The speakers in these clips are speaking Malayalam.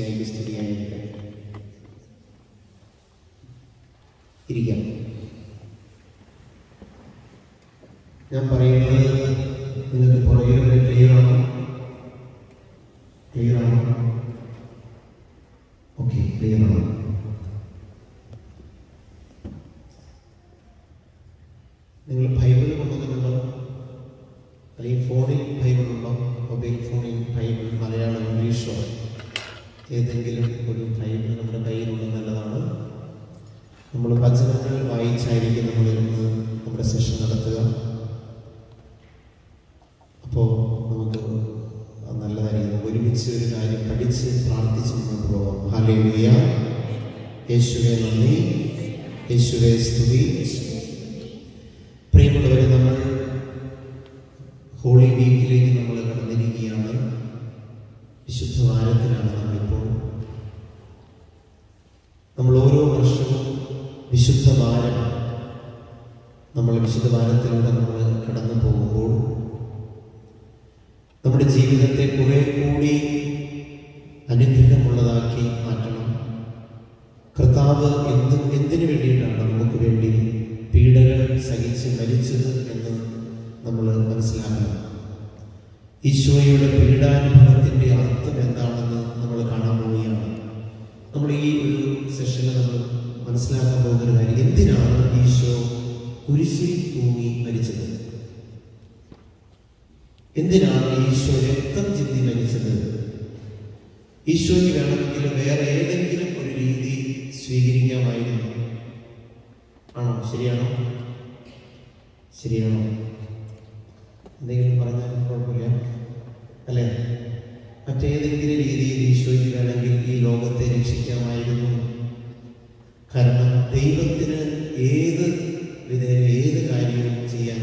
ഈശോമിശിയായി സ്തുതിയായിരിക്കട്ടെ ഇരിക്കാം. ഞാൻ പറയുന്നത് നിങ്ങൾക്ക് പുറകിലൂടെ ക്ലിയർ ആണോ? ക്ലിയർ ഓക്കെ ക്ലിയർ ആണോ. നിങ്ങൾ ബൈബിൾ കൊണ്ടുവന്നിട്ടുണ്ടോ? അല്ലെങ്കിൽ ഫോണിൽ ബൈബിൾ ഉണ്ടോ? മൊബൈൽ ഫോണിൽ ബൈബിൾ മലയാളം ഏതെങ്കിലും ഒരു ബൈബിൾ നമ്മുടെ കയ്യിലുള്ളത് നല്ലതാണ്. നമ്മൾ വചനങ്ങൾ വായിച്ചായിരിക്കും നമ്മൾ ഇന്ന് നമ്മുടെ സെഷൻ നടത്തുക. അപ്പോൾ നമുക്ക് നല്ലതായിരിക്കും ഒരുമിച്ച് ഒരു കാര്യം പഠിച്ച് പ്രാർത്ഥിച്ച് നമുക്ക് പോകാം ഹാലേലിയ യേശുവെ നന്ദി. യേശുവെ സ്തുതി. പ്രിയമുള്ളവരെ നമ്മൾ ഹോളി വീക്കിലേക്ക് നമ്മൾ കടന്നിരിക്കുകയാണ്. വിശുദ്ധ വാരത്തിലാണ് നമ്മളിപ്പോൾ നമ്മൾ ഓരോ വർഷവും വിശുദ്ധ വാരം നമ്മൾ വിശുദ്ധ വാരത്തിലൂടെ നമ്മൾ കടന്നു പോകുമ്പോൾ നമ്മുടെ ജീവിതത്തെ കുറെ കൂടി അനുഗ്രഹമുള്ളതാക്കി മാറ്റണം. കർത്താവ് എന്ത് എന്തിനു വേണ്ടിയിട്ടാണ് നമുക്ക് വേണ്ടി പീഡകൾ സഹിച്ച് മരിച്ചത് എന്ന് നമ്മൾ മനസ്സിലാക്കണം. ഈശോയുടെ പീഡാനുഭവത്തിന്റെ അർത്ഥം എന്താണെന്ന് നമ്മൾ കാണാൻ പോവുകയാണ്. നമ്മൾ ഈ ഒരു സെഷനിൽ നമ്മൾ മനസ്സിലാക്കാൻ പോകുന്ന കാര്യം. എന്തിനാണ് ഈശോ കുരിശിൽ തൂങ്ങി മരിച്ചത്? എന്തിനാണ് ഈശോ രക്തം ചിന്തി മരിച്ചത്? ഈശോയ്ക്ക് വേണമെങ്കിൽ വേറെ ഏതെങ്കിലും ഒരു രീതി സ്വീകരിക്കാമായിരുന്നു. ആണോ? ശരിയാണോ? ശരിയാണോ? എന്തെങ്കിലും പറഞ്ഞാൽ കുഴപ്പമില്ല. അല്ലേ? മറ്റേതെങ്കിലും രീതിയിൽ ഈശോയ്ക്ക് വേണമെങ്കിൽ ഈ ലോകത്തെ രക്ഷിക്കാമായിരുന്നു. കാരണം ദൈവത്തിന് ഏത് വിധേന ഏത് കാര്യവും ചെയ്യാൻ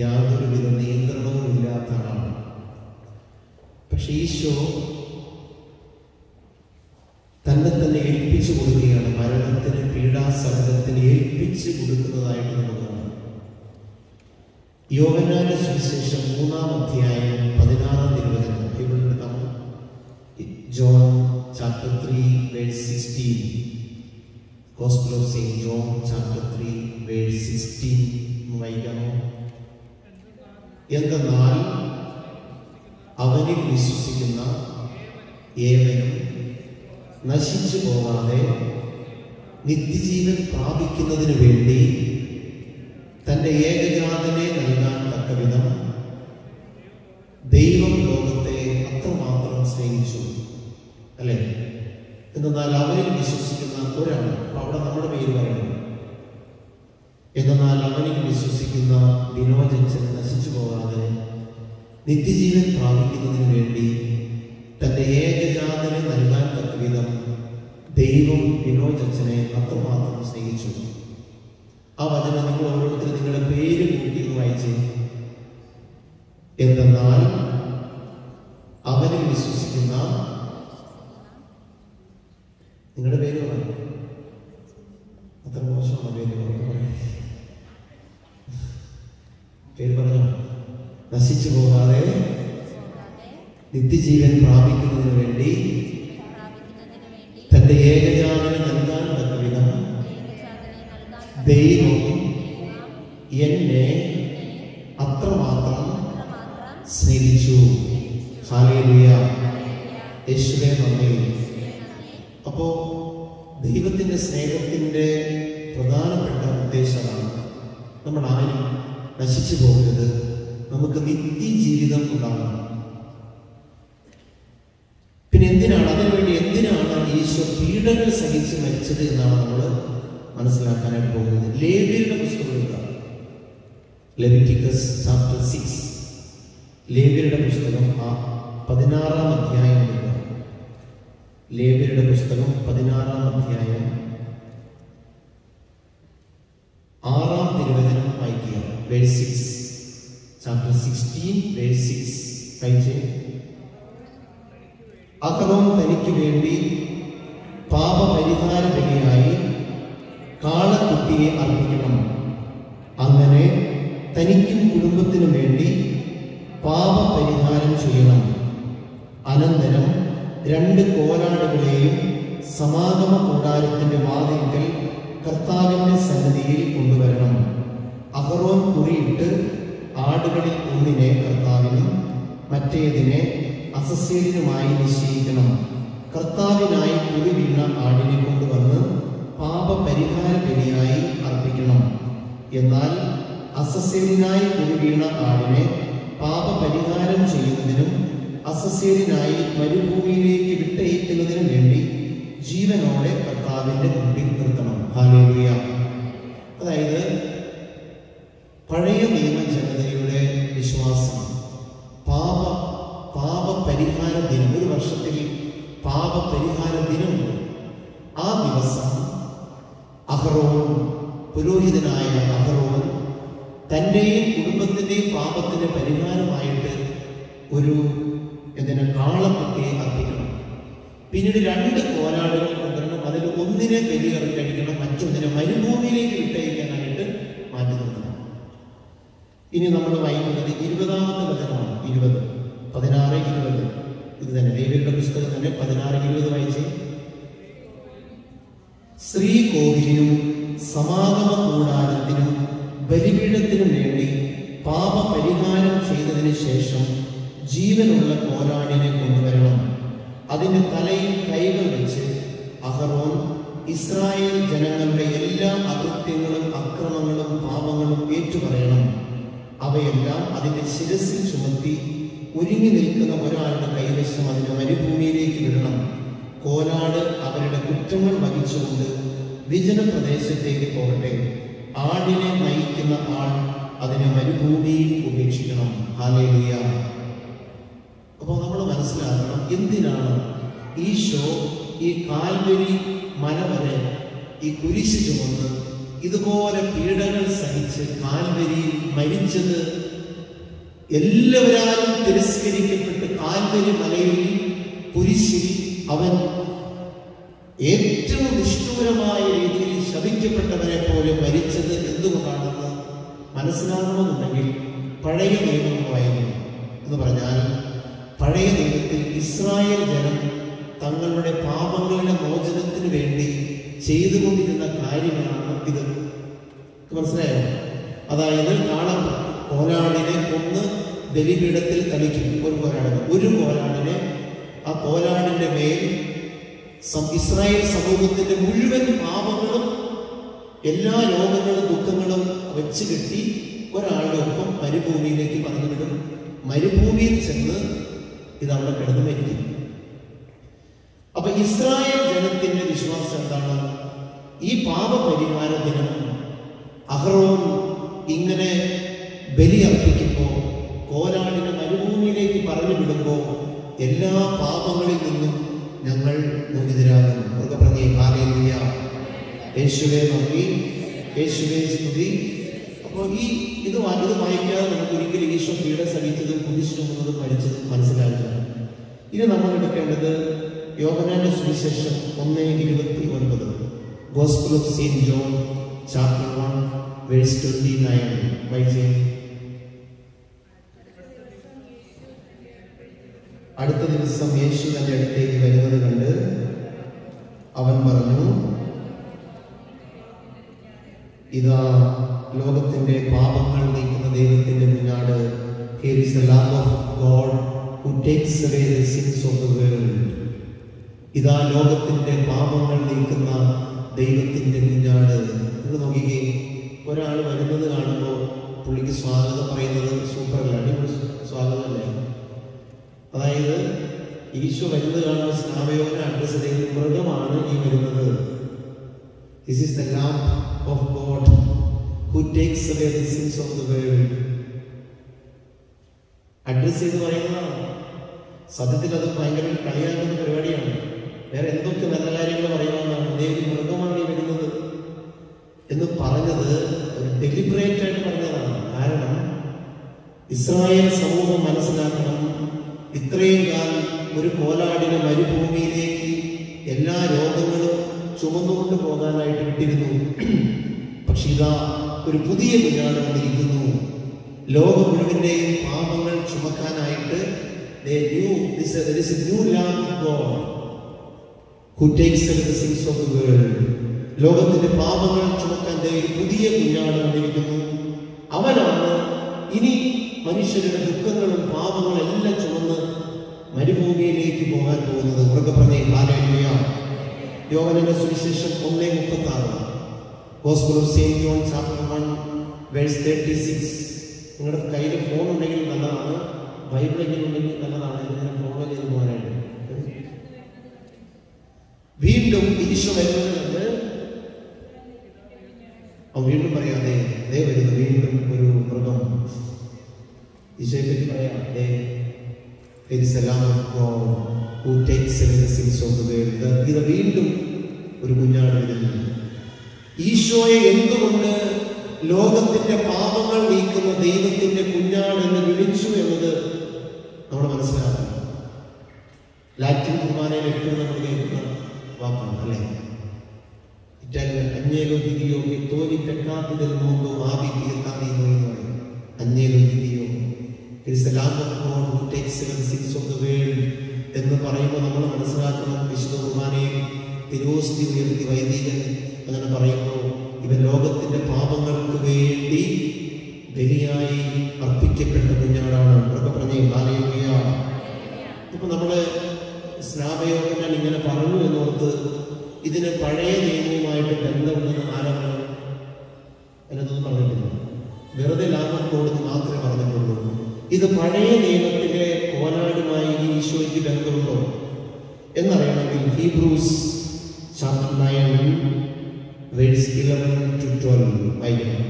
യാതൊരുവിധ നിയന്ത്രണവും ഇല്ലാത്ത ആളാണ്. പക്ഷെ ഈശോ തന്നെ തന്നെ ഏൽപ്പിച്ചു കൊടുക്കുകയാണ്. മരണത്തിന് പീഡാസഹനത്തിന് ഏൽപ്പിച്ചു കൊടുക്കുന്നതായിട്ട് നമുക്ക് കാണാം യോവനാന സുവിശേഷം മൂന്നാം അധ്യായം പതിനാറാം എടുക്കാമോ John chapter three verse sixteen gospel of Saint John chapter three verse sixteen വായിക്കാമോ? എന്തെന്നാൽ അവനിൽ വിശ്വസിക്കുന്ന ഏവനും നശിച്ചു പോകാതെ നിത്യജീവൻ പ്രാപിക്കുന്നതിന് വേണ്ടി തന്റെ ഏകജാതനെ നൽകാൻ തക്കവിധം ദൈവം ലോകത്തെ അത്രമാത്രം സ്നേഹിച്ചു. അല്ലേ? എന്നാൽ അവനിൽ വിശ്വസിക്കുന്ന ഒരാൾ അവിടെ നമ്മുടെ പേര് പറയണം എന്നാൽ അവനിൽ വിശ്വസിക്കുന്ന വിനോജൻ നശിച്ചു പോകാതെ നിത്യജീവൻ പ്രാപിക്കുന്നതിന് വേണ്ടി തന്റെ ഏകജാതനെ നൽകാൻ തക്കവിധം ദൈവം വിനോജനെ അത്രമാത്രം സ്നേഹിച്ചു. ആ വചനം നിങ്ങൾ ഓരോരുത്തരും നിങ്ങളുടെ പേര് കൂട്ടി വായിച്ച്. എന്തെന്നാൽ അവനിൽ വിശ്വസിക്കുന്ന നിങ്ങളുടെ പേര് പറഞ്ഞു അത്ര മോശമാണ് പേര്? പേര് പറഞ്ഞു? നശിച്ചു പോകാതെ നിത്യജീവൻ പ്രാപിക്കുന്നതിന് വേണ്ടി തന്റെ ഏകജാതനെ നൽകാൻ തക്കവിധം ദൈവം എന്നെ അത്രമാത്രം സ്നേഹിച്ചു. ഹാലേലുയ. യേശുവേ നന്ദി. അപ്പോ ദൈവത്തിന്റെ സ്നേഹത്തിന്റെ പ്രധാനപ്പെട്ട ഉദ്ദേശമാണ് നമ്മൾ ആരും നശിച്ചു പോകരുത്. നമുക്ക് നിത്യജീവിതം ഉണ്ടാകണം പിന്നെ എന്തിനാണ്? അതിനുവേണ്ടി എന്തിനാണ് ഈശോ പീഡകൾ സഹിച്ച് മരിച്ചത് എന്നാണ് നമ്മൾ മനസ്സിലാക്കാനായിട്ട് പോകുന്നത്. ലേവിയുടെ പുസ്തകം എടുക്കുക ചാപ്റ്റർ സിക്സ് ലേവിയുടെ പുസ്തകം ആ പതിനാറാം അധ്യായം ലേവിയുടെ പുസ്തകം പതിനാറാം അധ്യായം ആറാം തിരുവചനം വായിക്കുക. Verse six chapter sixteen verse six വായിച്ചേ തനിക്ക് വേണ്ടി പാപപരിഹാര ബലിയായി കാളക്കുട്ടിയെ അർപ്പിക്കണം. അങ്ങനെ തനിക്കും കുടുംബത്തിനു വേണ്ടി പാപപരിഹാരം ചെയ്യണം. അനന്തരം രണ്ട് കോലാടുകളെയും സമാഗമ കൂടാരത്തിന്റെ വാതിൽക്കൽ കർത്താവിന്റെ സന്നിധിയിൽ കൊണ്ടുവരണം. അഹറോൻ കുറിയിട്ട് ആടുകളിൽ ഒന്നിനെ കർത്താവിനും മറ്റേതിനെ അസസ്യലിനുമായി നിശ്ചയിക്കണം. കർത്താവിനായി കുറി വീണ ആടിനെ കൊണ്ടുവന്ന് പാപപരിഹാര ബലിയായി അർപ്പിക്കണം. എന്നാൽ അസസ്യലിനായി കുറി വീണ ആടിനെ പാപപരിഹാരം ചെയ്യുന്നതിനും അസസ്യലിനായി മരുഭൂമിയിലേക്ക് വിട്ടയക്കുന്നതിന് വേണ്ടി ജീവനോടെ കർത്താവിന്റെ മുമ്പിൽ നിർത്തണം. ഹാലേലിയ അതായത് പഴയ നിയമ ജനതയുടെ വിശ്വാസം. പാപ പാപപരിഹാര ദിനം ഒരു വർഷത്തിൽ പാപപരിഹാര ദിനം. ആ ദിവസം അഹറോൻ പുരോഹിതനായ അഹറോൻ തന്റെയും കുടുംബത്തിന്റെയും പാപത്തിന് പരിഹാരമായിട്ട് ഒരു എന്തിനാ കാളക്കുട്ടിയെ അർപ്പിക്കണം. പിന്നീട് രണ്ട് കോലാടുകൾ കൊണ്ടുവരണം. അതിൽ ഒന്നിനെ ബലി അടിക്കണം മറ്റൊന്നിനെ മരുഭൂമിയിലേക്ക് വിട്ടയക്കാനായിട്ട് മാറ്റി നിർത്തണം. ഇനി നമ്മൾ വായിക്കുന്നത് ഇരുപതാമത്തെ വചനമാണ്. ഇരുപത്. പതിനാറ് ഇരുപത്. ഇത് തന്നെ. ലേവിയുടെ പുസ്തകം തന്നെ പതിനാറ് ഇരുപത് വായിച്ച്. ശ്രീ കോവിലിനും സമാഗമ കൂടാരത്തിനും ബലിപീഠത്തിനും വേണ്ടി പാപപരിഹാരം ചെയ്തതിന് ശേഷം ജീവനുള്ള കോരാടിനെ കൊണ്ടുവരണം. അതിന്റെ തലയിൽ കൈകൾ വെച്ച് അഹറോൻ ഇസ്രായേൽ ജനങ്ങളുടെ എല്ലാ അകൃത്യങ്ങളും അക്രമങ്ങളും പാപങ്ങളും ഏറ്റുപറയണം. അവയെല്ലാം അതിന്റെ ശിരസിൽ ചുമത്തി ഒരുങ്ങി നിൽക്കുന്ന ഒരാളുടെ കൈവശം അതിനെ മരുഭൂമിയിലേക്ക് വിടണം. കോലാട് അവരുടെ കുറ്റങ്ങൾ വഹിച്ചുകൊണ്ട് വിജന പ്രദേശത്തേക്ക് പോകട്ടെ. ആടിനെ നയിക്കുന്ന ആൾ അതിനെ മരുഭൂമിയിൽ ഉപേക്ഷിക്കണം. ഹാലേലിയ അപ്പോൾ നമ്മൾ മനസ്സിലാക്കണം എന്തിനാണ് ഈ ഷോ ഈ കാൽവരി മല വരെ ഈ കുരിശ് ചുമന്ന് ഇതുപോലെ പീഡകൾ സഹിച്ച് കാൽവരിയിൽ മരിച്ചത്? എല്ലാവരാലും തിരസ്കരിക്കപ്പെട്ട് കാൽവരി മലയിൽ കുരിശിൽ അവൻ ഏറ്റവും നിഷ്ഠൂരമായ രീതിയിൽ ശപിക്കപ്പെട്ടവരെ പോലെ മരിച്ചത് എന്തുകൊണ്ടാണെന്ന് മനസ്സിലാകണമെന്നുണ്ടെങ്കിൽ പഴയ നിയമം വായിക്കണം എന്ന് പറഞ്ഞാൽ പഴയ നിയമത്തിൽ ഇസ്രായേൽ ജനം തങ്ങളുടെ പാപങ്ങളുടെ മോചനത്തിന് വേണ്ടി ചെയ്തുകൊണ്ടിരുന്ന കാര്യങ്ങളാണ് ഇത്. മനസ്സിലായോ? അതായത് കാള കോലാടിനെ കൊന്ന് ബലിപീഠത്തിൽ തളിക്കും ഒരു കോലാടിനെ ഒരു കോലാടിനെ ആ കോലാടിന്റെ മേൽ ഇസ്രായേൽ സമൂഹത്തിന്റെ മുഴുവൻ പാപങ്ങളും എല്ലാ രോഗങ്ങളും ദുഃഖങ്ങളും വെച്ച് കെട്ടി ഒരാളുടെ ഒപ്പം മരുഭൂമിയിലേക്ക് പറഞ്ഞു വിടും മരുഭൂമിയിൽ ചെന്ന് ഇത് അവിടെ കിടന്നു അപ്പൊ ഇസ്രായേൽ ജനത്തിന്റെ വിശ്വാസം എന്താണ്? ഈ പാപപരിഹാര ദിനം അഹ്റോൻ ഇങ്ങനെ ബലി അർപ്പിക്കുമ്പോൾ കോലാടിനെ മരുഭൂമിയിലേക്ക് പറഞ്ഞു വിടുമ്പോൾ എല്ലാ പാപങ്ങളിൽ നിന്നും ഞങ്ങൾ മോചിതരാകും മൃഗപ്രതി പറഞ്ഞേ യേശുവേ നോക്കി യേശുവെ സ്തുതി. അപ്പോൾ ഈ ഇത് ഇത് വായിക്കാതെ നമുക്ക് ഒരിക്കലും ഈശോ പീഡ സഹിച്ചതും കുരിശ് ചുമന്നതും മരിച്ചതും മനസ്സിലാക്കുക ഇനി നമ്മൾ എടുക്കേണ്ടത് യോഗനാന്റെ സുവിശേഷം ഒന്ന് ഇരുപത്തി ഒൻപത് gospel of Saint John chapter one verse twenty nine വൈസേ അടുത്ത ദിവസം യേശു തന്റെ അടുത്തേക്ക് വരുന്നത് കണ്ട് അവൻ പറഞ്ഞു ഇതാ ലോകത്തിന്റെ പാപങ്ങൾ നീക്കുന്ന ദൈവത്തിന്റെ മുന്നാട് ഗോഡ് സിൻസ് ഓഫ് വേൾഡ് ഇതാ ലോകത്തിന്റെ പാപങ്ങൾ നീക്കുന്ന ദൈവത്തിന്റെ മുന്നാട്. ഇത് നോക്കിക്കേ ഒരാൾ വരുന്നത് കാണുമ്പോൾ പുള്ളിക്ക് സ്വാഗതം പറയുന്നത് സൂപ്പറല്ല അടിപൊളി സ്വാഗതമല്ലേ? അതായത് ഈശോ വരുന്നത് കാണുമ്പോൾ സ്നാപയോനെ അഡ്രസ് മൃഗമാണ് ഈ വരുന്നത്. This is the lamb of God who takes away the sins of the world address ചെയ്ത് പറയുന്നതാണ്? സത്യത്തിൽ അത് ഭയങ്കര കളിയാക്കുന്ന പരിപാടിയാണ്. വേറെ എന്തൊക്കെ നല്ല കാര്യങ്ങൾ പറയുന്നതാണ്? ദൈവം മൃഗമാണ് വരുന്നത് എന്ന് പറഞ്ഞത് ഒരു ഡെലിബറേറ്റ് ആയിട്ട് പറഞ്ഞതാണ്. കാരണം ഇസ്രായേൽ സമൂഹം മനസ്സിലാക്കണം ഇത്രയും കാലം ഒരു കോലാടിനെ മരുഭൂമിയിലേക്ക് എല്ലാ രോഗങ്ങളും ചുമന്നുകൊണ്ട് പോകാനായിട്ട് വിട്ടിരുന്നു. പക്ഷെ ഇതാ ഒരു പുതിയ കുഞ്ഞാട് വന്നിരിക്കുന്നു. ലോകം മുഴുവന്റെയും പാപങ്ങൾ ചുമക്കാനായിട്ട് ലോകത്തിന്റെ പാപങ്ങൾ ചുമക്കാൻ പുതിയ കുഞ്ഞാണ് വന്നിരിക്കുന്നു. അവനാണ് ഇനി മനുഷ്യരുടെ ദുഃഖങ്ങളും പാപങ്ങളും എല്ലാം ചുമന്ന് മരുഭൂമിയിലേക്ക് പോകാൻ പോകുന്നത്. ഉറക്കെ പറഞ്ഞേ യോവനന്റെ സുവിശേഷം ഒന്നേ മുപ്പത്തി ആറ് gospel of Saint John chapter one verse thirty six. നിങ്ങളുടെ കയ്യിൽ ഫോൺ ഉണ്ടെങ്കിൽ നല്ലതാണ്. ബൈബിളെങ്കിലും ഉണ്ടെങ്കിൽ നല്ലതാണ്. ഇതിനെ ഫോളോ ചെയ്ത് പോകാനായിട്ട്. വീണ്ടും ഈശോ വരുന്നത്. അവൻ വീണ്ടും പറയാതെ ദേ വരുന്നു. വീണ്ടും ഒരു മൃഗം. ഈശോയെ പറ്റി പറയാം. ദേ of the ഇത് ഇത് വീണ്ടും ഒരു കുഞ്ഞാണ് വരുന്നത് ഈശോയെ എന്തുകൊണ്ട് ലോകത്തിന്റെ പാപങ്ങൾ നീക്കുന്ന ദൈവത്തിന്റെ കുഞ്ഞാണെന്ന് വിളിച്ചു എന്നത് നമ്മൾ മനസ്സിലാക്കണം. ലാറ്റിൻ കുർബാനയിൽ എപ്പോഴും നമ്മൾ കേൾക്കുന്ന വാക്കാണ് അല്ലേ? ഇറ്റാലിയൻ അഞ്ഞേലോ ദിദിയോ തോലി പെക്കാത്തിdel നോക്കോ ആബി തീർക്കാതെ എന്ന് പറയും. അഞ്ഞേലോ ദിദിയോ എന്ന് പറയുമ്പോൾ നമ്മൾ മനസ്സിലാക്കണം വിശുദ്ധ കുർബാനയിൽ തിരുവോസ്തി ഉയർത്തി വൈദികൻ അങ്ങനെ പറയുന്നു ഇവൻ ലോകത്തിന്റെ പാപങ്ങൾക്ക് വേണ്ടി ബലിയായി അർപ്പിക്കപ്പെട്ട കുഞ്ഞാടാണ്. ഒക്കെ പറഞ്ഞേ ഹാലേലുയ. ഇപ്പൊ നമ്മൾ സ്നാപയോഗം ഞാൻ ഇങ്ങനെ പറഞ്ഞു എന്നോർത്ത് ഇതിന് പഴയ നിയമവുമായിട്ട് ബന്ധമുണ്ടെന്ന് ആരാ പറഞ്ഞു എന്നതൊന്നും പറഞ്ഞിട്ടില്ല. വെറുതെ ലാഭം കൊടുത്ത് മാത്രമേ പറഞ്ഞിട്ടുള്ളൂ. ഇത് പഴയ നിയമത്തിലെ കോലാടുമായി ഈ ഈശോയ്ക്ക് ബന്ധമുണ്ടോ? എന്നറിയണമെങ്കിൽ Hebrews chapter nine verse eleven to twelve വായിക്കണം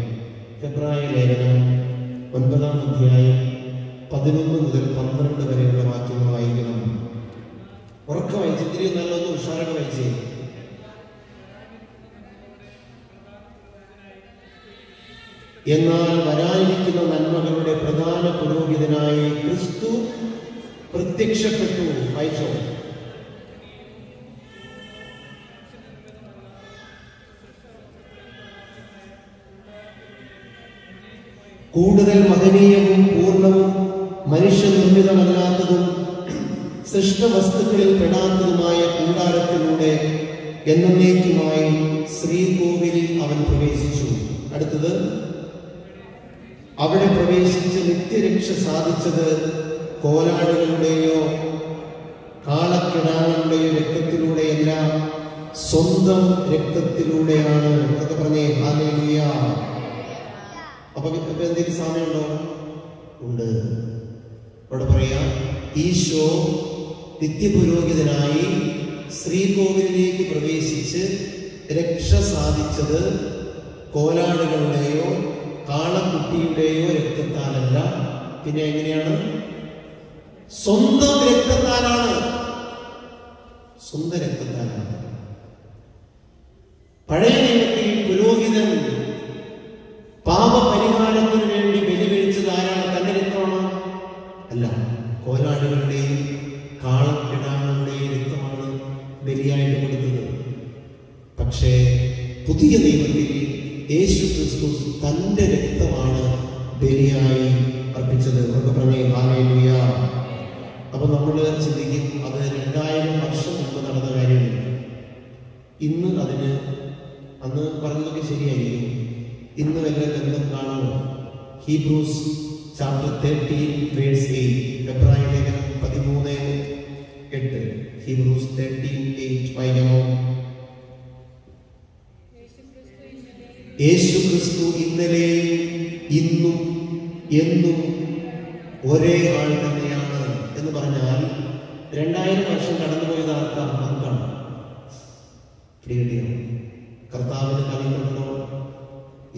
ഫെബ്രുവരി ലേഖനം ഒൻപതാം അധ്യായം പതിനൊന്ന് മുതൽ പന്ത്രണ്ട് വരെയുള്ള വാക്യങ്ങൾ വായിക്കണം. ഉറക്ക വായിച്ച് ഇത്തിരി നല്ലൊന്ന് ഉഷാറൊക്കെ വായിച്ചേ. എന്നാൽ വരാനിരിക്കുന്ന നന്മകളുടെ പ്രധാന പുരോഹിതനായി ക്രിസ്തു പ്രത്യക്ഷപ്പെട്ടു. വായിച്ചോ. കൂടുതൽ മഹനീയവും പൂർണവും മനുഷ്യനിർമ്മിതമല്ലാത്തതും സൃഷ്ടവസ്തുക്കളിൽ പെടാത്തതുമായ കൂടാരത്തിലൂടെ എന്നേക്കുമായി ശ്രീകോവിലിൽ അവൻ പ്രവേശിച്ചു. അടുത്തത് അവിടെ പ്രവേശിച്ച് നിത്യരക്ഷ സാധിച്ചത് കോലാടുകളുടെയോ കാളക്കിടാങ്ങളുടെയോ രക്തത്തിലൂടെയല്ല സ്വന്തം രക്തത്തിലൂടെയാണ്. എന്നൊക്കെ പറഞ്ഞേ ഹാലേലിയ അപ്പൊ ഇപ്പൊ എന്തെങ്കിലും സാമ്യമുണ്ടോ? ഉണ്ട്. അവിടെ പറയാ ഈശോ നിത്യപുരോഹിതനായി ശ്രീകോവിലേക്ക് പ്രവേശിച്ച് രക്ഷ സാധിച്ചത് കോലാടുകളുടെയോ കാളക്കുട്ടിയുടെയോ രക്തത്താലല്ല. പിന്നെ എങ്ങനെയാണ്? സ്വന്തം രക്തത്താലാണ്. സ്വന്തം രക്തത്താലാണ്. പഴയ നിയമത്തിൽ പുരോഹിതൻ പാപപരിഹാരത്തിന് വേണ്ടി ബലികഴിച്ചത് ആരാണ്? തന്റെ രക്തമാണോ? അല്ല കോലാടുകളുടെയും കാളക്കിടാങ്ങളുടെയും രക്തമാണ് ബലിയായിട്ട് കൊടുത്തത്. പക്ഷേ പുതിയ നിയമത്തിൽ യേശു ക്രിസ്തു തന്റെ രക്തമാണ് ബലിയായി അർപ്പിച്ചത്. നമുക്ക് പറഞ്ഞേ ആലയിലൂയ അപ്പൊ നമ്മൾ ചിന്തിക്കും അത് രണ്ടായിരം വർഷം മുമ്പ് നടന്ന കാര്യമില്ല? ഇന്ന് അതിന് അന്ന് പറഞ്ഞതൊക്കെ ശരിയായിരിക്കും. ഇന്ന് വല്ല ബന്ധം കാണുമോ Hebrews chapter thirteen verse eight ഫെബ്രുവരി ലേഖനം പതിമൂന്ന് എട്ട്. ഹീബ്രൂസ് തേർട്ടീൻ എയ്റ്റ് വായിക്കാമോ? യേശു ക്രിസ്തു ഇന്നലെയും ഇന്നും എന്നും ഒരേ ആൾ തന്നെയാണ് എന്ന് പറഞ്ഞാൽ രണ്ടായിരം വർഷം കടന്നുപോയത് ആർക്കാണ് നമുക്കാണ്. പിടികിട്ടിയോ കർത്താവിന് കളികളുണ്ടോ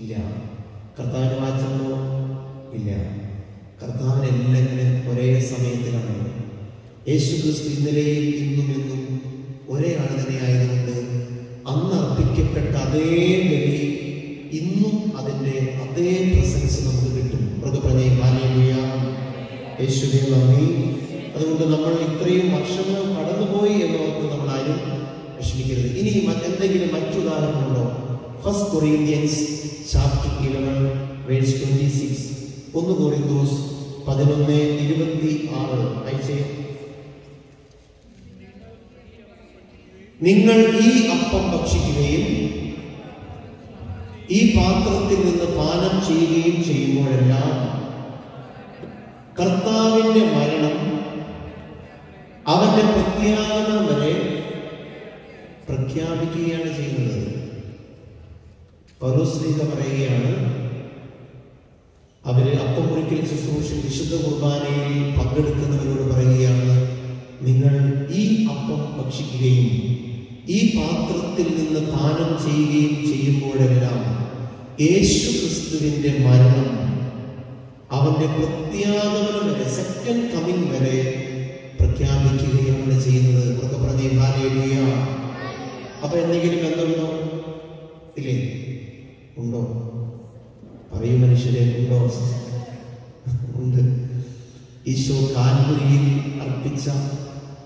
ഇല്ല. കർത്താവിന് വാച്ചുണ്ടോ ഇല്ല. കർത്താവിന് എല്ലാം ഒരേ സമയത്തിലാണ്. യേശു ക്രിസ്തു ഇന്നലെയും ഇന്നും എന്നും ഒരേ ആൾ ആയതുകൊണ്ട് അന്ന് അർപ്പിക്കപ്പെട്ട അതേ ബലി ഇന്നും അതിന്റെ അതേ പ്രസൻസ് നമുക്ക് കിട്ടും. മൃഗ പറഞ്ഞേ യേശുവിനെ നന്ദി. അതുകൊണ്ട് നമ്മൾ ഇത്രയും വർഷങ്ങൾ കടന്നുപോയി എന്നോർത്ത് നമ്മൾ ആരും വിഷമിക്കരുത് ഇനി മറ്റെന്തെങ്കിലും മറ്റുദാഹരണമുണ്ടോ first Corinthians chapter eleven verse twenty six ഒന്ന് കൊറിന്തോസ് പതിനൊന്ന് ഇരുപത്തി ആറ് അയച്ചേ. നിങ്ങൾ ഈ അപ്പം ഭക്ഷിക്കുകയും ഈ പാത്രത്തിൽ നിന്ന് പാനം ചെയ്യുകയും ചെയ്യുമ്പോഴെല്ലാം കർത്താവിന്റെ മരണം അവന്റെ പ്രത്യാഗമനം വരെ പ്രഖ്യാപിക്കുകയാണ് ചെയ്യുന്നത്. പൗലോസ്ലീഹ പറയുകയാണ് അവർ അപ്പം മുറിക്കൽ ശുശ്രൂഷ വിശുദ്ധ കുർബാനയിൽ പങ്കെടുക്കുന്നവരോട് പറയുകയാണ് നിങ്ങൾ ഈ അപ്പം ഭക്ഷിക്കുകയും ഈ പാത്രത്തിൽ നിന്ന് പാനം ചെയ്യുകയും ചെയ്യുമ്പോഴെല്ലാം യേശു ക്രിസ്തുവിന്റെ മരണം അവന്റെ പ്രത്യാഗമനം വരെ സെക്കൻഡ് കമ്മിങ് വരെ പ്രഖ്യാപിക്കുകയാണ് ചെയ്യുന്നത്. അപ്പൊ എന്തെങ്കിലും ബന്ധമുണ്ടോ? ഇല്ലേ? ഉണ്ടോ? പറയൂ മനുഷ്യരെ ഉണ്ടോ? ഉണ്ട്. ഈശോ കാൽമുരിയിൽ അർപ്പിച്ച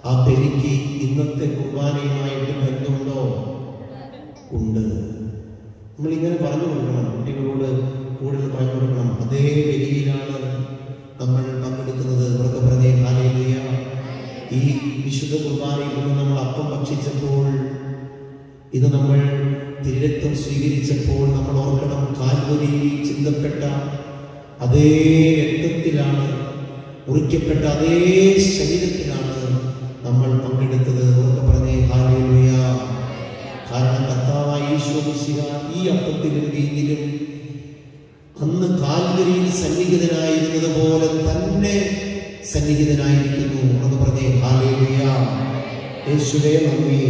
ആ ബലിക്ക് ഇന്നത്തെ കുർബാനയുമായിട്ട് ബന്ധമുണ്ടോ? ഉണ്ട്. നമ്മൾ ഇങ്ങനെ പറഞ്ഞു കൊടുക്കണം കുട്ടികളോട് കൂടുതൽ പറഞ്ഞു കൊടുക്കണം. അതേ ബലിയിലാണ് നമ്മൾ പങ്കെടുക്കുന്നത്. ഇവർക്ക് പറഞ്ഞേ ഈ വിശുദ്ധ കുർബാനയിൽ നിന്ന് നമ്മൾ അപ്പം ഭക്ഷിച്ചപ്പോൾ ഇത് നമ്മൾ തിരുരക്തം സ്വീകരിച്ചപ്പോൾ നമ്മൾ ഓർക്കണം കാൽവരിയിൽ ചിന്തപ്പെട്ട അതേ രക്തത്തിലാണ് മുറിക്കപ്പെട്ട അതേ ശരീരത്തിലാണ് നമ്മൾ പങ്കെടുത്തത്. ഉറക്കെ പറഞ്ഞേ ഹാലേലൂയ കാരണം കർത്താവായി ഈശോ മിശിഹ ഈ അപ്പത്തിലും വീഞ്ഞിലും അന്ന് കാൽവരിയിൽ സന്നിഹിതനായിരുന്നത് പോലെ തന്നെ സന്നിഹിതനായിരിക്കുന്നു. എന്ന് പറഞ്ഞേ ഹാലേലൂയ യേശുവേ നന്ദി.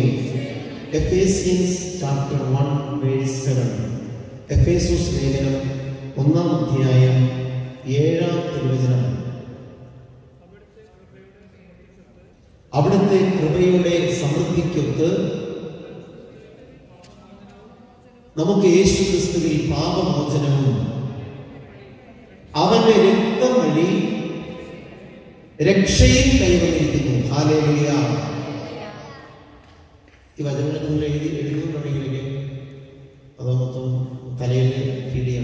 Ephesians chapter one verse seven Ephesus ലേഖനം ഒന്നാം അധ്യായം ഏഴാം തിരുവചനം. അവിടുത്തെ കൃപയുടെ സമൃദ്ധിക്കൊത്ത് നമുക്ക് യേശു ക്രിസ്തുവിൽ പാപമോചനവും അവന്റെ രക്തം വഴി രക്ഷയും കൈവന്നിരിക്കുന്നു. ഹാലേലുയ ഈ വചനങ്ങൾ നിങ്ങൾ എഴുതി എഴുതുന്നുണ്ടെങ്കിലൊക്കെ അതോ മൊത്തം തലയിൽ ഫീഡ്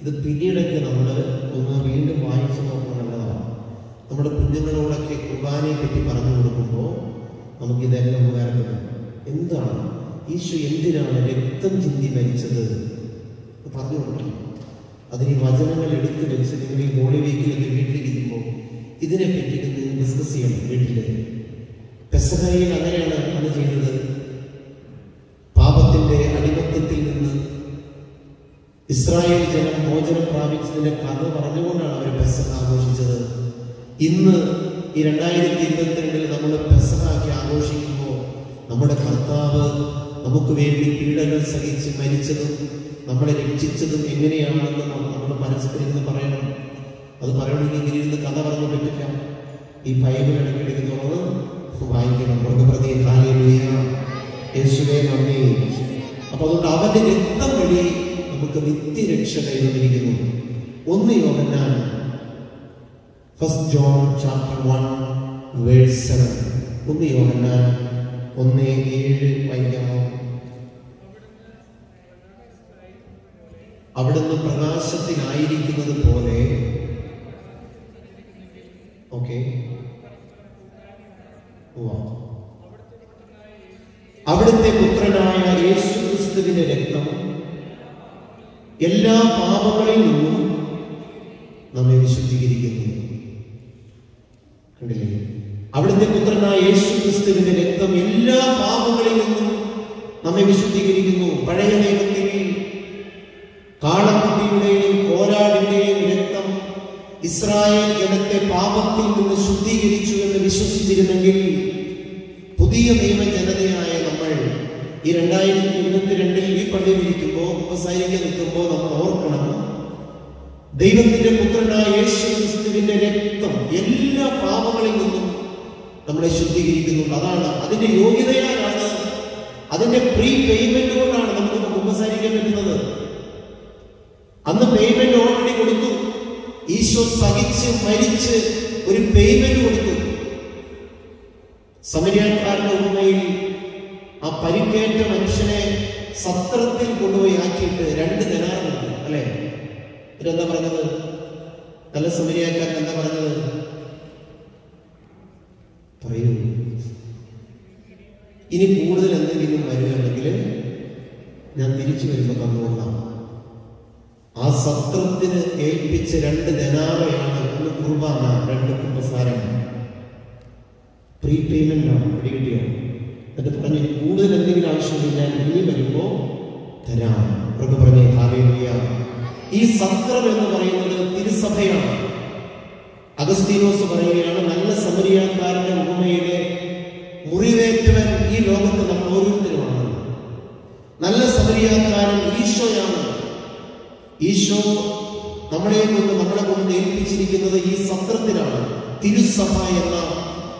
ഇത് പിന്നീടൊക്കെ നമ്മൾ ഒന്ന് വീണ്ടും വായിച്ചു നോക്കുന്നത് നല്ലതാണ്. നമ്മുടെ കുഞ്ഞുങ്ങളോടൊക്കെ കുർബാനയെ പറ്റി പറഞ്ഞു കൊടുക്കുമ്പോൾ നമുക്ക് ഇതെല്ലാം ഉപകാരപ്പെടും എന്താണ്? ഈശോ എന്തിനാണ് രക്തം ചിന്തി മരിച്ചത്? പറഞ്ഞു കൊടുക്കണം. അതിന് ഈ വചനങ്ങൾ എടുത്തു വെച്ച് നിങ്ങൾ ഈ മോളി വീക്കിലൊക്കെ വീട്ടിലിരിക്കുമ്പോൾ ഇതിനെ പറ്റി നിങ്ങൾ ഡിസ്കസ് ചെയ്യണം വീട്ടിൽ പെസഹയിൽ അങ്ങനെയാണ് അത് ചെയ്തത്. പാപത്തിന്റെ അടിമത്തത്തിൽ നിന്ന് ഇസ്രായേൽ ജനം മോചനം പ്രാപിച്ചതിന്റെ കഥ പറഞ്ഞുകൊണ്ടാണ് അവർ പെസഹ ആഘോഷിച്ചത്. ഇന്ന് ഈ രണ്ടായിരത്തി ഇരുപത്തിരണ്ടിൽ നമ്മൾ പെസഹാക്കി ആഘോഷിക്കുമ്പോൾ നമ്മുടെ കർത്താവ് നമുക്ക് വേണ്ടി പീഡകൾ സഹിച്ച് മരിച്ചതും നമ്മളെ രക്ഷിച്ചതും എങ്ങനെയാണെന്ന് നമ്മൾ പരസ്പരം ഇരുന്ന് പറയണം. അത് പറയണമെങ്കിൽ ഇങ്ങനെ ഇരുന്ന് കഥ പറഞ്ഞു പറ്റില്ല ഈ ഭയങ്കര ഇടയ്ക്കിടയ്ക്ക് തുറന്ന് വായിക്കണം മൃഗപ്രതി പ്രതി ഹാലേലൂയ യേശുവേ നന്ദി. അപ്പൊ അതുകൊണ്ട് അവന്റെ രക്തം വഴി നമുക്ക് നിത്യരക്ഷ കൈവന്നിരിക്കുന്നു ഒന്ന് യോഹന്നാൻ first John chapter one verse seven ഒന്ന് യോഹന്നാൻ ഒന്ന് ഏഴ് വായിക്കാമോ? അവിടുന്ന് പ്രകാശത്തിലായിരിക്കുന്നത് പോലെ ഓക്കെ അവിടുത്തെ പുത്രനായ യേശു ക്രിസ്തുവിന്റെ രക്തം എല്ലാ പാപങ്ങളിൽ നിന്നും നമ്മെ വിശുദ്ധീകരിക്കുന്നു. കണ്ടില്ലേ? അവിടുത്തെ പുത്രനായ യേശു ക്രിസ്തുവിന്റെ രക്തം എല്ലാ പാപങ്ങളിൽ നിന്നും നമ്മെ വിശുദ്ധീകരിക്കുന്നു. പഴയ നിയമത്തിൽ കാളക്കുട്ടിയുടെയും കോരാടിന്റെയും രക്തം ഇസ്രായേൽ ജനത്തെ പാപത്തിൽ നിന്ന് ശുദ്ധീകരിച്ചു എന്ന് വിശ്വസിച്ചിരുന്നെങ്കിൽ പുതിയ നിയമ ജനതയായ നമ്മൾ ഈ രണ്ടായിരത്തി ഇരുപത്തിരണ്ടിൽ ഈ പള്ളിയിലിരിക്കുമ്പോൾ ഉപസാരിക്കാൻ നിൽക്കുമ്പോൾ നമ്മൾ ഓർക്കണം. ദൈവത്തിന്റെ പുത്രനായ യേശു ക്രിസ്തുവിന്റെ രക്തം എല്ലാ പാപങ്ങളിൽ നിന്നും നമ്മളെ ശുദ്ധീകരിക്കുന്നുണ്ട്. അതാണ് അതിന്റെ യോഗ്യതയാലാണ്. അതിന്റെ പ്രീ പേയ്മെന്റ് കൊണ്ടാണ് നമുക്ക് ഉപസാരിക്കാൻ പറ്റുന്നത്. അന്ന് പേയ്മെന്റ് ഈശോ സഹിച്ച് മരിച്ച് ഒരു പേയ്മെന്റ് കൊടുത്തു. സമരിയാക്കാരുടെ ഉമ്മയിൽ ആ പരിക്കേറ്റ മനുഷ്യനെ സത്രത്തിൽ കൊണ്ടുപോയി ആക്കിയിട്ട് രണ്ട് ദിനാറുണ്ട് അല്ലെ? ഇവരെന്താ പറഞ്ഞത്? നല്ല സമരിയാക്കാരൻ എന്താ പറഞ്ഞത്? പറയൂ. ഇനി കൂടുതൽ എന്തെങ്കിലും വരികയാണെങ്കിൽ ഞാൻ തിരിച്ചു വരുമ്പോൾ തന്നുകൊണ്ടാണ് ആ സത്രത്തിന് ഏൽപ്പിച്ച രണ്ട് ധനാറയാണ് ഒന്ന് കുർബാന രണ്ട് കുമ്പസാരമാണ് പ്രീ പേയ്മെന്റ് ആണ് പിടികിട്ടിയോ? എന്നിട്ട് പറഞ്ഞു കൂടുതൽ എന്തെങ്കിലും ആവശ്യമില്ല ഞാൻ ഇനി വരുമ്പോ തരാം. അവർക്ക് പറഞ്ഞേ ഹാലേലിയ. ഈ സത്രം എന്ന് പറയുന്നത് തിരുസഭയാണ്. അഗസ്തീനോസ് പറയുകയാണ് നല്ല സമരിയാക്കാരന്റെ ഉപമയിലെ മുറിവേറ്റവൻ ഈ ലോകത്ത് നമ്മൾ ഓരോരുത്തരുമാണ്. നല്ല സമരിയാക്കാരൻ ഈശോയാണ്. ഈശോ നമ്മളെ കൊണ്ട് നമ്മളെ കൊണ്ട് ഏൽപ്പിച്ചിരിക്കുന്നത് ഈ സത്രത്തിലാണ്. തിരുസഭ എന്ന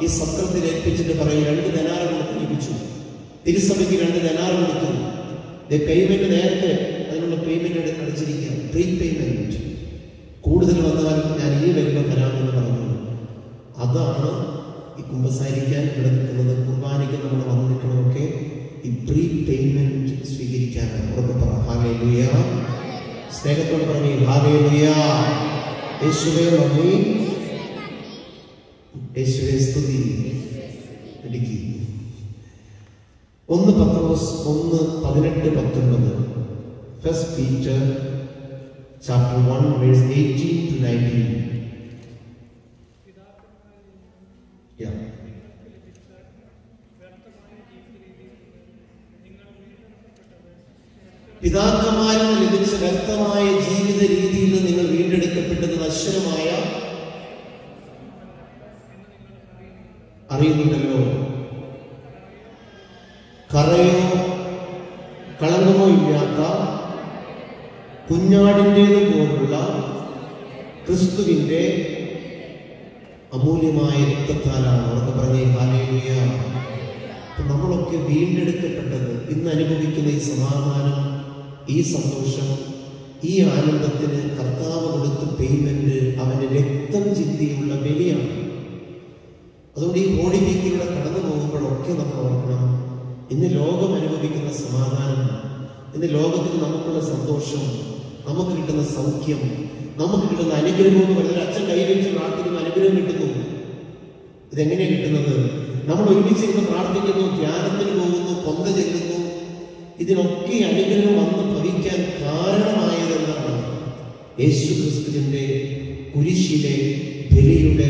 ഈ സത്രത്തിൽ ഏൽപ്പിച്ചിട്ട് പറയും രണ്ട് നെനാറ് കൊടുത്ത് ലഭിച്ചു തിരുസഭയ്ക്ക് രണ്ട് നെനാറ് കൊടുത്തു പേയ്മെന്റ് നേരത്തെ അതിനുള്ള പേയ്മെന്റ് അടിച്ചിരിക്കുക പ്രീ പേയ്മെന്റ് കൂടുതൽ വന്നാൽ ഞാൻ ഈ വരുമ്പോൾ തരാമെന്ന് പറഞ്ഞു. അതാണ് ഈ കുമ്പസാരിക്കാൻ ഇവിടെ നിൽക്കുന്നത്. കുർബാനയ്ക്ക് നമ്മൾ വന്നു നിൽക്കണമൊക്കെ ഈ പ്രീ പേയ്മെന്റ് സ്വീകരിക്കാനാണ്. ഉറപ്പ് പറ. ഹാലേലുയ സ്നേഹത്തോട് പറഞ്ഞു ഹാലേലുയ യേശുവേ നന്ദി. യേശുവേ സ്തുതി. ഇടുക്കി. ഒന്ന് പത്രോസ് ഒന്ന് പതിനെട്ട് പത്തൊൻപത്. First Peter chapter one verse eighteen to nineteen പിതാക്കന്മാരിൽ നിന്ന് ലഭിച്ച വ്യക്തമായ ജീവിത രീതിയിൽ നിന്ന് നിങ്ങൾ വീണ്ടെടുക്കപ്പെട്ടത് നശ്വരമായ അറിയുന്നുണ്ടല്ലോ. കറയോ കളങ്കമോ ഇല്ലാത്ത കുഞ്ഞാടിന്റേത് പോലുള്ള ക്രിസ്തുവിന്റെ അമൂല്യമായ രക്തത്താലാണ് അവർക്ക് പറഞ്ഞേ കാലയിലൂയ നമ്മളൊക്കെ വീണ്ടെടുക്കപ്പെട്ടത് ഇന്ന് അനുഭവിക്കുന്ന ഈ സമാധാനം ഈ സന്തോഷം ഈ ആനന്ദത്തിന് കർത്താവ് കൊടുത്ത പേയ്മെന്റ് അവന്റെ രക്തം ചിന്തിയുള്ള ബലിയാണ്. അതുകൊണ്ട് ഈ ഹോളി വീക്കിലൂടെ കടന്നു പോകുമ്പോഴൊക്കെ നമ്മൾ ഓർക്കണം ഇന്ന് ലോകം അനുഭവിക്കുന്ന സമാധാനം ഇന്ന് ലോകത്തിൽ നമുക്കുള്ള സന്തോഷം നമുക്ക് കിട്ടുന്ന സൗഖ്യം നമുക്ക് കിട്ടുന്ന അനുഗ്രഹം എന്ന് പറഞ്ഞാൽ അച്ഛൻ കൈവച്ച് പ്രാർത്ഥിക്കുന്ന അനുഗ്രഹം കിട്ടുന്നു. ഇതെങ്ങനെയാണ് കിട്ടുന്നത്? നമ്മൾ ഒരുമിച്ച് ഒരുമിച്ചിരുന്ന് പ്രാർത്ഥിക്കുന്നു ധ്യാനത്തിന് പോകുന്നു കൊന്ത ചെല്ലുന്നു ഇതിനൊക്കെ അനുഗ്രഹം വന്ന് ഭവിക്കാൻ കാരണമായതെന്നാണ് യേശു ക്രിസ്തുവിന്റെ കുരിശിലെ ബലിയുടെ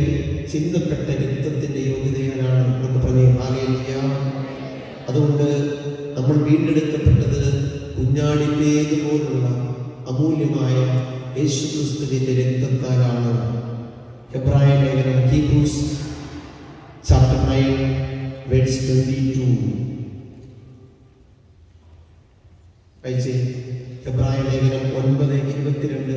ചിന്തപ്പെട്ട രക്തത്തിന്റെ യോഗ്യതയാണ് നമുക്ക് പറഞ്ഞ. ഹാലേലിയ അതുകൊണ്ട് നമ്മൾ വീണ്ടെടുക്കപ്പെട്ടത് കുഞ്ഞാടിന്റേതുപോലുള്ള അമൂല്യമായ യേശു ക്രിസ്തുവിന്റെ രക്തത്താലാണ്. ഹെബ്രായ ലേഖനം Hebrews chapter nine verse twenty two വായിച്ചേ എബ്രായ ലേഖനം ഒൻപത് ഇരുപത്തിരണ്ട്.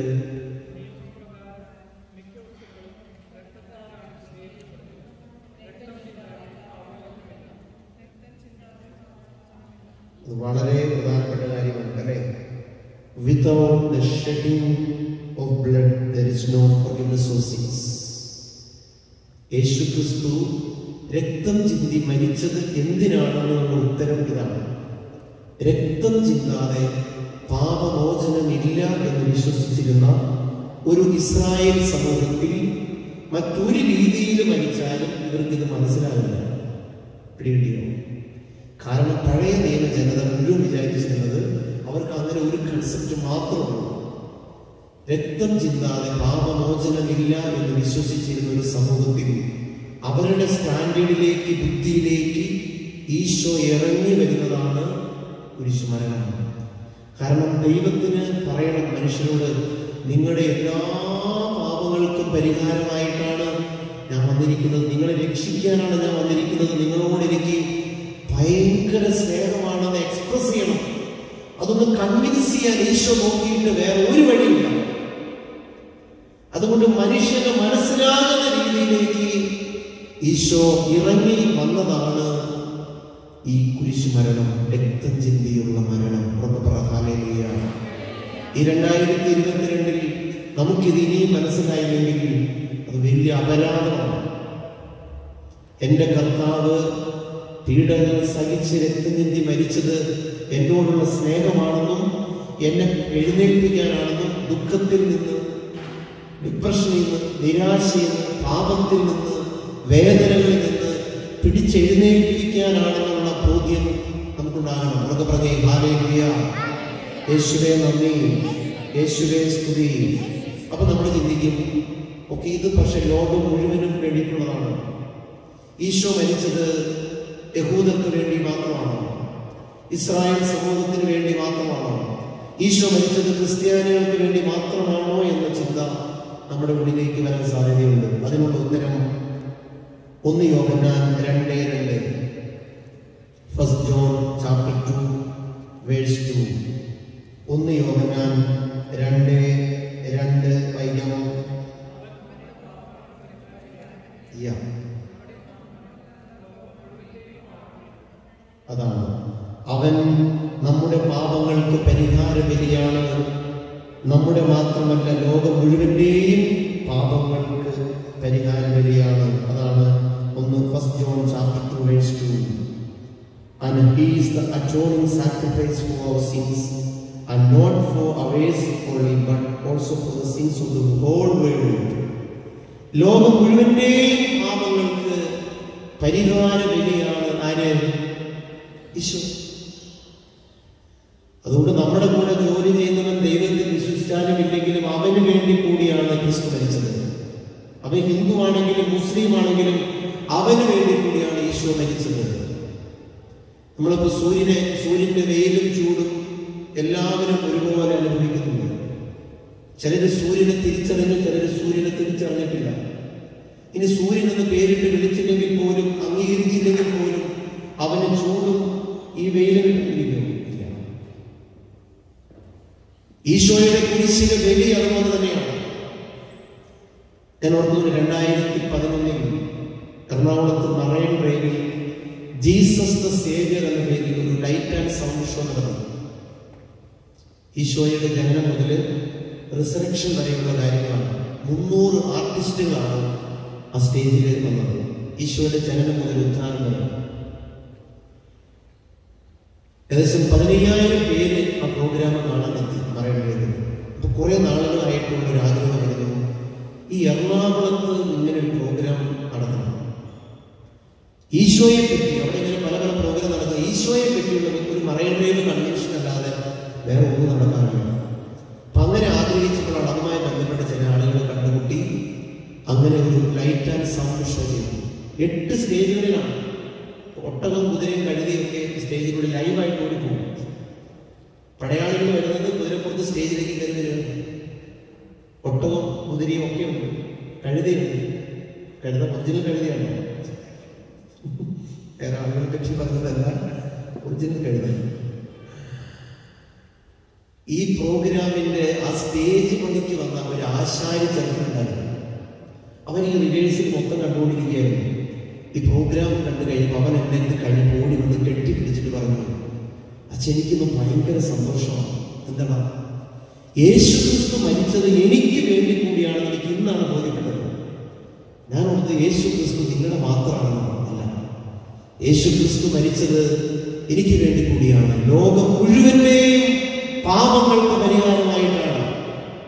വളരെ പ്രധാനപ്പെട്ട കാര്യമാണ് അല്ലേ? Without the shedding of blood there is no forgiveness of sins രക്തം ചിന്തി മരിച്ചത് എന്തിനാണെന്നുള്ള ഉത്തരം ഇതാണ്. രക്തം ചിന്താതെ പാപമോചനമില്ല എന്ന് വിശ്വസിച്ചിരുന്ന ഒരു ഇസ്രായേൽ സമൂഹത്തിൽ മറ്റൊരു രീതിയിൽ മരിച്ചാലും ഇവർക്കിത് മനസ്സിലാവില്ല. പിടികിട്ടിയോ? കാരണം പഴയ നിയമ ജനത മുഴുവൻ വിചാരിച്ചിരുന്നത് അവർക്ക് അങ്ങനെ ഒരു കൺസെപ്റ്റ് മാത്രമുള്ളൂ. രക്തം ചിന്താതെ പാപമോചനമില്ല എന്ന് വിശ്വസിച്ചിരുന്ന ഒരു സമൂഹത്തിൽ അവരുടെ സ്റ്റാൻഡേർഡിലേക്ക് ബുദ്ധിയിലേക്ക് ഈശോ ഇറങ്ങി വരുന്നതാണ് കുരിശുമരണം കാരണം ദൈവത്തിന് പറയണം മനുഷ്യരോട് നിങ്ങളുടെ എല്ലാ പാപങ്ങൾക്കും പരിഹാരമായിട്ടാണ് ഞാൻ വന്നിരിക്കുന്നത്. നിങ്ങളെ രക്ഷിക്കാനാണ് ഞാൻ വന്നിരിക്കുന്നത്. നിങ്ങളോട് എനിക്ക് ഭയങ്കര സ്നേഹമാണെന്ന് എക്സ്പ്രസ് ചെയ്യണം. അതൊന്ന് കൺവിൻസ് ചെയ്യാൻ ഈശോ നോക്കിയിട്ട് വേറെ ഒരു വഴിയില്ല. അതുകൊണ്ട് മനുഷ്യന് മനസ്സിലാകുന്ന രീതിയിലേക്ക് ഈശോ ഇറങ്ങി വന്നതാണ് ഈ കുരിശു മരണം രക്തം ചിന്തിയുള്ള മരണം ഉറപ്പ് പ്രഹാലേലിയാണ് ഈ രണ്ടായിരത്തി ഇരുപത്തിരണ്ടിൽ നമുക്കിത് ഇനിയും മനസ്സിലായില്ലെങ്കിൽ അത് വലിയ അപരാധമാണ്. എന്റെ കർത്താവ് പീഡകൾ സഹിച്ച് രക്തനിന്തി മരിച്ചത് എന്നോടുള്ള സ്നേഹമാണെന്നും എന്നെ എഴുന്നേൽപ്പിക്കാനാണെന്നും ദുഃഖത്തിൽ നിന്ന് ഡിപ്രഷനിൽ നിന്ന് നിരാശയിൽ നിന്ന് പാപത്തിൽ നിന്ന് വേദനകളിൽ നിന്ന് പിടിച്ചെഴുന്നേൽപ്പിക്കാനാണെന്നുള്ള ബോധ്യം നമുക്കുണ്ടാകണം. നമുക്ക് പറഞ്ഞേ ഹാലേലിയ. യേശുവേ നന്ദി. യേശുവേ സ്തുതി. അപ്പൊ നമ്മൾ ചിന്തിക്കും ഒക്കെ ഇത് പക്ഷെ ലോകം മുഴുവനും വേണ്ടിയിട്ടുള്ളതാണ് ഈശോ മരിച്ചത് യഹൂദർക്ക് വേണ്ടി മാത്രമാണ്. ഇസ്രായേൽ സമൂഹത്തിന് വേണ്ടി മാത്രമാണ്. ഈശോ മരിച്ചത് ക്രിസ്ത്യാനികൾക്ക് വേണ്ടി മാത്രമാണോ എന്ന ചിന്ത നമ്മുടെ ഉള്ളിലേക്ക് വരാൻ സാധ്യതയുണ്ട്. അതിനുള്ള ഉത്തരം ഒന്ന് യോഹന്നാൻ രണ്ടേ രണ്ട്. First John chapter two verse two ഒന്ന് യോഹന്നാൻ രണ്ട് രണ്ട് വൈകാമോ? അതാണ്. അവൻ നമ്മുടെ പാപങ്ങൾക്ക് പരിഹാര ബലിയാണ് നമ്മുടെ മാത്രമല്ല ലോകം മുഴുവന്റെയും പാപങ്ങൾക്ക് പരിഹാര ബലിയാണ് അതാണ് ഒന്ന് first John chapter two verse two and he is the atoning sacrifice for our sins. And not for ours only but also for the sins of the whole world. ലോകം മുഴുവന്റെയും പാപങ്ങൾക്ക് പരിഹാര ബലിയാണ് ആര്? ഈശോ. അതുകൊണ്ട് നമ്മുടെ കൂടെ ജോലി ചെയ്യുന്നവൻ ദൈവത്തിൽ വിശ്വസിച്ചാലും ഇല്ലെങ്കിലും അവന് വേണ്ടി കൂടിയാണ് ക്രിസ്തു മരിച്ചത്. അവൻ ഹിന്ദു ആണെങ്കിലും മുസ്ലിം ആണെങ്കിലും അവന് വേണ്ടി കൂടിയാണ് ഈശോ മരിച്ചത്. നമ്മളിപ്പോ സൂര്യനെ സൂര്യന്റെ വെയിലും ചൂടും എല്ലാവരും ഒരുപോലെ അനുഭവിക്കുന്നുണ്ട്. ചിലര് സൂര്യനെ തിരിച്ചറിഞ്ഞു ചിലര് സൂര്യനെ തിരിച്ചറിഞ്ഞിട്ടില്ല. ഇനി സൂര്യൻ എന്ന് പേരിട്ട് വിളിച്ചില്ലെങ്കിൽ പോലും അംഗീകരിച്ചില്ലെങ്കിൽ പോലും അവന് ചൂടും ഈ വെയിലും കിട്ടിയിരിക്കും ഈശോയുടെ കുരിശിലെ ബലി അതുപോലെ തന്നെയാണ്. ഞാൻ ഓർക്കുന്നു രണ്ടായിരത്തി പതിനൊന്നിൽ എറണാകുളത്ത് മറൈൻ ഡ്രൈവിൽ ജീസസ് ദ സേവിയർ എന്ന പേരിൽ ഒരു ലൈറ്റ് ആൻഡ് സൗണ്ട് ഷോ നടന്നു. ഈശോയുടെ ജനനം മുതൽ റിസറക്ഷൻ വരെയുള്ള കാര്യങ്ങളാണ്. മുന്നൂറ് ആർട്ടിസ്റ്റുകളാണ് ആ സ്റ്റേജിൽ വന്നത്. ഈശോയുടെ ജനനം മുതൽ ഉത്ഥാനം വരെ. ഏകദേശം പതിനയ്യായിരം പേര് ആ പ്രോഗ്രാം കാണാൻ എത്തി പറയുന്നത് അപ്പൊ കുറെ നാളുകളായിട്ടുള്ള ഒരു ആഗ്രഹമായിരുന്നു ഈ എറണാകുളത്ത് ഇങ്ങനെ ഒരു പ്രോഗ്രാം നടത്തണം. ഈശോയെ പറ്റി അവിടെ ഇങ്ങനെ പല പല പ്രോഗ്രാം നടക്കുക ഈശോയെ പറ്റിയുള്ള ഒരു മറൈൻ കൺവെൻഷൻ അല്ലാതെ വേറെ ഒന്നും നടക്കാറില്ല. അപ്പൊ അങ്ങനെ ആഗ്രഹിച്ചപ്പോൾ അതുമായി ബന്ധപ്പെട്ട ചില ആളുകൾ കണ്ടുമുട്ടി അങ്ങനെ ഒരു ലൈറ്റ് ആൻഡ് സൗണ്ട് ഷോ ചെയ്തു. എട്ട് സ്റ്റേജുകളിലാണ് ഒട്ടകം കുതിരയും കഴുതിയൊക്കെ സ്റ്റേജിലൂടെ ലൈവായിട്ട് ഓടി പോകും. പടയാളികൾ വരുന്നത് കുതിരപ്പുറത്ത് സ്റ്റേജിലേക്ക് കയറി വരുന്നത് ഒട്ടകവും കുതിരയും ഒക്കെ ഉണ്ട്. കഴുതയുണ്ട്. കഴുത ഒറിജിനൽ കഴുതയാണ്. വേറെ ആളുകളെ പറ്റി പറഞ്ഞതല്ല ഒറിജിനൽ കഴിവ്. ഈ പ്രോഗ്രാമിന്റെ ആ സ്റ്റേജ് പണിക്ക് വന്ന ഒരു ആശാരി ചെറുക്കുണ്ടായിരുന്നു അവൻ ഈ റിവേഴ്സിൽ മൊത്തം കണ്ടുകൊണ്ടിരിക്കുകയായിരുന്നു ഈ പ്രോഗ്രാം കണ്ടു കഴിയുമ്പോൾ അവൻ എന്നെ എന്ത് കഴിഞ്ഞ് ഓടി വന്ന് കെട്ടിപ്പിടിച്ചിട്ട് പറഞ്ഞു അച്ഛൻ എനിക്കൊന്നും ഭയങ്കര സന്തോഷമാണ്. എന്താണ് യേശു ക്രിസ്തു മരിച്ചത് എനിക്ക് വേണ്ടി കൂടിയാണ് എനിക്ക് ഇന്നാണ് ബോധ്യപ്പെട്ടത്. ഞാൻ ഓർത്ത് യേശു ക്രിസ്തു നിങ്ങളുടെ മാത്രമാണെന്ന് അല്ല യേശു ക്രിസ്തു മരിച്ചത് എനിക്ക് വേണ്ടി കൂടിയാണ്. ലോകം മുഴുവന്റെയും പാപങ്ങൾക്ക് പരിഹാരമായിട്ടാണ്.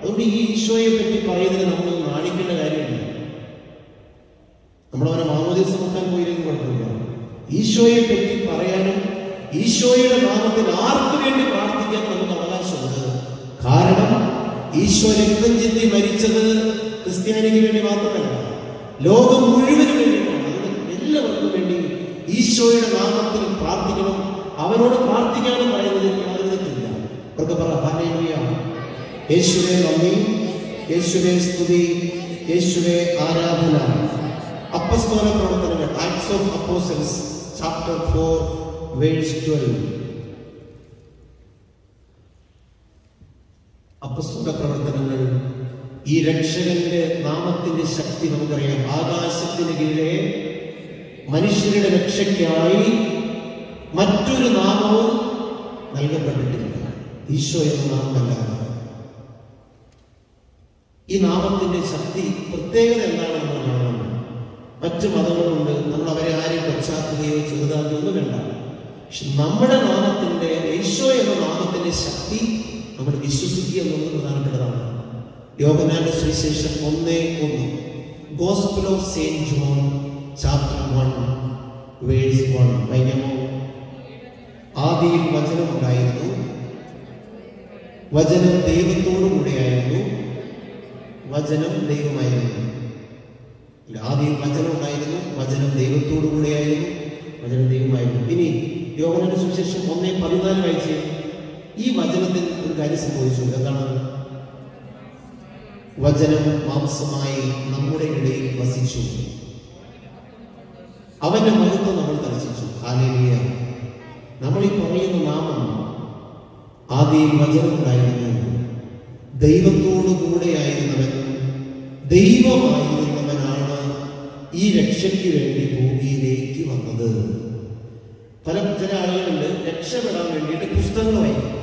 അതുകൊണ്ട് ഈ ഈശോയെ പറ്റി പറയുന്നതിന് നമ്മൾ നാണിക്കേണ്ട കാര്യമില്ല. നമ്മളവനെ മാമോദീസ നോക്കാൻ പോയിരുന്നു കുഴപ്പമില്ല. ഈശോയെ പറ്റി പറയാനും ഈശോയുടെ നാമത്തിൽ ആർക്ക് വേണ്ടി പ്രാർത്ഥിക്കാൻ നമുക്ക് അവകാശമുണ്ട്. കാരണം ഈശോ രക്തം ചിന്തി മരിച്ചത് ക്രിസ്ത്യാനിക്ക് വേണ്ടി മാത്രമല്ല. ലോകം മുഴുവൻ വേണ്ടിയിട്ടാണ് അതുകൊണ്ട് എല്ലാവർക്കും വേണ്ടി ഈശോയുടെ നാമത്തിൽ പ്രാർത്ഥിക്കണം. അവനോട് പ്രാർത്ഥിക്കാനും തെറ്റില്ല അവർക്ക് പറ യേശുവേ നന്ദി. യേശുവേ സ്തുതി. യേശുവേ ആരാധന. അപ്പസ്തോല പ്രവർത്തനങ്ങൾ Acts of Apostles chapter four verse twelve അപ്പസ്തോല പ്രവർത്തനങ്ങൾ ഈ രക്ഷകന്റെ നാമത്തിന്റെ ശക്തി നമുക്കറിയാം. ആകാശത്തിന് കീഴെ മനുഷ്യരുടെ രക്ഷയ്ക്കായി മറ്റൊരു നാമവും നൽകപ്പെട്ടിട്ടില്ല. ഈശോ എന്ന നാമമല്ലാതെ ഈ നാമത്തിന്റെ ശക്തി പ്രത്യേകത എന്താണെന്ന് കാണണം മറ്റു മതങ്ങളുണ്ട്. നമ്മൾ അവരെ ആരെയും പശ്ചാത്തലയോ ചെറുതാക്കുകയോ വേണ്ട. പക്ഷെ നമ്മുടെ നാമത്തിന്റെ ഈശോ എന്ന നാമത്തിന്റെ ശക്തി നമ്മൾ വിശ്വസിക്കുക എന്നുള്ളത് പ്രധാനപ്പെട്ടതാണ്. യോഗനാന്റെ സുവിശേഷം ഒന്നേ ഒന്ന്. Gospel of Saint John chapter one verse one വൈകമോ ആദിയിൽ വചനമുണ്ടായിരുന്നു. വചനം ദൈവത്തോടു കൂടെയായിരുന്നു. വചനം ദൈവമായിരുന്നു. ആദ്യം വചനം ഉണ്ടായിരുന്നു വചനം ദൈവത്തോടു കൂടെയായിരുന്നു. വചനം ദൈവമായിരുന്നു. ഇനി യോഹനന്റെ സുവിശേഷം ഒന്നേ പതിനാല് വായിച്ച് ഈ വചനത്തിൽ ഒരു കാര്യം സംഭവിച്ചു. എന്താണ്? വചനം മാംസമായി നമ്മുടെ ഇടയിൽ വസിച്ചു. അവന്റെ മഹത്വം നമ്മൾ ദർശിച്ചു ഹാലേലിയ നമ്മൾ ഈ പറയുന്ന നാമം ആദ്യം വചനമുണ്ടായിരുന്നു ദൈവത്തോടു കൂടെയായിരുന്നവൻ ദൈവമായിരുന്നവനാണ് ഈ രക്ഷയ്ക്ക് വേണ്ടി ഭൂമിയിലേക്ക് വന്നത്. പല ചില ആളുകളുണ്ട് രക്ഷപ്പെടാൻ വേണ്ടിയിട്ട് പുസ്തകങ്ങൾ വായിക്കും.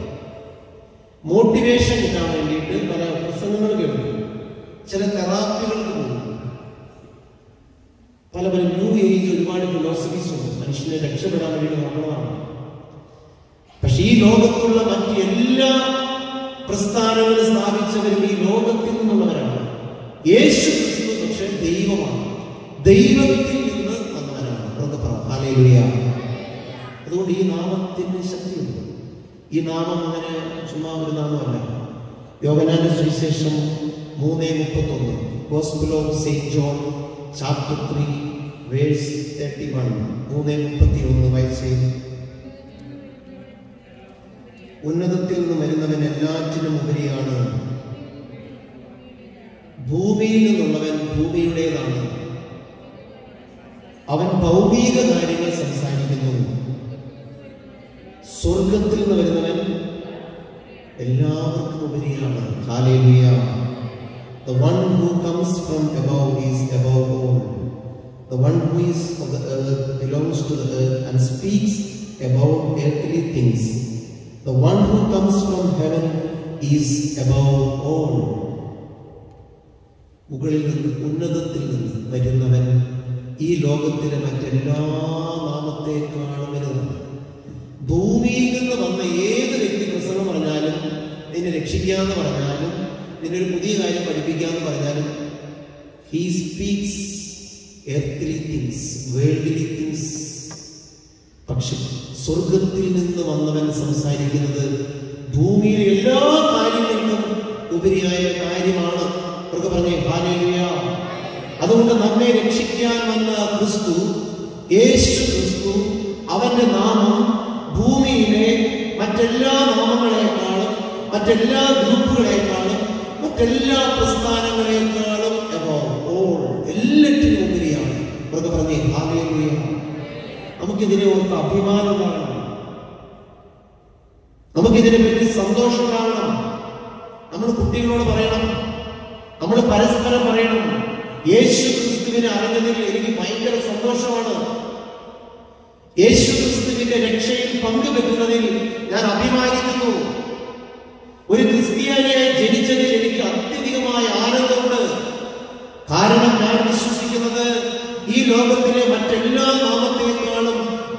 മോട്ടിവേഷൻ കിട്ടാൻ വേണ്ടിയിട്ട് പല പ്രസംഗങ്ങൾ കേൾക്കും. ചില തെറാപ്പികൾക്ക് പോകും. പല പല ന്യൂ ഒരുപാട് ഫിലോസഫീസ് ഉണ്ട് മനുഷ്യനെ രക്ഷപ്പെടാൻ വേണ്ടി നോക്കുന്നതാണ് പക്ഷെ ഈ ലോകത്തുള്ള മറ്റ് എല്ലാ പ്രസ്ഥാനങ്ങളും സ്ഥാപിച്ചവരും ഈ ലോകത്തിൽ നിന്നുള്ളവരാണ്. യേശു ക്രിസ്തു പക്ഷെ ദൈവമാണ്. ദൈവത്തിൽ നിന്ന് വന്നവരാണ്. അതുകൊണ്ട് ഈ നാമത്തിന് ശക്തിയുണ്ട്. ഈ നാമം അങ്ങനെ ചുമ്മാ ഒരു നാമമല്ല. യോഗനാന്റെ സുവിശേഷം മൂന്ന് മുപ്പത്തൊന്ന്. Gospel of Saint John chapter three verse thirty one മൂന്ന് മുപ്പത്തി ഒന്ന് വയസ്സ്. ഉന്നതത്തിൽ നിന്ന് വരുന്നവൻ എല്ലാറ്റിനും ഉപരിയാണ്. ഭൂമിയിൽ നിന്നുള്ളവൻ ഭൂമിയുടേതാണ്. അവൻ ഭൗമിക കാര്യങ്ങൾ സംസാരിക്കുന്നു. സ്വർഗത്തിൽ നിന്ന് വരുന്നവൻ എല്ലാവർക്കും ഉപരിയാണ്. The one who comes from above is above all. The one who is of the earth belongs to the earth and speaks about earthly things. The one who comes from heaven is above all. മുകളിൽ നിന്ന് ഉന്നതത്തിൽ നിന്ന് വരുന്നവൻ ഈ ലോകത്തിലെ മറ്റെല്ലാ നാമത്തെക്കാളും വലുതാണ് ഭൂമിയിൽ നിന്ന് വന്ന ഏത് വ്യക്തി പ്രസംഗം പറഞ്ഞാലും നിന്നെ രക്ഷിക്കാന്ന് പറഞ്ഞാലും നിന്നെ ഒരു പുതിയ കാര്യം പഠിപ്പിക്കാന്ന് പറഞ്ഞാലും he speaks earthly things worldly things പക്ഷെ സ്വർഗത്തിൽ നിന്ന് വന്നവൻ സംസാരിക്കുന്നത് ഭൂമിയിലെ എല്ലാ കാര്യങ്ങൾക്കും ഉപരിയായ കാര്യമാണ്. പറഞ്ഞേ അതുകൊണ്ട് നമ്മെ രക്ഷിക്കാൻ വന്ന ക്രിസ്തു യേശു ക്രിസ്തു അവന്റെ നാമം ഭൂമിയിലെ മറ്റെല്ലാ നാമങ്ങളെക്കാളും മറ്റെല്ലാ ഗ്രൂപ്പുകളെക്കാളും മറ്റെല്ലാ പ്രസ്ഥാനങ്ങളെക്കാളും പറഞ്ഞേ ഹാലേലുയ. നമുക്കിതിനെ ഓർത്ത് അഭിമാനം കാണണം നമുക്കിതിനെ പറ്റി സന്തോഷം കാണണം നമ്മൾ കുട്ടികളോട് പറയണം. നമ്മൾ പരസ്പരം പറയണം. യേശു ക്രിസ്തുവിനെ അറിഞ്ഞതിൽ എനിക്ക് ഭയങ്കര സന്തോഷമാണ്. യേശു ക്രിസ്തുവിന്റെ രക്ഷയിൽ പങ്കുവെക്കുന്നതിൽ ഞാൻ അഭിമാനിക്കുന്നു. ഒരു ക്രിസ്ത്യാനിയായി ജനിച്ചതിൽ എനിക്ക് അത്യധികമായ ആനന്ദമുണ്ട്. കാരണം ഞാൻ ലോകത്തിലെ മറ്റെല്ലാ നാമത്തേക്കാളും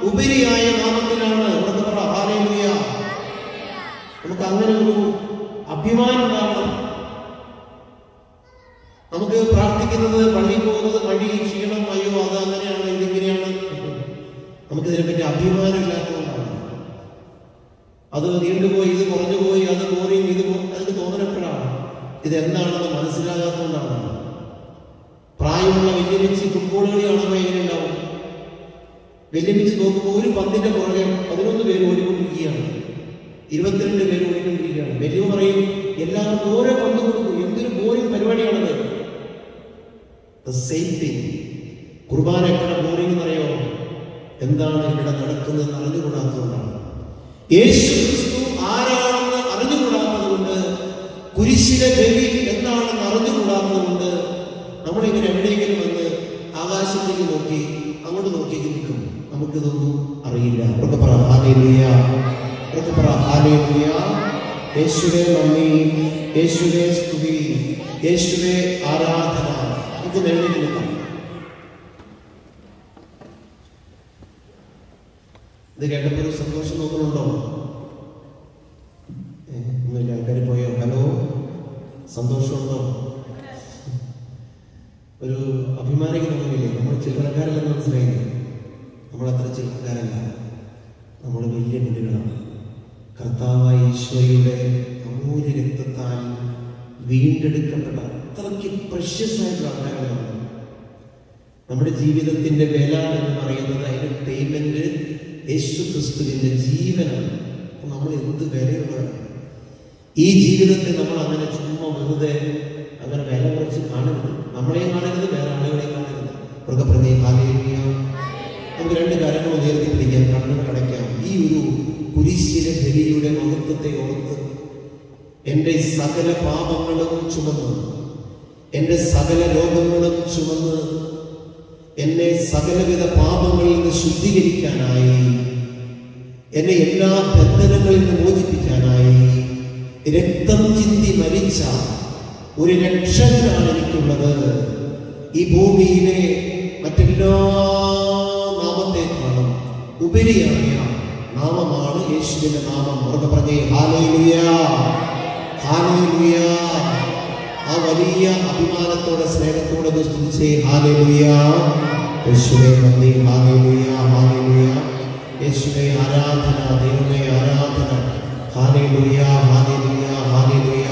ഉപരിയായ നാമത്തിലാണ് ഉറക്കെ പറ നമുക്ക് അങ്ങനെ ഒരു അഭിമാനം ഉണ്ടാവണം നമുക്ക് പ്രാർത്ഥിക്കുന്നത് പള്ളിയിൽ പോകുന്നത് വഴി ക്ഷീണം അയ്യോ അത് അങ്ങനെയാണ് ഇതിങ്ങനെയാണ് നമുക്ക് ഇതിനെപ്പറ്റി അഭിമാനം ഇല്ലാത്തതുകൊണ്ടാണ് അത് നീണ്ടുപോയി ഇത് കുറഞ്ഞു പോയി അത് പോറിയും ഇത് അതിന് തോന്നലപ്പോഴാണ്. ഇതെന്താണെന്ന് മനസ്സിലാകാത്തതുകൊണ്ടാണ്. പ്രായമുള്ള വെല്ലുവിളിച്ച് കാണുമ്പോൾ എങ്ങനെ ഉണ്ടാവും വെല്ലുവിളിച്ച് നോക്കുമ്പോൾ ഒരു പന്തിന്റെ പുറകെ പതിനൊന്ന് പേര് ഓടിക്കൊണ്ടിരിക്കുകയാണ്. ഇരുപത്തിരണ്ട് പേര് ഓടിക്കൊണ്ടിരിക്കുകയാണ്. വെല്ലു പറയും എല്ലാവർക്കും ഓരോ പന്ത് കൊടുക്കും. എന്തൊരു ബോറിംഗ് പരിപാടിയാണത്. കുർബാന എത്ര ബോറിംഗ് എന്നറിയോ? എന്താണ് ഇവിടെ നടക്കുന്നത് അറിഞ്ഞുകൂടാത്തതുകൊണ്ടാണ്. യേശു ക്രിസ്തു ആരാണെന്ന് അറിഞ്ഞുകൂടാത്തതുകൊണ്ട് കുരിശിലെ ബലി എന്താണെന്ന് അറിഞ്ഞുകൂടാത്തതുകൊണ്ട് നമ്മളിങ്ങനെ എവിടെയെങ്കിലും വന്ന് ആകാശത്തേക്ക് നോക്കി അങ്ങോട്ട് നോക്കി നിൽക്കും നമുക്കിതൊന്നും അറിയില്ല. അവർക്ക് പറ ഹാലേലുയ അവർക്ക് പറ ഹാലേലുയ യേശുവേ നന്ദി. യേശുവേ സ്തുതി. യേശുവേ ആരാധന. നമുക്ക് എഴുന്നേറ്റ് നിൽക്കാം. ഇത് കേട്ടപ്പോൾ സന്തോഷം നോക്കുന്നുണ്ടോ ഏ, ഒന്നുമില്ല ആൾക്കാർ പോയോ ഹലോ സന്തോഷമുണ്ടോ ഒരു അഭിമാനിക്ക് തോന്നുന്നില്ലേ നമ്മൾ ചില്ലറക്കാരല്ലെന്ന് മനസ്സിലായില്ലേ നമ്മൾ അത്ര ചില്ലറക്കാരല്ല നമ്മൾ വലിയ അമൂല്യമുടികളാണ് കർത്താവായ ഈശോയുടെ അമൂല്യ രക്തത്താൽ വീണ്ടെടുക്കപ്പെട്ട അത്രയ്ക്ക് പ്രഷ്യസ് ആയിട്ടുള്ള ആൾക്കാരാണ് നമ്മുടെ ജീവിതത്തിന്റെ വില എന്ന് പറയുന്നത് അതിന്റെ പേയ്മെന്റ് യേശു ക്രിസ്തുവിന്റെ ജീവനാണ് നമ്മൾ എന്ത് വിലയുള്ളതാണ് ഈ ജീവിതത്തെ നമ്മൾ അങ്ങനെ ചുമ്മാ വെറുതെ അങ്ങനെ വില കുറച്ച് കാണരുത്. നമ്മളെയും കാണരുത് വേറെ ആളുകളെയും കാണരുത്. അവർക്ക് പ്രതി ഹാലേലിയ. നമുക്ക് രണ്ട് ഉയർത്തി പിടിക്കാം കണ്ണുകൾ അടയ്ക്കാം. ഒരു കുരിശിലെ ബലിയുടെ മഹത്വത്തെ ഓർത്ത് എന്റെ സകല പാപങ്ങളും ചുമന്ന് എന്റെ സകല രോഗങ്ങളും ചുമന്ന് എന്നെ സകലവിധ പാപങ്ങളിൽ നിന്ന് ശുദ്ധീകരിക്കാനായി എന്നെ എല്ലാ ബന്ധനങ്ങളിൽ നിന്ന് മോചിപ്പിക്കാനായി രക്തം ചിന്തി മരിച്ച ഒരു രക്ഷകനാണ് എനിക്കുള്ളത്. ഈ ഭൂമിയിലെ മറ്റെല്ലാ നാമത്തെക്കാളും ഉപരിയായ നാമമാണ് യേശുവിന്റെ നാമം. ഉറക്കെ പറഞ്ഞേ ഹാലേലുയ ഹാലേലുയ. ആ വലിയ അഭിമാനത്തോടെ സ്നേഹത്തോടെ ഒന്ന് സ്തുതിച്ചേ ഹാലേലുയ. യേശുവേ നന്ദി. ഹാലേലുയ ഹാലേലുയ. യേശുവേ ആരാധന ദൈവമേ ആരാധന. ഹാലേലുയ ഹാലേലുയ ഹാലേലുയ.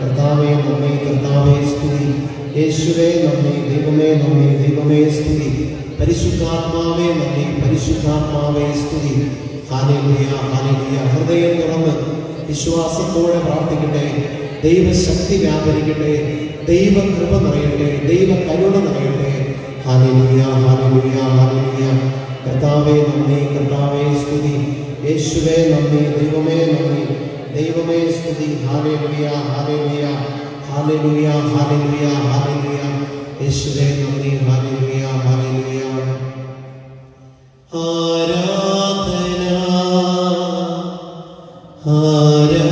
കർത്താവേ നന്ദി. കർത്താവേ സ്തുതി. യേശുവേ നന്ദി. ദൈവമേ നന്ദി. ദൈവമേ സ്തുതി. പരിശുദ്ധാത്മാവേ നന്ദി. പരിശുദ്ധാത്മാവേ സ്തുതി. ഹാലേലുയ ഹാലേലുയ ഹൃദയം തുറന്ന് വിശ്വാസത്തോടെ പ്രാർത്ഥിക്കട്ടെ. ദൈവശക്തി വ്യാപരിക്കട്ടെ. ദൈവകൃപ നിറയട്ടെ. ദൈവ കരുണ നിറയട്ടെ. Hallelujah hallelujah hallelujah. കർത്താവേ നന്ദി കർത്താവേ സ്തുതി. യേശുവേ നന്ദി ദൈവമേ നന്ദി. ദൈവമേ സ്തുതി. Hallelujah hallelujah. Hallelujah hallelujah hallelujah. യേശുവേ നന്ദി ഹാലിലുയ ഹാലിലുയ. ആരാധന ആരാധന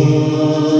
Lord.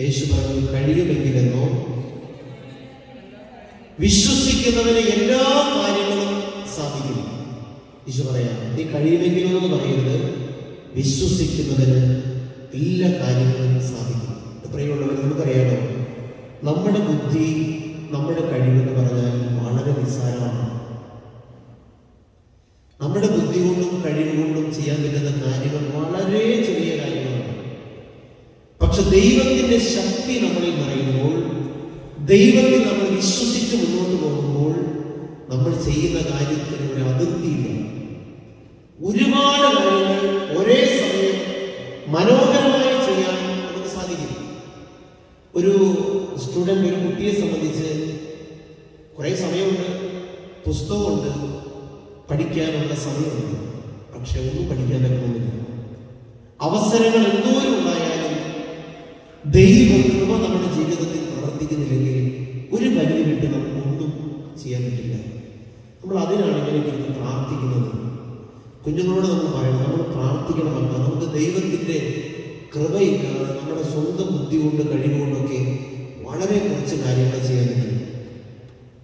യേശു പറഞ്ഞു കഴിയുമെങ്കിലെന്നോ? വിശ്വസിക്കുന്നവന് എല്ലാ കാര്യങ്ങളും സാധിക്കും. യേശു പറയാം നീ കഴിയുമെങ്കിലോ എന്ന് പറയരുത്. വിശ്വസിക്കുന്നതിന് എല്ലാ കാര്യങ്ങളും സാധിക്കും. പ്രിയമുള്ളവർ നമുക്കറിയാമോ നമ്മുടെ ബുദ്ധി നമ്മുടെ കഴിവെന്ന് പറഞ്ഞാൽ വളരെ നിസ്സാരമാണ്. നമ്മുടെ ബുദ്ധി കൊണ്ടും കഴിവ് കൊണ്ടും ചെയ്യാൻ പറ്റുന്ന കാര്യങ്ങൾ വളരെ പക്ഷെ ദൈവത്തിന്റെ ശക്തി നമ്മളിൽ നിറയുമ്പോൾ ദൈവത്തിൽ നമ്മൾ വിശ്വസിച്ച് മുന്നോട്ട് പോകുമ്പോൾ നമ്മൾ ചെയ്യുന്ന കാര്യത്തിന് ഒരു അതിർത്തിയില്ല ഒരുപാട് കാര്യങ്ങൾ ഒരേ സമയം മനോഹരമായി ചെയ്യാൻ നമുക്ക് സാധിക്കും ഒരു സ്റ്റുഡന്റ് ഒരു കുട്ടിയെ സംബന്ധിച്ച് കുറേ സമയമുണ്ട് പുസ്തകമുണ്ട് പഠിക്കാനുള്ള സമയമുണ്ട് പക്ഷെ ഒന്നും പഠിക്കാൻ പറ്റുന്നില്ല. അവസരങ്ങൾ എന്തോരം ഉണ്ടായാലും ദൈവ കൃപ നമ്മുടെ ജീവിതത്തിൽ പ്രവർത്തിക്കുന്നില്ലെങ്കിൽ ഒരു പരിധി വിട്ട് നമുക്ക് ഒന്നും ചെയ്യാൻ പറ്റില്ല. നമ്മൾ അതിനാണ് ഇങ്ങനെ പ്രാർത്ഥിക്കുന്നത്. കുഞ്ഞുങ്ങളോട് നമ്മൾ പറയണം നമ്മൾ പ്രാർത്ഥിക്കണമല്ല. നമുക്ക് ദൈവത്തിന്റെ കൃപയില്ലാതെ നമ്മുടെ സ്വന്തം ബുദ്ധി കൊണ്ട് കഴിവുകൊണ്ടൊക്കെ വളരെ കുറച്ച് കാര്യങ്ങൾ ചെയ്യാൻ പറ്റും.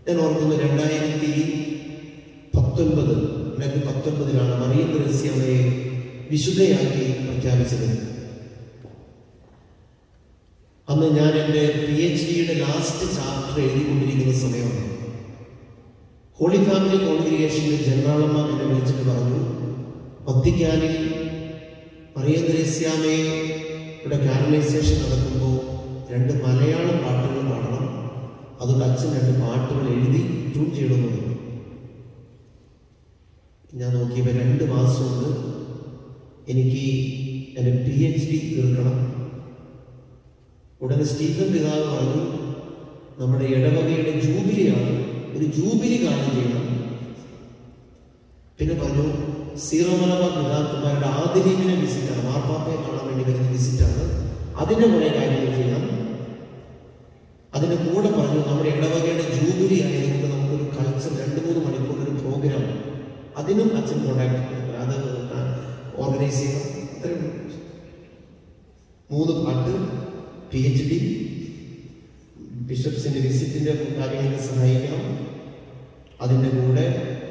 ഞാൻ ഓർക്കുന്നു രണ്ടായിരത്തി പത്തൊൻപത് രണ്ടായിരത്തി പത്തൊൻപതിലാണ് മറിയം രഹസ്യമയെ വിശുദ്ധയാക്കി പ്രഖ്യാപിച്ചത് അന്ന് ഞാൻ എന്റെ പി എച്ച് ഡിയുടെ ലാസ്റ്റ് ചാപ്റ്റർ എഴുതിക്കൊണ്ടിരിക്കുന്ന സമയമാണ്. ഹോളി ഫാമിലി കോൺഗ്രിഗേഷനിൽ ജനറാളമ്മ എന്നെ വിളിച്ചിട്ട് പറഞ്ഞു വത്തിക്കാനിൽ മറിയദ്രേസ്യാമയുടെ കാനലൈസേഷൻ നടക്കുമ്പോൾ രണ്ട് മലയാള പാട്ടുകൾ പാടണം. അതുകൊണ്ട് അച്ഛൻ രണ്ട് പാട്ടുകൾ എഴുതി ട്യൂൺ ചെയ്യണമെന്ന് ഞാൻ നോക്കിയപ്പോൾ രണ്ട് മാസം കൊണ്ട് എനിക്ക് എന്റെ പി എച്ച് ഡി തീർക്കണം. ഉടനെ സ്റ്റീഫൻ പിതാവ് പറഞ്ഞു നമ്മുടെ ഇടവകയുടെ ജൂബിലിയാണ് ഒരു ജൂബിലി കാണുകയാണ് പിന്നെ പറഞ്ഞു സീറോ മലബാർ പിതാക്കന്മാരുടെ ആദിലീപിനെ വിസിറ്റാണ് മാർപ്പാപ്പയെ കാണാൻ വേണ്ടി വരുന്ന വിസിറ്റാണ് അതിന്റെ കുറെ കാര്യങ്ങൾ ചെയ്യാം. അതിന്റെ കൂടെ പറഞ്ഞു നമ്മുടെ ഇടവകയുടെ ജൂബിലി ആയതുകൊണ്ട് നമുക്കൊരു കൾച്ചർ രണ്ട് മൂന്ന് മണിക്കൂർ ഒരു പ്രോഗ്രാം അതിനും അച്ഛൻ കോണ്ടാക്ട് അത് ഓർഗനൈസ് ചെയ്യണം. അത്രയും മൂന്ന് പാട്ട് പി എച്ച് ഡി ബിഷപ്സിന്റെ വിസിറ്റിന്റെ കാര്യങ്ങൾക്ക് സഹായിക്കണം. അതിന്റെ കൂടെ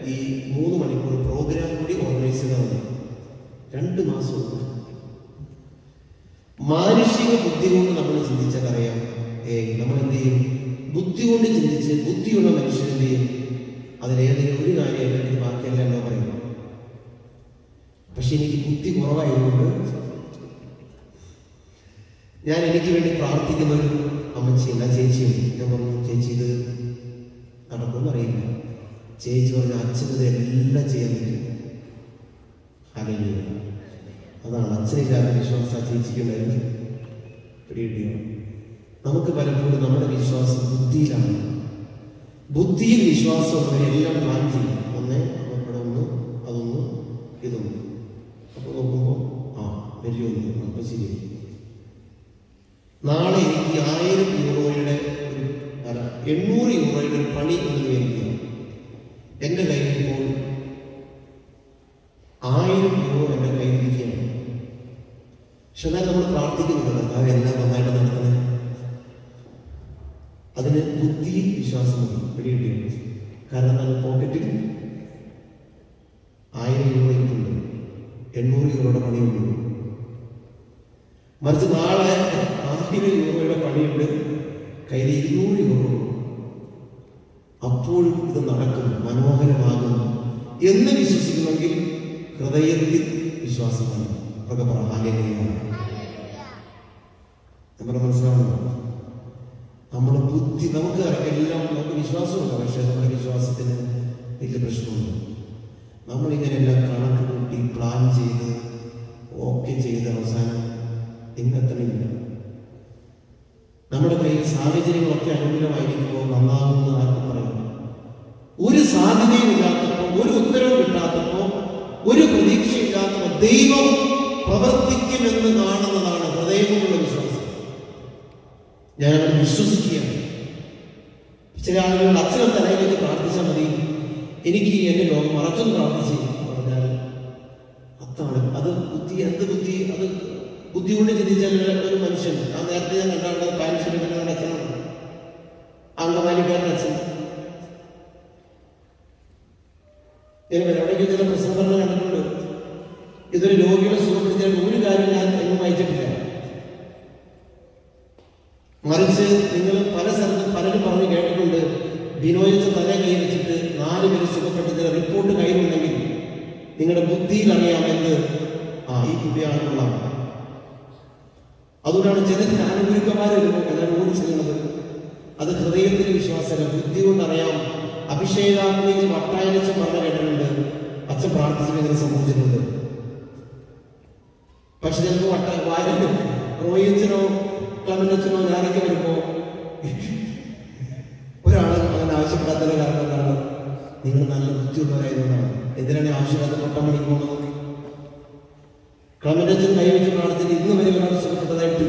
ഈ മൂന്ന് മണിക്കൂർ പ്രോഗ്രാം കൂടി ഓർഗനൈസ് ചെയ്താൽ മതി. രണ്ട് മാസം മാനുഷിക ബുദ്ധി കൊണ്ട് നമ്മൾ ചിന്തിച്ചാൽ അറിയാം. ഏ നമ്മൾ എന്ത് ചെയ്യും? ബുദ്ധി കൊണ്ട് ചിന്തിച്ച് ബുദ്ധിയുള്ള മനുഷ്യൻ എന്ത് ചെയ്യും? അതിലേതെങ്കിലും ഒരു കാര്യം അല്ലെങ്കിൽ ബാക്കിയെല്ലാം എന്നോ പറയും. പക്ഷെ എനിക്ക് ബുദ്ധി കുറവായതുകൊണ്ട് ഞാൻ എനിക്ക് വേണ്ടി പ്രാർത്ഥിക്കുന്ന ഒരു അമ്മച്ചിയുണ്ട് ചേച്ചി ഞാൻ പറഞ്ഞു ചേച്ചി ഇത് നടക്കുമെന്ന് അറിയില്ല ചേച്ചി പറഞ്ഞു അച്ഛനത് എല്ലാം ചെയ്യാൻ പറ്റും. അറിയില്ല അതാണ് അച്ഛനില്ലാത്ത വിശ്വാസം ആ ചേച്ചിക്കുണ്ടായിരുന്നു പിടികിട്ടിയോ നമുക്ക് പലപ്പോഴും നമ്മുടെ വിശ്വാസം ബുദ്ധിയിലാണ്. ബുദ്ധിയിൽ വിശ്വാസം എല്ലാം പ്ലാൻ ചെയ്യും. ഒന്ന് അവിടെ ഒന്ന് അതൊന്ന് ഇതൊന്ന്. അപ്പോൾ നോക്കുമ്പോൾ ആ വലിയ ഒന്ന് അപ്പൊ ശരിയായി. നാളെ എനിക്ക് ആയിരം യൂറോയുടെ ഒരു അല്ല എണ്ണൂറ് യൂറോയുടെ ഒരു പണി എന്ന് വിചാരിക്കുക എന്റെ കയ്യിൽ ഇപ്പോൾ ആയിരം യൂറോ എന്റെ കയ്യിലിരിക്കുകയാണ് പക്ഷെ എന്നാൽ നമ്മൾ പ്രാർത്ഥിക്കുന്നുണ്ട് കർത്താവ് എല്ലാം നന്നായിട്ട് നടക്കുന്നത് അതിന് ബുദ്ധി വിശ്വാസം മതി കാരണം നമ്മൾ പോക്കറ്റിൽ ആയിരം യൂറോ ഇരിപ്പുണ്ട്. എണ്ണൂറ് യൂറോയുടെ പണിയുണ്ട്. മറിച്ച് നാളെ ആയിരം രൂപയുടെ പണിയുണ്ട് കയ്യിൽ ഇരുന്നൂറ് രൂപ അപ്പോഴും ഇത് നടക്കും മനോഹരമാകും എന്ന് വിശ്വസിക്കുന്നെങ്കിൽ ഹൃദയത്തിൽ വിശ്വാസമാണ് അതൊക്കെ പ്രാധാന്യമാണ് നമ്മുടെ മനസ്സിലാവുന്നു? നമ്മുടെ ബുദ്ധി നമുക്ക് എല്ലാം നമുക്ക് വിശ്വാസമുണ്ട് പക്ഷെ നമ്മുടെ വിശ്വാസത്തിന് വലിയ പ്രശ്നമുണ്ട്. നമ്മളിങ്ങനെ എല്ലാം കണക്ക് കൂട്ടി പ്ലാൻ ചെയ്ത് ഓക്കെ ചെയ്ത് അവസാനം ഇന്നെത്തണില്ല നമ്മുടെ കയ്യിൽ സാഹചര്യങ്ങളൊക്കെ അനുകൂലമായിരിക്കുമ്പോൾ നന്നാകുമെന്ന് ആർക്കും പറയുന്നു. ഒരു സാധ്യതയും ഇല്ലാത്തപ്പോൾ ഒരു ഉത്തരവും കിട്ടാത്തപ്പോൾ ഒരു പ്രതീക്ഷയില്ലാത്തപ്പോൾ ദൈവം പ്രവർത്തിക്കുമെന്ന് കാണുന്നതാണ് ഹൃദയമുള്ള വിശ്വാസം. ഞാൻ വിശ്വസിക്കുകയാണ്. ചില ആളുകൾ അച്ഛനും വെച്ച് പ്രാർത്ഥിച്ചാൽ മതി. എനിക്ക് എന്റെ ലോകം മറച്ചൊന്ന് പ്രാർത്ഥിച്ചു പറഞ്ഞാൽ അത്താണ് അത് ബുദ്ധി എന്ത് ബുദ്ധി അത് ബുദ്ധി കൊണ്ട് ചിന്തിച്ചാൽ ഒരു മനുഷ്യൻ. ആ നേരത്തെ ഞാൻ കണ്ടാണ്ട് എടുക്കുന്ന അച്ഛനാണ് അംഗമാലിക്കാരുടെ അച്ഛൻ. ഞാൻ എവിടേക്ക് ചില പ്രസംഗങ്ങൾ കണ്ടിട്ടുണ്ട്. ഇതൊരു രോഗികളെ സുഖപ്പെടുത്തിയാൽ ഒരു കാര്യം ഞാൻ എങ്ങും വായിച്ചിട്ടില്ല. മറിച്ച് നിങ്ങൾ പല സ്ഥലത്തും പലരും പറഞ്ഞ് കേട്ടിട്ടുണ്ട്. ബിനോയിച്ച് തല കൈ വെച്ചിട്ട് നാല് പേര് സുഖപ്പെട്ട ചില റിപ്പോർട്ട് കയ്യിലുണ്ടെങ്കിൽ നിങ്ങളുടെ ബുദ്ധിയിൽ അറിയാമെന്ന് ആ ഈ കുട്ടിയാണെന്നുള്ള അതുകൊണ്ടാണ് ജ്ഞാനഗുരുക്കന്മാർ വരുമ്പോൾ അതാണ് ചെയ്യുന്നത്. അത് ഹൃദയത്തിൽ വിശ്വാസമല്ല ബുദ്ധി കൊണ്ടറിയാം. അഭിഷേകാത്മയിൽ വട്ടായനച്ചൻ പറഞ്ഞ കേട്ടിട്ടുണ്ട് അച്ഛൻ പ്രാർത്ഥിച്ചിട്ട് സംഭവിച്ചിട്ടുണ്ട്. പക്ഷെ ചിലപ്പോൾ വട്ട വായനോ റോയിച്ചനോ ക്ലമനച്ചനോ ഞാനൊക്കെ വരുമ്പോ ഒരാൾ അങ്ങനെ ആവശ്യപ്പെടാത്തതിന്റെ കാരണം എന്താണ്? നിങ്ങൾ നല്ല ബുദ്ധിയുള്ളവരായതുകൊണ്ടാണ്. എന്തിനാണ് ആവശ്യമില്ലാത്ത പണിക്ക് പോകുന്നത് ക്ലമനച്ചൻ കൈവച്ച് പ്രാർത്ഥിച്ച് ഇന്ന് വരെ ഒരാൾ സുഖപ്പെട്ടതായിട്ട്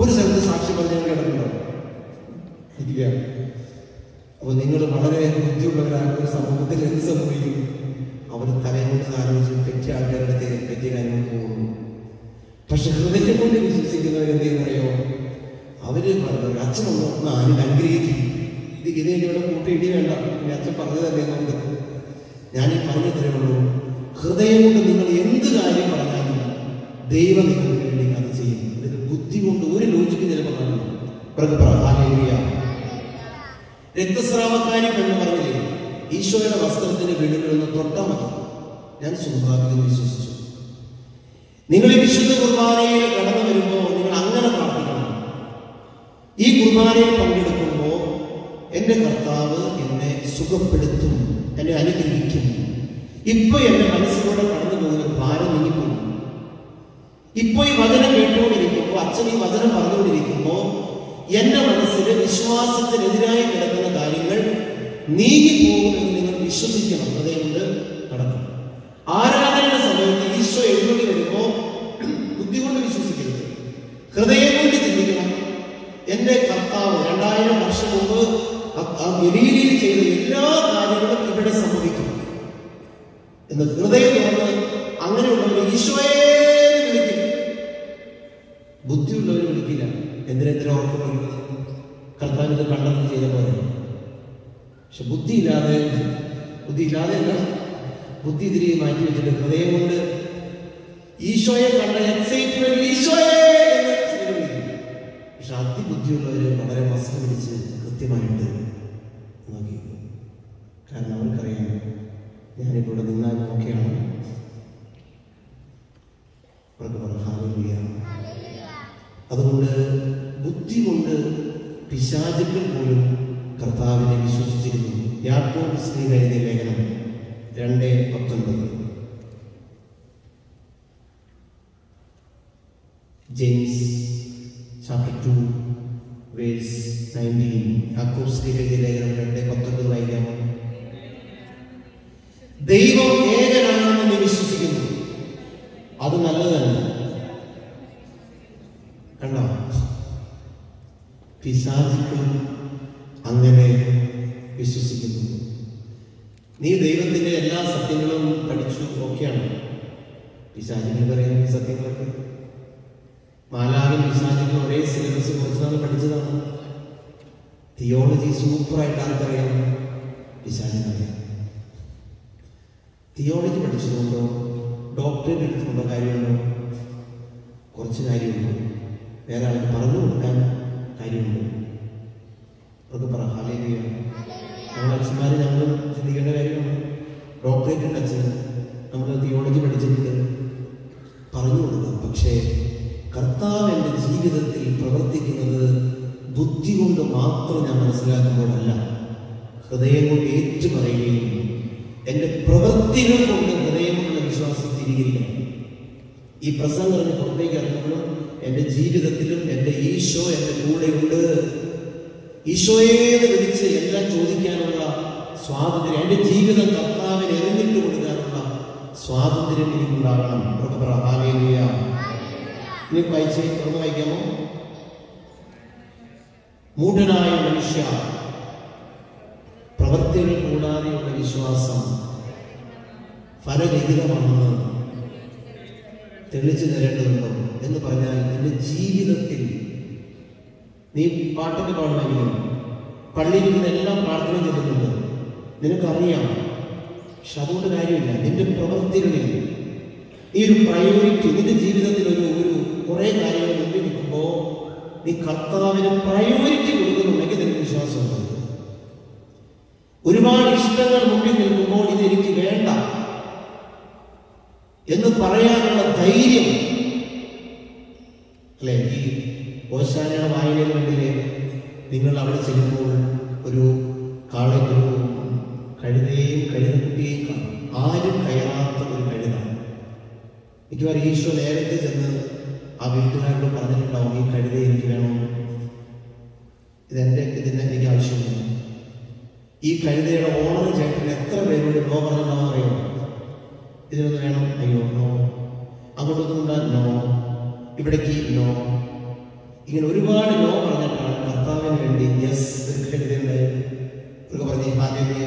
ഒരു സ്ഥലത്ത് സാക്ഷി പറഞ്ഞാൽ കിടക്കുന്നുണ്ടാവും അപ്പൊ നിങ്ങൾ വളരെ ബുദ്ധിയുള്ളവരാണ്. ഒരു സമൂഹത്തിൽ എന്ത് സംഭവിക്കും? അവർ തലകൊണ്ട് ആലോചിച്ച് തെറ്റിയ ആൾക്കാരുടെ തെറ്റിയ കാര്യങ്ങൾ പോകുന്നു. പക്ഷെ ഹൃദയം കൊണ്ട് വിശ്വസിക്കുന്നവർ എന്ത് ചെയ്യുന്നറിയോ? അവർ പറഞ്ഞു അച്ഛൻ ഒന്ന് ആരും അനുഗ്രഹിക്കും ഇത് ഇത് ഇവിടെ ഇടി വേണ്ട. പിന്നെ അച്ഛൻ പറഞ്ഞത് തന്നെ നമുക്ക് ഞാൻ ഈ പറഞ്ഞത്രേ ഉള്ളൂ. ഹൃദയം കൊണ്ട് നിങ്ങൾ എന്ത് കാര്യം പറഞ്ഞാലും ദൈവം നിങ്ങൾക്ക് വേണ്ടി അത് ചെയ്യും അതിന് ബുദ്ധി കൊണ്ട് ഒരു ലോജിക്ക് ചിലപ്പോൾ കാണുന്നു പ്രാധാന്യ രക്തസ്രാവക്കാരി പെണ്ണ് പറഞ്ഞില്ലേ ഈശോയുടെ വസ്ത്രത്തിന് വീടുകളൊന്ന് തൊട്ടാൽ മതി. ഞാൻ സ്വാഭാവികം വിശ്വസിച്ചു. നിങ്ങൾ ഈ വിശുദ്ധ കുർബാനയിൽ കടന്നു വരുമ്പോൾ നിങ്ങൾ അങ്ങനെ പ്രാർത്ഥിക്കണം. ഈ കുർബാനയിൽ പങ്കെടുക്കുമ്പോൾ എന്റെ കർത്താവ് എന്നെ സുഖപ്പെടുത്തും എന്നെ അനുഗ്രഹിക്കും. ഇപ്പൊ എന്റെ മനസ്സിലൂടെ കടന്നു പോകുന്ന ഭാരം നീങ്ങിപ്പോകും. ഇപ്പൊ ഈ വചനം കേട്ടുകൊണ്ടിരിക്കുമ്പോൾ അച്ഛൻ ഈ വചനം പറഞ്ഞുകൊണ്ടിരിക്കുമ്പോൾ എന്റെ മനസ്സിൽ വിശ്വാസത്തിനെതിരായി കിടക്കുന്ന കാര്യങ്ങൾ നീങ്ങിപ്പോകുമെന്ന് നിങ്ങൾ വിശ്വസിക്കണം. അതുകൊണ്ട് നടക്കും. ആരാധനയുടെ സമയത്ത് ഈശോ എഴുന്നള്ളി വരുമ്പോൾ ബുദ്ധി കൊണ്ട് വിശ്വസിക്കരുത്. ഹൃദയം കൊണ്ട് ചിന്തിക്കണം. എന്റെ കർത്താവ് രണ്ടായിരം വർഷം മുമ്പ് ആ ചെയ്ത എല്ലാ കാര്യങ്ങളും ഇവിടെ സംഭവിക്കുന്നു എന്ന് ഹൃദയം തുറന്ന് അങ്ങനെയുള്ളവർ ഈശോയെ ബുദ്ധിയുള്ളവർ വിളിക്കില്ല. എന്തിനെന്തിനാ ഉറക്കം വിളിക്കുന്നത് കർത്താവ് ഇത് കണ്ടെന്ന് ചെയ്ത പോലെ. പക്ഷെ ബുദ്ധിയില്ലാതെ ബുദ്ധിയില്ലാതെ അല്ല ബുദ്ധി തിരികെ മാറ്റി വെച്ചിട്ട് ഹൃദയം കൊണ്ട് ഈശോയെ. പക്ഷെ അതിബുദ്ധിയുള്ളവര് വളരെ മസ്ക് പിടിച്ച് കൃത്യമായിട്ട് നോക്കി. കാരണം അവർക്കറിയാം ഞാനിപ്പോൾ നിന്നാൽ നോക്കിയാണ് അവർക്ക് പറഞ്ഞു "ഹല്ലേലൂയ." അതുകൊണ്ട് ബുദ്ധി കൊണ്ട് പിശാചുക്കൾ പോലും കർത്താവിനെ വിശ്വസിച്ചിരുന്നു. യാക്കോബ് സ്ത്രീ എഴുതിയ ലേഖനം രണ്ട് പത്തൊൻപത്. James chapter two verse nineteen യാക്കോബ് സ്ത്രീ എഴുതിയ ലേഖനം രണ്ട് പത്തൊൻപത് വായിക്കാമോ ദൈവം ഏകനാണെന്ന് വിശ്വസിക്കുന്നു. അത് നല്ലതല്ല. പിശാചുക്കൾ അങ്ങനെ വിശ്വസിക്കുന്നു. നീ ദൈവത്തിന്റെ എല്ലാ സത്യങ്ങളും പഠിച്ചു ഓക്കെയാണ് പിശാചിന് പറയുന്ന സത്യങ്ങളൊക്കെ. മാലാവിൻ പിശാചിന് ഒരേ സിലബസ് കുറച്ചാണ് പഠിച്ചതാണ്. തിയോളജി സൂപ്പറായിട്ട് ആർക്കറിയാം? പിശാചിനറിയാം തിയോളജി പഠിച്ചതുകൊണ്ടോ? ഡോക്ടറേറ്റ് എടുത്തുകൊണ്ടോ കാര്യമുണ്ടോ? കുറച്ച് കാര്യമുണ്ടോ? വേറെ ആൾക്ക് പറഞ്ഞു കൊടുക്കാൻ കാര്യമുണ്ട്. അതൊക്കെ പറ. ഹാലേലിയ ഞങ്ങൾ അച്ഛന്മാർ ഞങ്ങൾ ചിന്തിക്കേണ്ട കാര്യമാണ് ഡോക്ടറേറ്റ് ഉണ്ട് നമ്മൾ തിയോളജി പഠിച്ചിട്ടുണ്ട്. പറഞ്ഞു കൊടുക്കാം. പക്ഷേ കർത്താവ് എന്റെ ജീവിതത്തിൽ പ്രവർത്തിക്കുന്നത് ബുദ്ധി കൊണ്ട് മാത്രം ഞാൻ മനസ്സിലാക്കുമ്പോഴല്ല ഹൃദയം കൊണ്ട് ഏറ്റു പറയുകയും എന്റെ പ്രവൃത്തികൾ കൊണ്ട് ഹൃദയം കൊണ്ട് വിശ്വാസം സ്ഥിരീകരിക്കണം ഈ പ്രസംഗം പുറത്തേക്ക് ഇറങ്ങുമ്പോഴും എന്റെ ജീവിതത്തിലും എന്റെ ഈശോ എന്റെ കൂടെയുണ്ട്. ഈശോയെ വിളിച്ച് എല്ലാം ചോദിക്കാനുള്ള സ്വാതന്ത്ര്യം എന്റെ ജീവിതം കർത്താവിന് എറിഞ്ഞിട്ട് കൊടുക്കാനുള്ള സ്വാതന്ത്ര്യം എനിക്കുണ്ടാകണം. ഇനി വായിച്ച് തുറന്ന് വായിക്കാമോ? മൂഢനായ മനുഷ്യ പ്രവൃത്തികൾ കൂടാതെയുള്ള വിശ്വാസം ഫലരഹിതമാണെന്ന് തെളിച്ചു തരേണ്ടതുണ്ടോ എന്ന് പറഞ്ഞാൽ നിന്റെ ജീവിതത്തിൽ നീ പാട്ടൊക്കെ പാടുമായിരിക്കും പള്ളിയിൽ നിന്ന് എല്ലാം പ്രാർത്ഥന ചെല്ലുന്നുണ്ട് നിനക്കറിയാം പക്ഷെ അതുകൊണ്ട് കാര്യമില്ല. നിന്റെ പ്രവൃത്തികളിൽ ഈ ഒരു പ്രയോറിറ്റി നിന്റെ ജീവിതത്തിൽ ഒരു ഒരു കുറെ കാര്യങ്ങൾ മുമ്പിൽ നിൽക്കുമ്പോൾ നീ കർത്താവിന് പ്രയോറിറ്റി കൊടുക്കുന്നുണ്ടെങ്കിൽ നിനക്ക് വിശ്വാസമുണ്ട്. ഒരുപാട് ഇഷ്ടങ്ങൾ മുമ്പിൽ നിൽക്കുമ്പോൾ ഇത് എനിക്ക് വേണ്ട. എന്ന് പറയാനുള്ള ധൈര്യം. അല്ലെ? ഈ ഓശാന വേണ്ടിയില്ലേ നിങ്ങൾ അവിടെ ചെല്ലുമ്പോൾ ഒരു കാളയ്ക്കൊരു കഴുതയും കഴുതക്കുട്ടിയെയും ആരും കയറാത്ത ഒരു കഴുത. മിക്കവാറും ഈശോ നേരത്തെ ചെന്ന് ആ വീട്ടുകാരോട് പറഞ്ഞിട്ടുണ്ടാവും ഈ കഴുത എനിക്ക് വേണം. ഇതെന്റെ ഇതിന്റെ എനിക്ക് ആവശ്യമില്ല ഈ കഴുതയുടെ ഓണർ ചേട്ടൻ എത്ര പേരോട് നോ പറഞ്ഞിട്ടുണ്ടാവും അറിയോ? ഇതിനൊന്ന് വേണം അയ്യോ നോ അങ്ങോട്ടൊന്നും ഉണ്ടാ നോ ഇവിടേക്ക് നോ ഇങ്ങനെ ഒരുപാട് നോ പറഞ്ഞിട്ടാണ് കർത്താവിന് വേണ്ടി യെസ് ഹാലേലിയ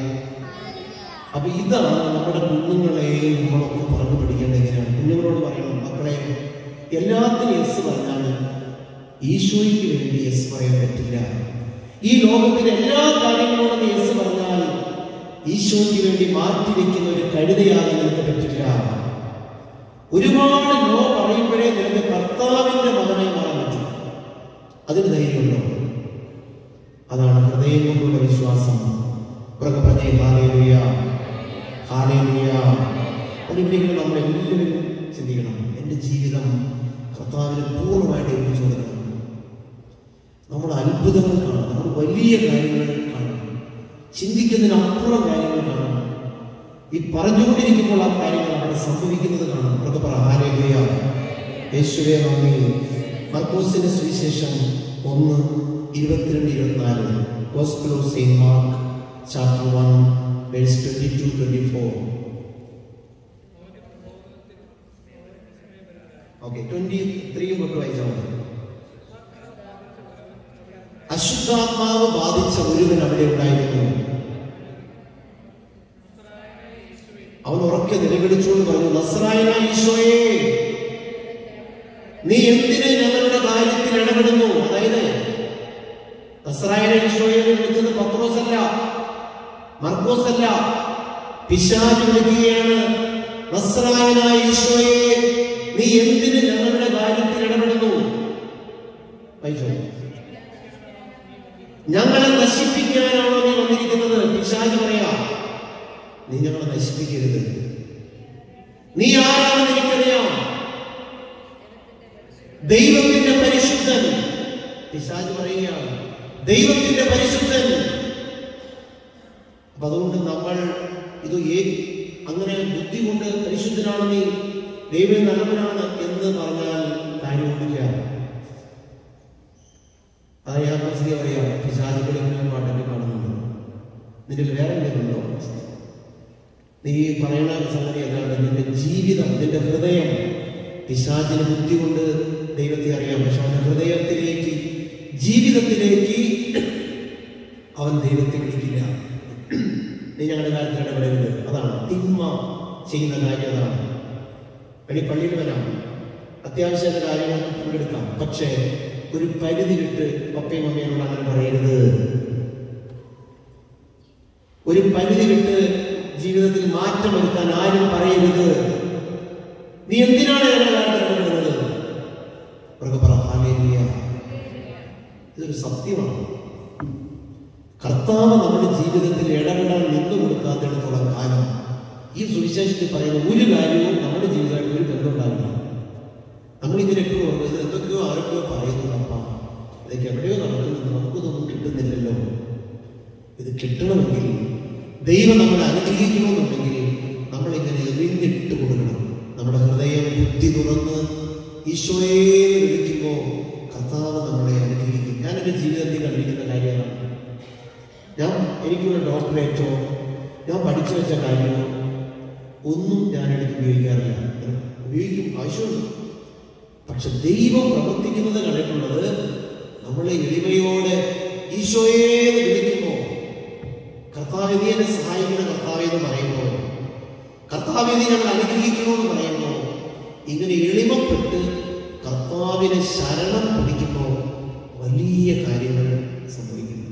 അപ്പൊ ഇതാണ് നമ്മുടെ കുഞ്ഞുങ്ങളെ നമ്മളൊക്കെ പറഞ്ഞു പിടിക്കേണ്ട എങ്ങനെയാണ്? കുഞ്ഞുങ്ങളോട് പറയണം മക്കളെ എല്ലാത്തിനും യെസ് പറഞ്ഞാണ് ഈശോയ്ക്ക് വേണ്ടി യെസ് പറയാൻ പറ്റില്ല. ഈ ലോകത്തിലെ എല്ലാ കാര്യങ്ങളോടും യെസ് പറഞ്ഞാൽ ഈശോയ്ക്ക് വേണ്ടി മാറ്റിവെക്കുന്ന ഒരു കഴുതയാകാൻ നിനക്ക് പറ്റില്ല. ഒരുപാട് നോ പറയുമ്പോഴേ നിനക്ക് കർത്താവിന്റെ മകനായി മാറാൻ പറ്റും. അതിന് ധൈര്യമുണ്ടോ? അതാണ് ഹൃദയം വിശ്വാസം. പ്രകൃതി ചിന്തിക്കണം എന്റെ ജീവിതം കർത്താവിന് പൂർണമായിട്ട് ഏൽപ്പിച്ചു നമ്മൾ അത്ഭുതങ്ങൾ നമ്മൾ വലിയ കാര്യങ്ങൾ കാണാം. ചിന്തിക്കുന്നതിനപ്പുറം കാര്യങ്ങൾ കാണുന്നു ഈ പറഞ്ഞുകൊണ്ടിരിക്കുമ്പോൾ ആ കാര്യങ്ങൾ അവിടെ സംഭവിക്കുന്നത് കാണാം. അത് പറ ആരോഗ്യ യേശുവേ നന്ദി മർക്കോസിന്റെ സുവിശേഷം ഒന്ന് ഇരുപത്തിരണ്ട് ഇരുപത്തിനാല്. Gospel of Saint Mark chapter one verse twenty two twenty four. Okay twenty ത്രീയും തൊട്ട് വായിച്ചാൽ മതി. അശുദ്ധാത്മാവ് ബാധിച്ച ഒരുവൻ അവിടെ ഉണ്ടായിരുന്നു. അവൻ ഉറക്കെ നിലവിളിച്ചുകൊണ്ട് പറഞ്ഞു നസ്രായന ഈശോയെ നീ എന്തിനെ ഞങ്ങളുടെ കാര്യത്തിൽ ഇടപെടുന്നു? അതായത് നസ്രായനെ ഈശോയെ വിളിച്ചത് പത്രോസ് അല്ല മർക്കോസ് അല്ല പിശാജ് വിളിക്കുകയാണ്. നസ്രായനായ ഈശോയെ നീ എന്തിന് ഞങ്ങളുടെ കാര്യത്തിൽ ഇടപെടുന്നു. ഞങ്ങളെ നശിപ്പിക്കാനാണോ നീ വന്നിരിക്കുന്നത്? പിശാജ് പറയാ നീ ഞങ്ങളെ നശിപ്പിക്കരുത്. നീ ആരാണെന്ന് എനിക്കറിയാം. ദൈവത്തിന്റെ പരിശുദ്ധൻ പിശാജ് പറയുകയാണ് ദൈവത്തിന്റെ പരിശുദ്ധൻ. അപ്പൊ അതുകൊണ്ട് നമ്മൾ ഇത് അങ്ങനെ ബുദ്ധി കൊണ്ട് പരിശുദ്ധനാണ് നീ ദൈവം നല്ലവനാണ് എന്ന് പറഞ്ഞാൽ കാര്യമൊന്നുമില്ല. അത് ഞാൻ മനസ്സിലാക്കി പറയാം പിശാചുകൾ ഇങ്ങനെ പാട്ടൊക്കെ കാണുന്നുണ്ട് നിന്റെ വേറെ എന്തെങ്കിലുണ്ടോ നീ പറയുന്ന സംഗതി എന്താണ് നിന്റെ ജീവിതം നിന്റെ ഹൃദയം പിശാചിന് ബുദ്ധി കൊണ്ട് ദൈവത്തെ അറിയാം. പക്ഷെ അവന്റെ ഹൃദയത്തിലേക്ക് ജീവിതത്തിലേക്ക് അവൻ ദൈവത്തെ വിളിക്കില്ല. നീ ഞങ്ങളുടെ കാര്യത്തിൽ ഇടപെടരുത്. അതാണ് തിന്മ ചെയ്യുന്ന കാര്യം അതാണ്. ഇനി പള്ളിയിൽ വരാം. അത്യാവശ്യ കാര്യങ്ങൾ പങ്കെടുക്കാം. പക്ഷേ ഒരു പരിധി വിട്ട് പപ്പയും മമ്മയോട് അങ്ങനെ പറയരുത്. ഒരു പരിധി വിട്ട് ജീവിതത്തിൽ മാറ്റം വരുത്താൻ ആരും പറയരുത്. നീ എന്തിനാണ് പറ. ഇതൊരു സത്യമാണ്. കർത്താവ് നമ്മുടെ ജീവിതത്തിൽ ഇടപെടാൻ നിന്നു കൊടുക്കാത്തിടത്തോളം കാലം ഈ സുവിശേഷത്തിൽ പറയുന്ന ഒരു കാര്യവും നമ്മുടെ ജീവിതമായിട്ട് ഒരു ബന്ധമുണ്ടാകില്ല നമ്മൾ ഇതിനൊക്കെ എന്തൊക്കെയോ ആരൊക്കെയോ പറയുന്നുണ്ടപ്പാ ഇതൊക്കെ എവിടെയോ നമുക്കിതൊന്നും കിട്ടുന്നില്ലല്ലോ. ഇത് കിട്ടണമെങ്കിൽ ദൈവം നമ്മളെ അനുഗ്രഹിക്കണമെന്നുണ്ടെങ്കിൽ നമ്മളിങ്ങനെ എറിഞ്ഞിട്ട് കൊടുക്കണം. നമ്മുടെ ഹൃദയം ബുദ്ധി തുറന്ന് ഈശോയെ വിളിക്കുമ്പോൾ കർത്താവ് നമ്മളെ അനുഗ്രഹിക്കും. ഞാൻ എന്റെ ജീവിതത്തിൽ കണ്ടിരിക്കുന്ന കാര്യമാണ്. ഞാൻ എനിക്കുള്ള ഡോക്ടറേറ്റോ ഞാൻ പഠിച്ചു വെച്ച കാര്യമോ ഒന്നും ഞാൻ എനിക്ക് ഉപയോഗിക്കാറില്ല. ഉപയോഗിക്കും ആവശ്യമുണ്ട്. പക്ഷെ ദൈവം പ്രവർത്തിക്കുന്നത് കണ്ടിട്ടുള്ളത് നമ്മളെ എളിമയോടെ ഈശോയെ വിളിക്കുമ്പോൾ കർത്താവ് എന്നെ സഹായിക്കുന്ന കർത്താവ് എന്ന് പറയുമ്പോൾ കർത്താവ് നീ ഞങ്ങൾ അനുഗ്രഹിക്കണമെന്ന് പറയുമ്പോൾ ഇങ്ങനെ എളിമപ്പെട്ട് കർത്താവിനെ ശരണം പിടിക്കുമ്പോൾ വലിയ കാര്യങ്ങൾ സംഭവിക്കുന്നു.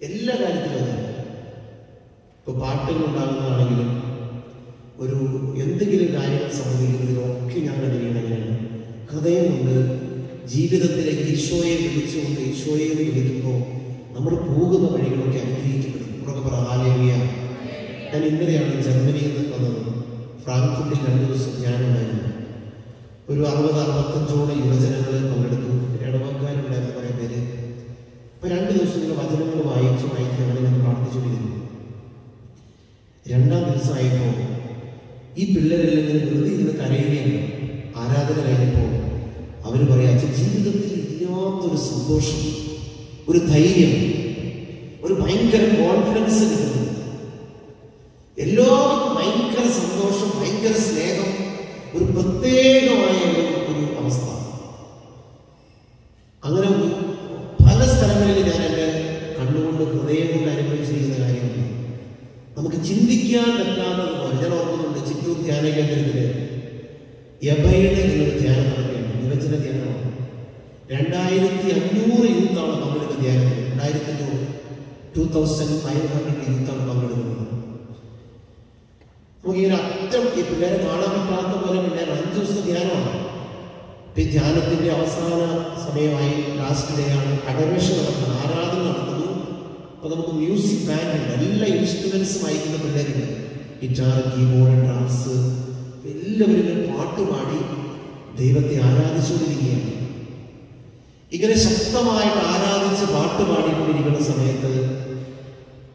എല്ലാ കാര്യത്തിലും അതെ ഇപ്പൊ പാട്ടുകൾ ഉണ്ടാകുന്നതാണെങ്കിലും ഒരു എന്തെങ്കിലും കാര്യങ്ങൾ സംഭവിക്കുന്നതിലൊക്കെ ഞാൻ കണ്ടിരിക്കുന്നത് അങ്ങനെയാണ് ഹൃദയം കൊണ്ട് ജീവിതത്തിലെ ഈശോയെ വിളിച്ചുകൊണ്ട് ഈശോയെ എന്ന് വിളിക്കുമ്പോൾ നമ്മൾ പോകുന്ന വഴികളൊക്കെ അനുഗ്രഹിക്കപ്പെടും. ഉറക്കെ പ്രാലേവിയ ഞാൻ ഇന്നലെയാണ് ജർമ്മനിയിൽ നിന്ന് വന്നത് ഫ്രാങ്ക്ഫുട്ടിൽ രണ്ടു ദിവസം ഞാനുണ്ടായിരുന്നു. ഒരു അറുപത് അറുപത്തഞ്ചോളം യുവജനങ്ങൾ പങ്കെടുത്തു. ഇടവക്കാരുണ്ടായിരുന്നു കുറേ പേര്. ഇപ്പൊ രണ്ട് ദിവസം ഇങ്ങനെ വചനങ്ങൾ വായിച്ച് വായിച്ച് ഞങ്ങൾ ഞങ്ങളിങ്ങനെ പ്രാർത്ഥിച്ചുകൊണ്ടിരുന്നു. രണ്ടാം ദിവസമായപ്പോൾ ഈ പിള്ളേരെല്ലാം ഇങ്ങനെ വെറുതെ ഇരുന്ന് കരയുകയാണ്. ആരാധന കഴിഞ്ഞപ്പോൾ അവർ പറയാ "അച്ഛാ, ജീവിതത്തിൽ ഇല്ലാത്തൊരു സന്തോഷം ഒരു ധൈര്യം ഒരു ഭയങ്കര കോൺഫിഡൻസ് കിട്ടുന്നു. എല്ലാവർക്കും ഭയങ്കര സന്തോഷം ഭയങ്കര സ്നേഹം ഒരു പ്രത്യേകമായ ഒരു അവസ്ഥ. അങ്ങനെ പല സ്ഥലങ്ങളിൽ ഞാൻ എന്റെ കണ്ണുകൊണ്ട് ഹൃദയം കൊണ്ട് അനുഭവിച്ചിരിക്കുന്ന കാര്യമാണ് നമുക്ക് ചിന്തിക്കാൻ പറ്റാത്ത ഞാൻ ഓർക്കുന്നുണ്ട് ചിറ്റൂർ ധ്യാന കേന്ദ്രത്തിൽ യബയുടെ രണ്ടായിരത്തി അഞ്ഞൂറ് യൂത്താണ് പങ്കെടുക്കുന്ന ധ്യാനത്തിൽ രണ്ടായിരത്തി അഞ്ഞൂറ് ടു തൗസൻഡ് ഫൈവ് ഹൺഡ്രഡ് യൂത്താണ് പങ്കെടുക്കുന്നത്. നമുക്ക് ഇങ്ങനെ അറ്റം ഈ പിള്ളേരെ കാണാൻ പറ്റാത്ത പോലെ പിള്ളേർ അഞ്ച് ദിവസത്തെ ധ്യാനമാണ്. ഈ ധ്യാനത്തിന്റെ അവസാന സമയമായി ലാസ്റ്റ് ഡേ ആണ്. അഡവേഷൻ നടക്കുന്നത് ആരാധന നടക്കുന്നു. അപ്പൊ നമുക്ക് മ്യൂസിക് ബാൻഡ് ഉണ്ട്. എല്ലാ ഇൻസ്ട്രുമെന്റ്സ് വായിക്കുന്ന പിള്ളേരുണ്ട്. ഗിറ്റാർ കീബോർഡ് ഡ്രംസ് എല്ലാവരും ഇങ്ങനെ പാട്ട് പാടി ദൈവത്തെ ആരാധിച്ചുകൊണ്ടിരിക്കുകയാണ്. ഇങ്ങനെ ശക്തമായിട്ട് ആരാധിച്ച് പാട്ട് പാടിക്കൊണ്ടിരിക്കുന്ന സമയത്ത്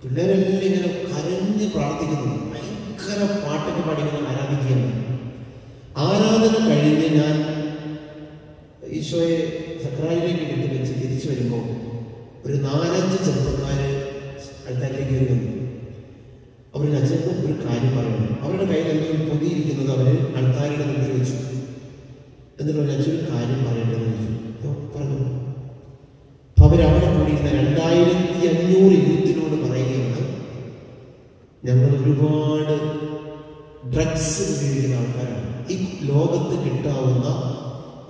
പിള്ളേരെല്ലാം ഇങ്ങനെ കരഞ്ഞ് പ്രാർത്ഥിക്കുന്നു. ഭയങ്കര പാട്ടൊക്കെ പാടിക്കുന്ന ആരാധിക്കുകയാണ്. ആരാധന കഴിഞ്ഞ് ഞാൻ ഈശോയെ സക്രാലിലേക്ക് വിട്ടു വെച്ച് തിരിച്ചു വരുമ്പോൾ ഒരു നാലഞ്ച് ചെറുപ്പക്കാര് അടുത്താലേക്ക് വന്നു അവർ അച്ഛനും ഒരു കാര്യം പറയുന്നു. അവരുടെ കയ്യിൽ എന്തെങ്കിലും പൊതിയിരിക്കുന്നത് അവർ അടുത്താരുടെ മുമ്പിൽ വെച്ചു. എന്നിട്ട് ഒരു അച്ഛൻ കാര്യം പറയേണ്ടത് പറഞ്ഞു അപ്പം അവരവിടെ കൂടിയിരുന്ന രണ്ടായിരത്തി അഞ്ഞൂറ് യൂത്തിനോട് പറയുകയാണ് ഞങ്ങൾ ഒരുപാട് ഡ്രഗ്സ് ഉപയോഗിക്കുന്ന ആൾക്കാരാണ്. ഈ ലോകത്ത് കിട്ടാവുന്ന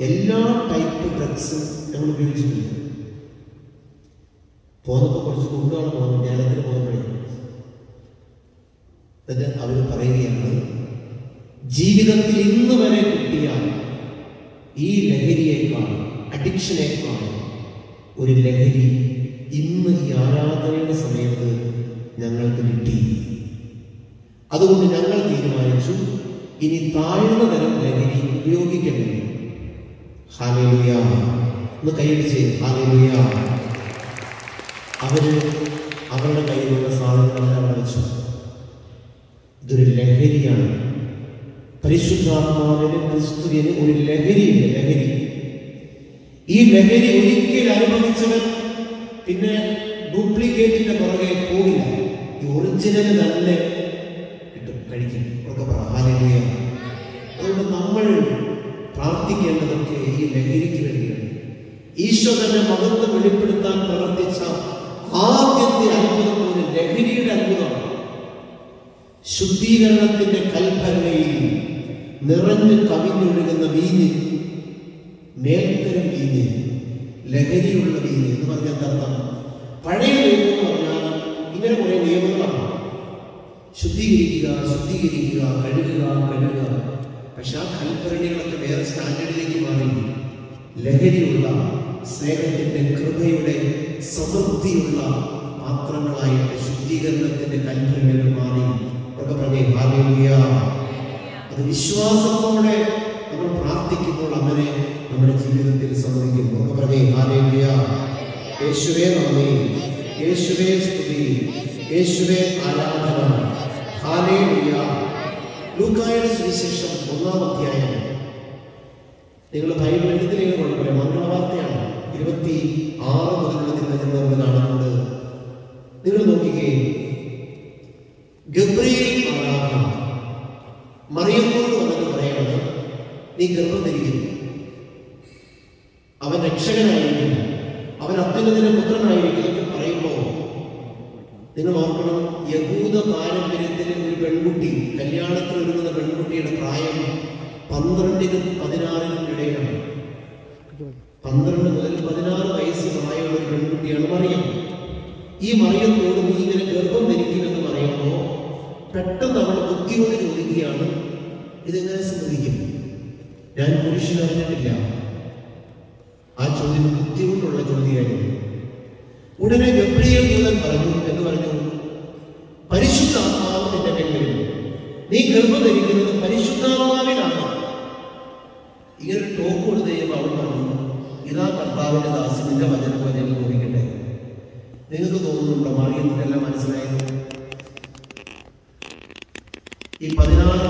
എല്ലാ ടൈപ്പ് ഡ്രഗ്സും ഞങ്ങൾ ഉപയോഗിച്ചിട്ടുണ്ട്. പോന്നപ്പോൾ കുറച്ച് കൂടുതലാണ് പോകുന്നു കേരളത്തിൽ പോകുമ്പോഴേ എന്നിട്ട് അവർ പറയുകയാണ് ജീവിതത്തിൽ ഇന്ന് വരെ കിട്ടിയ ഈ ലഹരിയേക്കാൾ അഡിക്ഷനേക്കാൾ ഒരു ലഹരി ഇന്ന് ഈ ആരാധനയുടെ സമയത്ത് ഞങ്ങൾക്ക് കിട്ടി. അതുകൊണ്ട് ഞങ്ങൾ തീരുമാനിച്ചു ഇനി താഴ്ന്ന തരം ലഹരി ഉപയോഗിക്കണമെങ്കിൽ ഹാലേലുയ. ഒന്ന് കൈയടിച്ച് ഹാലേലുയ. അവർ അവരുടെ കയ്യിലുള്ള സാധനങ്ങളെല്ലാം അടച്ചു ഇതൊരു ലഹരിയാണ്. പരിശുദ്ധാത്മാവിന് ക്രിസ്തുവിന് ഒരു ലഹരിയുണ്ട് ലഹരി. ഈ ലഹരി ഒരിക്കൽ അനുഭവിച്ചവൻ പിന്നെ ഡ്യൂപ്ലിക്കേറ്റിന്റെ പുറകെ പോകില്ല. ഈ ഒറിജിനൽ തന്നെ കിട്ടും കഴിക്കും. പറ ഹാലേലുയ അതുകൊണ്ട് നമ്മൾ പ്രാർത്ഥിക്കേണ്ടതൊക്കെ ഈ ലഹരിക്ക് വേണ്ടിയാണ്. ഈശോ തന്നെ മതത്തെ വെളിപ്പെടുത്താൻ പ്രവർത്തിച്ച ആദ്യത്തെ അത്ഭുതം ഒരു ലഹരിയുടെ അത്ഭുതമാണ് ശുദ്ധീകരണത്തിന്റെ കൽഭരണയിൽ നിറഞ്ഞു കവിഞ്ഞൊഴുകുന്ന വീഞ്ഞ് മേൽത്തരം വീഞ്ഞ് ലഹരിയുള്ള വീഞ്ഞ് എന്ന് പറഞ്ഞാൽ തർത്ഥം പഴയ നിയമം എന്ന് പറഞ്ഞാൽ ഇങ്ങനെ കുറെ നിയമങ്ങളാണ്. ശുദ്ധീകരിക്കുക ശുദ്ധീകരിക്കുക കഴുകുക കഴുകുക. പക്ഷെ ആ കൽപ്പരണികളൊക്കെ വേറെ സ്റ്റാൻഡേർഡിലേക്ക് മാറി. ലഹരിയുള്ള സ്നേഹത്തിന്റെ കൃപയുടെ സമൃദ്ധിയുള്ള പാത്രങ്ങളായിട്ട് ശുദ്ധീകരണത്തിന്റെ കൽപ്പരണികൾ മാറി. ഒക്കെ പറഞ്ഞേ ഹാലേലുയ അത് വിശ്വാസത്തോടെ നമ്മൾ പ്രാർത്ഥിക്കുമ്പോൾ അങ്ങനെ നമ്മുടെ ജീവിതത്തിൽ സംഭവിക്കും ഒക്കെ പറഞ്ഞേ ഹാലേലുയ യേശുവേ നന്ദി. യേശുവേ സ്തുതി. യേശുവേ ആരാധന. ഹാലേലുയ ലൂക്കായുടെ സുവിശേഷം ഒന്നാം അധ്യായം. നിങ്ങൾ ബൈബിൾ എടുത്തില്ലെങ്കിൽ കുഴപ്പമില്ല മംഗളവാർത്തയാണ്. ഇരുപത്തി ആറ് മുതലുള്ള നമ്മൾ നിങ്ങൾ നോക്കിക്കേ ഗബ്രിയേൽ മാലാഖ മറിയമ്മോട് വന്നിട്ട് പറയണത് നീ ഗർഭം ധരിക്കുന്നു. അവൻ രക്ഷകനായിരിക്കുന്നു. അവൻ അത്യുന്നതിന്റെ പുത്രനായിരിക്കും എന്ന് പറയുമ്പോൾ നിങ്ങൾ ഓർക്കണം യഹൂദ പാരമ്പര്യത്തിലെ ഒരു പെൺകുട്ടി കല്യാണത്തിന് ഒരുങ്ങുന്ന പെൺകുട്ടിയുടെ പ്രായം പന്ത്രണ്ടിനും പതിനാറിനും ഇടയിലാണ്. പന്ത്രണ്ട് മുതൽ പതിനാറ് വയസ്സ് പ്രായമുള്ള ഒരു പെൺകുട്ടിയാണ് മറിയം ഈ മറിയത്തോട് നീ ഇങ്ങനെ ഗർഭം ധരിക്കുമെന്ന് പറയുമ്പോൾ പെട്ടെന്ന് അവൾ ബുദ്ധിയോട് ചോദിക്കുകയാണ് ഇതെങ്ങനെ സംഭവിക്കും? ഞാൻ പുരുഷനറിഞ്ഞിട്ടില്ല ആ ചോദ്യം ബുദ്ധിമുട്ടുള്ള ചോദ്യമായിരുന്നു. ഉടനെ ഗബ്രിയൽ ദൂതൻ പറഞ്ഞു എന്ന് പറഞ്ഞു പരിശുദ്ധാത്മാവ് നിന്റെ കയ്യിൽ നീ ഗർഭം ധരിക്കുന്നത് പരിശുദ്ധാത്മാവിനാണ്. ഇങ്ങനെ ടോക്ക് കൊടുത്ത് കഴിയുമ്പോൾ അവൾ പറഞ്ഞു ഇതാ കർത്താവിന്റെ ദാസി നിന്റെ വചനം പോലെ തോന്നിക്കട്ടെ നിങ്ങൾക്ക് തോന്നുന്നുണ്ടോ? മാറിയത്തിനെല്ലാം മനസ്സിലായത് ഈ പതിനാറ്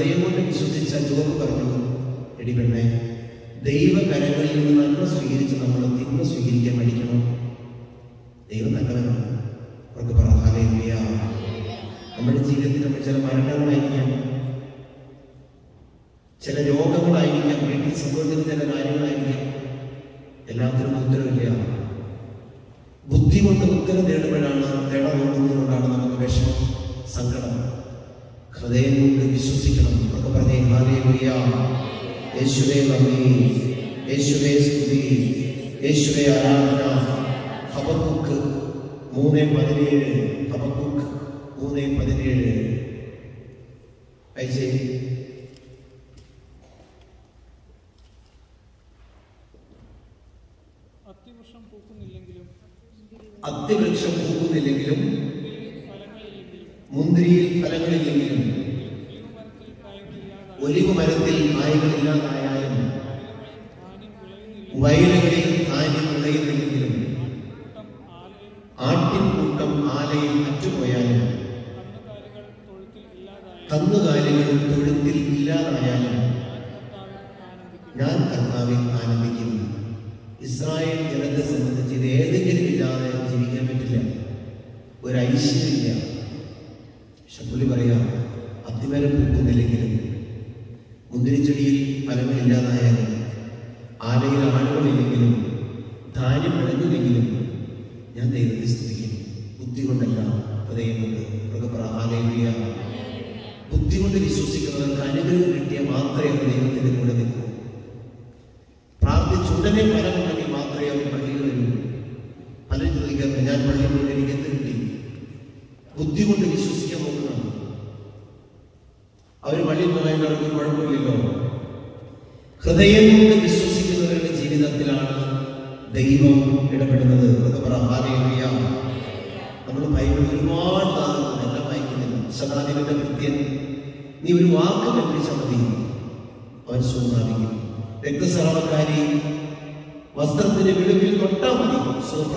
ഹൃദയം കൊണ്ട് വിശ്വസിച്ച ജോബ് പറഞ്ഞു എടി പെണ്ണെ ദൈവകരങ്ങളിൽ നിന്ന് നന്മ സ്വീകരിച്ച് നമ്മൾ തിന്മ സ്വീകരിക്കാൻ പഠിക്കണം ദൈവം നല്ലവനാണ്. അവർക്ക് പറ നമ്മുടെ ജീവിതത്തിൽ നമ്മൾ ചില മരണങ്ങളായിരിക്കാം ചില രോഗങ്ങളായിരിക്കാം വീട്ടിൽ സംഭവിക്കുന്ന ചില കാര്യങ്ങളായിരിക്കാം. എല്ലാത്തിനും ഉത്തരവില്ല. ബുദ്ധി കൊണ്ട് ഉത്തരം തേടുമ്പോഴാണ് തേടാൻ നോക്കുന്നതുകൊണ്ടാണ് നമുക്ക് വിഷമം സങ്കടം. ഹൃദയം കൊണ്ട് വിശ്വസിക്കണം. എന്നൊക്കെ പറഞ്ഞേ ഹാലേലുയ യേശുവേ നന്ദി. യേശുവേ സ്തുതി. യേശുവേ ആരാധന. ഹബക്കുക്ക് മൂന്ന് പതിനേഴ്. ഹബക്കുക്ക് മൂന്ന് പതിനേഴ്. അയച്ചേ. അത്തിവൃക്ഷം പൂക്കുന്നില്ലെങ്കിലും അത്തിവൃക്ഷം പൂക്കുന്നില്ലെങ്കിലും ഫലങ്ങളില്ലെങ്കിലും മുന്തിരിയിൽ ഫലങ്ങളില്ലെങ്കിലും ഒലിവ് മരത്തിൽ കായകളില്ലാതായാലും വയലുകളിൽ ധാന്യം വിളയുന്നില്ലെങ്കിലും ആട്ടിൻകൂട്ടം ആലയിൽ അറ്റുപോയാലും കന്നുകാലികൾ തൊഴുത്തിൽ ഇല്ലാതായി ഇല്ലാതായാലും ഞാൻ കർത്താവിൽ ആനന്ദിക്കും. ഇസ്രായേൽ ജനത്തെ സംബന്ധിച്ച് ഇത് ഏതെങ്കിലും ഇല്ലാതെ ജീവിക്കാൻ പറ്റില്ല. ഒരു ഐശ്വര്യമില്ല. ഷപ്പുലി പറയാം അത്തിമരം പൂക്കുന്നില്ലെങ്കിലും മുന്തിരിച്ചെടിയിൽ ഫലമില്ലാതായാലും ആലയിൽ ആളുകളില്ലെങ്കിലും ധാന്യം വിളഞ്ഞില്ലെങ്കിലും ഞാൻ ദൈവത്തെ സ്തുതിക്കും. ബുദ്ധി കൊണ്ടല്ല ഹൃദയം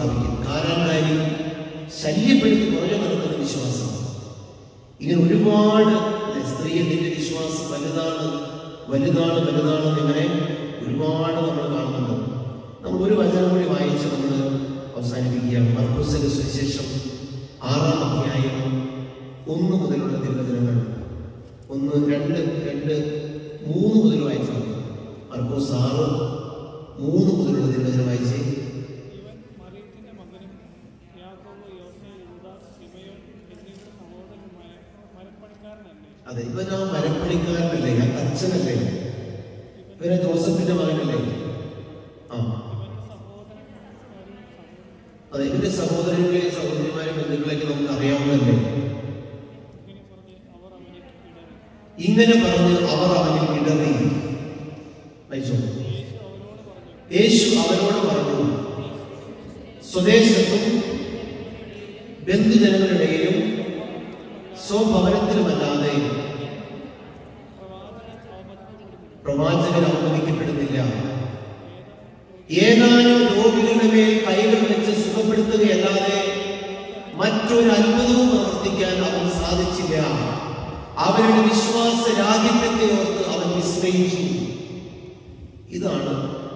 കാരണം കാരാൻകാരി ശല്യപ്പെടുത്തി പുറകെ നടക്കുന്ന വിശ്വാസം. ഇങ്ങനെ ഒരുപാട് സ്ത്രീ എന്തിന്റെ വിശ്വാസം വലുതാണ് വലുതാണ് വലുതാണ് എന്നിങ്ങനെ ഒരുപാട് നമ്മൾ കാണുന്നുണ്ട്. നമ്മൾ ഒരു വചനം കൂടി വായിച്ച് നമ്മൾ അവസാനിപ്പിക്കുകയാണ്. മർക്കോസിന്റെ സുവിശേഷം ആറാം അധ്യായം ഒന്ന് മുതലുള്ള തിരുവചനങ്ങൾ. ഒന്ന് രണ്ട് രണ്ട് മൂന്ന് മുതൽ മർക്കുസ് മർക്കോസ് ആറ് മൂന്ന് യേശു അവരോട് യേശു അവരോട് പറഞ്ഞു പറഞ്ഞു സ്വദേശത്തും ബന്ധുജനങ്ങളുടെയിലും സ്വഭവനത്തിലുമല്ലാതെ പ്രവാചകൻ അവമതിക്കപ്പെടുന്നില്ല ഏതാനും രോഗികളുടെ മേൽ കൈകൾ വെച്ച് സുഖപ്പെടുത്തുകയല്ലാതെ മറ്റൊരു അത്ഭുതവും പ്രവർത്തിക്കാൻ അവൻ സാധിച്ചില്ല അവരുടെ വിശ്വാസ രാഹിത്യത്തെ ഓർത്ത് അവൻ വിസ്മയിച്ചു ഇതാണ്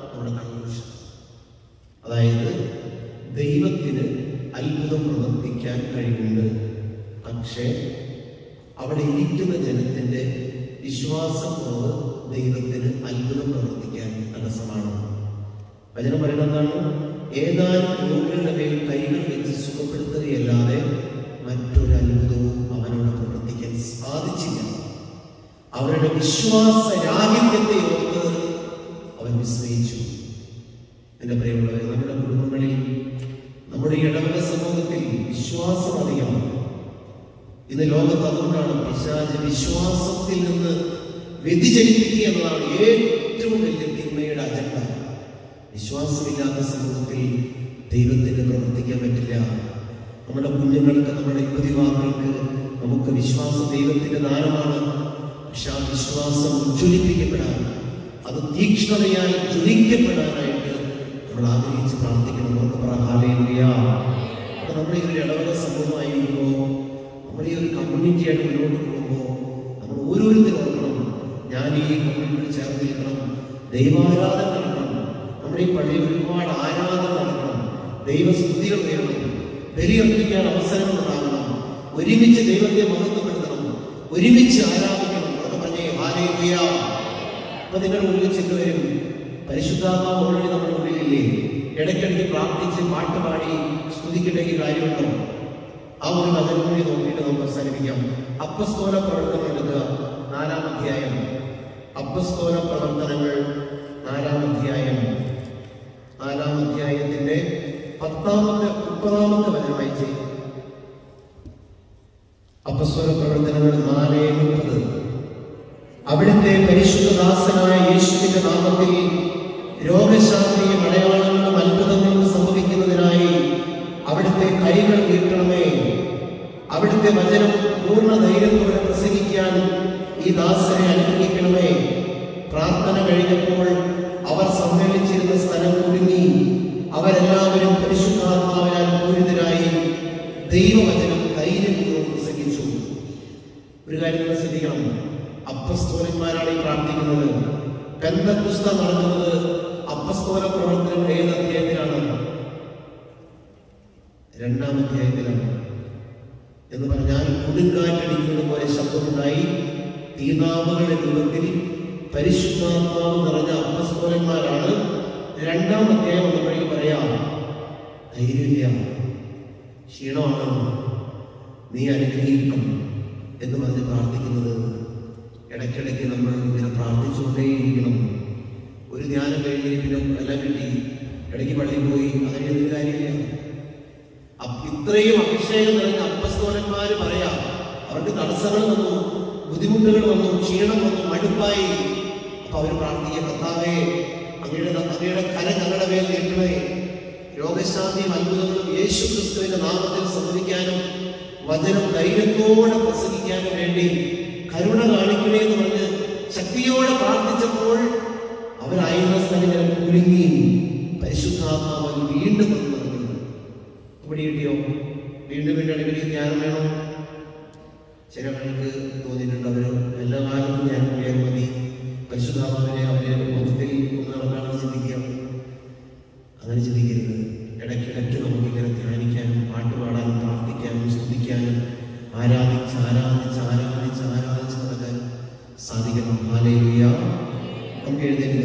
നമ്മുടെ കൺക്ലൂഷൻ അതായത് ദൈവത്തിന് അത്ഭുതം പ്രവർത്തിക്കാൻ കഴിവുണ്ട്. പക്ഷേ അവിടെ ഇരിക്കുന്ന വിശ്വാസം വിശ്വാസക്കുറവ് ദൈവത്തിന് അത്ഭുതം പ്രവർത്തിക്കാൻ തടസ്സമാണ്. വചനം പറയുന്നത് ഏതാനും രോഗികളുടെ മേൽ കൈകൾ വെച്ച് സുഖപ്പെടുത്തുകയല്ലാതെ മറ്റൊരു അത്ഭുതവും അവനോട് പ്രവർത്തിക്കാൻ സാധിച്ചില്ല. അവരുടെ വിശ്വാസ രാഹിത്യത്തെ ഓർത്ത് അവൻ വിസ്മയിച്ചു. എന്റെ പ്രിയമുള്ളവർ നമ്മുടെ കുടുംബങ്ങളിൽ നമ്മുടെ ഇടവക സമൂഹത്തിൽ വിശ്വാസം അധികമാണ്. ഇന്ന് ലോകത്ത് അതുകൊണ്ടാണ് പിശാജ് വിശ്വാസത്തിൽ നിന്ന് വ്യതിചലിപ്പിക്കുക എന്നതാണ് ഏറ്റവും വലിയ തിന്മയുടെ അജണ്ട. വിശ്വാസമില്ലാത്ത സമൂഹത്തിൽ ദൈവത്തിന് പ്രവർത്തിക്കാൻ പറ്റില്ല. നമ്മുടെ കുഞ്ഞുങ്ങൾക്ക് നമ്മുടെ യുവതിവാക്കൾക്ക് നമുക്ക് വിശ്വാസം ദൈവത്തിന്റെ ദാനമാണ്. പക്ഷെ ആ വിശ്വാസം ജ്വലിപ്പിക്കപ്പെടാൻ അത് തീക്ഷ്ണതയായി ജ്വലിക്കപ്പെടാനായിട്ട് നമ്മൾ ആഗ്രഹിച്ച് പ്രാർത്ഥിക്കണം നമുക്ക് പ്രാഹാലയില്ല നമ്മുടെ ഈ ഒരു ഇടവക സമൂഹമായിരിക്കുമ്പോൾ നമ്മുടെ ഈ ഒരു കമ്മ്യൂണിറ്റിയായിട്ട് മുന്നോട്ട് പോകുമ്പോൾ നമ്മൾ ഓരോരുത്തരും ഓർക്കണം. ഞാൻ ഈ കമ്മ്യൂണിറ്റിയിൽ ചേർന്ന് നിൽക്കണം. ദൈവാരാധന നടക്കണം നമ്മുടെ ഈ പള്ളിയിൽ ഒരുപാട് ആരാധന നടക്കണം ദൈവസ്തുതികൾ ഉയരണം ബലിയർപ്പിക്കാൻ അവസരങ്ങൾ ഉണ്ടാകണം ഒരുമിച്ച് ദൈവത്തെ മഹത്വപ്പെടുത്തണം. ഒരുമിച്ച് ആരാധിക്കണം. അത് പറഞ്ഞേ ഹാലേലുയ അപ്പൊ നിങ്ങളുടെ ഉള്ളിൽ ചെന്ന് വരും. പരിശുദ്ധാത്മാവ് നമ്മുടെ ഉള്ളിലില്ലേ ഇടയ്ക്കിടയ്ക്ക് പ്രാർത്ഥിച്ച് പാട്ട് പാടി കാര്യമുണ്ടോ? ആ ഒരു വചനം കൂടി നോക്കിയിട്ട് നമുക്ക് അവസാനിപ്പിക്കാം. അപ്പസ്തോല പ്രവർത്തനം എടുക്കുക. നാലാം അധ്യായം. അപ്പസ്തോല പ്രവർത്തനങ്ങൾ നാലാം അധ്യായം. നാലാം അധ്യായത്തിന്റെ പത്താമത്തെ മുപ്പതാമത്തെ വചനം വായിച്ച്. അപ്പസ്തോല പ്രവർത്തനങ്ങൾ നാലേ മുപ്പത്. അവിടുത്തെ പരിശുദ്ധദാസനായ യേശുവിന്റെ നാമത്തിൽ രോഗശാന്തിയും അടയാളങ്ങളും അത്ഭുതങ്ങളും സംഭവിക്കുന്നതിനായി അവിടുത്തെ കൈകൾ നീട്ടണമേ. അവിടുത്തെ വചനം പൂർണ ധൈര്യത്തോടെ പ്രസംഗിക്കാൻ ഈ ദാസനെ അനുഗ്രഹിക്കണമേ. പ്രാർത്ഥന കഴിഞ്ഞപ്പോൾ അവർ സമ്മേളിച്ചിരുന്ന സ്ഥലം കുടുങ്ങി അവരെല്ലാവരും പരിശുദ്ധാത്മാവിനാൽ പൂരിതരായി ദൈവവചനം ധൈര്യപൂർവം പ്രസംഗിച്ചു. ഒരു കാര്യം ശ്രദ്ധിക്കണം. അപ്പസ്തോലന്മാരാണ് ഈ പ്രാർത്ഥിക്കുന്നത്. പെന്തക്കുസ്ത നടക്കുന്നത് അപ്പസ്തോല പ്രവർത്തനം ഏത് അധ്യായത്തിലാണ്? രണ്ടാം അധ്യായത്തിലാണ്. എന്ന് പറഞ്ഞാൽ കൊടുങ്കാറ്റടിക്കുന്നത് പോലെ ശബ്ദമുണ്ടായി തീനാമകളുടെ രൂപത്തിൽ പരിശുദ്ധാത്മാവ് നിറഞ്ഞ അപ്പസ്തോലന്മാരാണ്. രണ്ടാം അധ്യായം വന്നപ്പോഴേക്ക് പറയാം ധൈര്യമില്ല ക്ഷീണമാണ്. നീ അനുഗ്രഹിക്കണം എന്ന് പറഞ്ഞ് പ്രാർത്ഥിക്കുന്നത്. ഇടയ്ക്കിടയ്ക്ക് നമ്മൾ ഇങ്ങനെ പ്രാർത്ഥിച്ചുകൊണ്ടേയിരിക്കണം. ഒരു ധ്യാനം കഴിഞ്ഞ് പിന്നെ എല്ലാം കിട്ടി. ഇടയ്ക്ക് പള്ളിയിൽ പോയി. അങ്ങനെ ഒരു കാര്യമില്ല. ഇത്രയും അഭിഷേകം നിറഞ്ഞ അപ്പസ്തോലന്മാർ പറയാം. അവർക്ക് തടസ്സങ്ങൾ വന്നു ബുദ്ധിമുട്ടുകൾ വന്നു ക്ഷീണം വന്നു മടുപ്പായി. അപ്പൊ അവർ പ്രാർത്ഥിക്കുക കർത്താവേ അങ്ങയുടെ അങ്ങയുടെ കര ഞങ്ങളുടെ മേൽ നീട്ടണേ രോഗശാന്തിയും അത്ഭുതങ്ങളും യേശു ക്രിസ്തുവിന്റെ നാമത്തിൽ സംഭവിക്കാനും വചനം ധൈര്യത്തോടെ പ്രസംഗിക്കാനും വേണ്ടി കരുണ കാണിക്കണേ എന്ന് പറഞ്ഞ് ശക്തിയോടെ പ്രാർത്ഥിച്ചപ്പോൾ അവരായിരുന്ന സ്ഥലങ്ങളിൽ കുലുങ്ങി പരിശുദ്ധാത്മാവൻ വീണ്ടും വന്നു നിറഞ്ഞു. ഇവിടെ കിട്ടിയോ വീണ്ടും വീണ്ടും ഇടയ്ക്ക് ധ്യാനം വേണോ? ചിലവർക്ക് തോന്നിയിട്ടുണ്ട് അവർ എല്ലാ കാലത്തും ഞാൻ പോയാൽ മതി. പരിശുദ്ധാത്മാവിനെ അവരെ മൊത്തത്തിൽ ഒന്ന് നടക്കാണെന്ന് ചിന്തിക്കാം. അങ്ങനെ ചിന്തിക്കരുത്. ഇടയ്ക്കിടയ്ക്ക് നമുക്കിങ്ങനെ ധ്യാനിക്കാനും പാട്ട് പാടാനും പ്രാർത്ഥിക്കാനും സ്തുതിക്കാനും ആരാധിച്ച് ആരാധിച്ച് ആരാധിച്ച് ആരാധിച്ച് നടക്കാൻ സാധിക്കണം. ഹാലേലുയ നമുക്ക് എഴുന്നേറ്റ്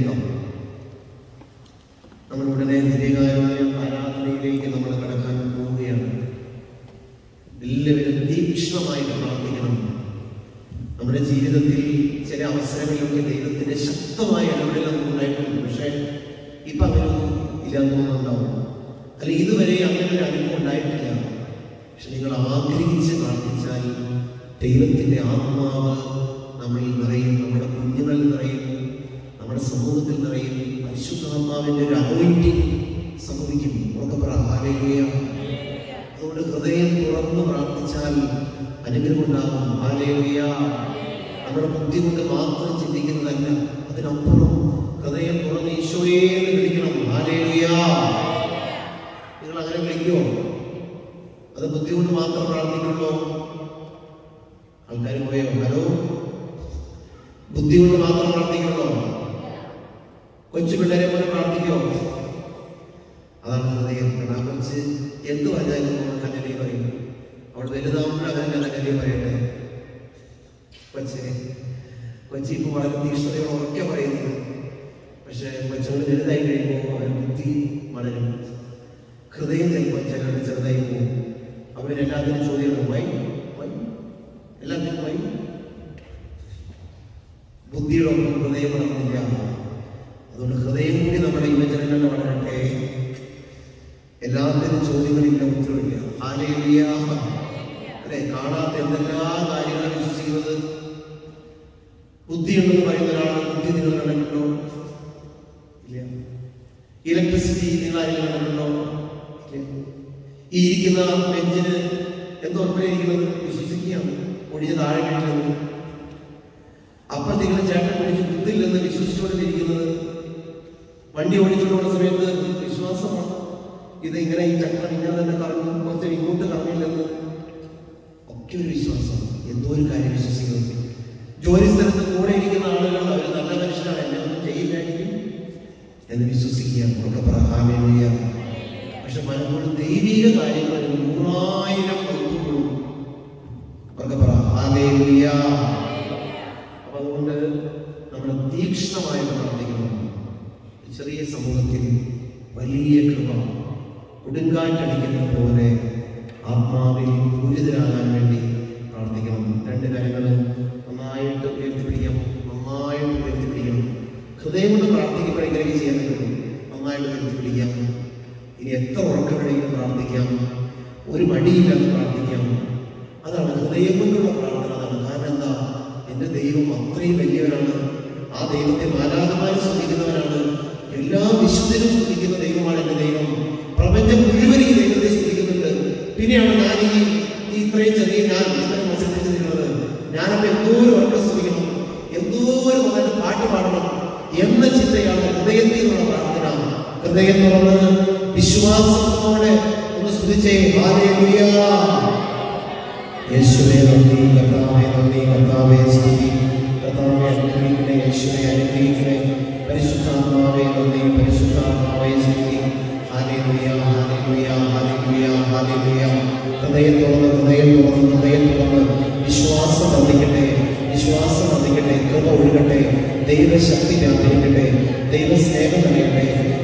നമ്മൾ ഉടനെ നിരകാരമായ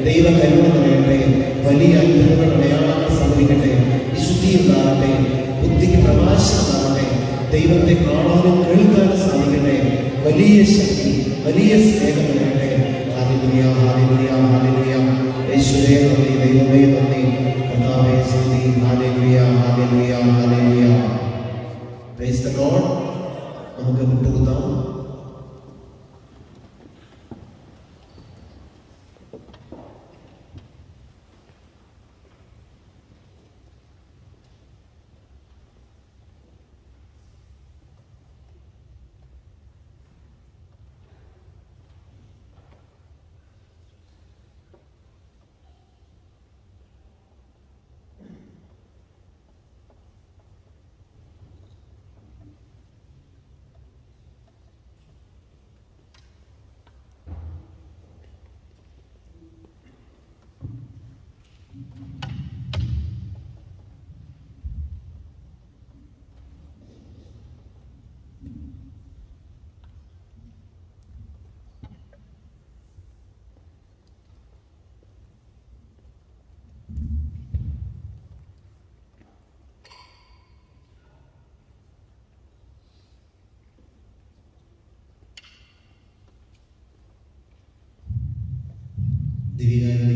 ദൈവ കരുണ നേടട്ടെ വലിയ അത്ഭുതങ്ങൾ സംഭവിക്കട്ടെ ശുദ്ധി ഉണ്ടാകട്ടെ ബുദ്ധിക്ക് പ്രകാശമുണ്ടാകട്ടെ ദൈവത്തെ കാണാനും കേൾക്കാനും സാധിക്കട്ടെ വലിയ ശക്തി വലിയ സ്നേഹം നേടട്ടെ ഹാലിനുയാം ഹാലിനുയാം ഹാലിനുയാം ഐശ്വര്യം നന്ദി ദൈവമേ നന്ദി കഥാമേ സന്ധി ഹാലിനുയാം ഹാലിനുയാം ഹാലിനുയാം നമുക്ക് വിട്ടുകൊടുത്താവും digan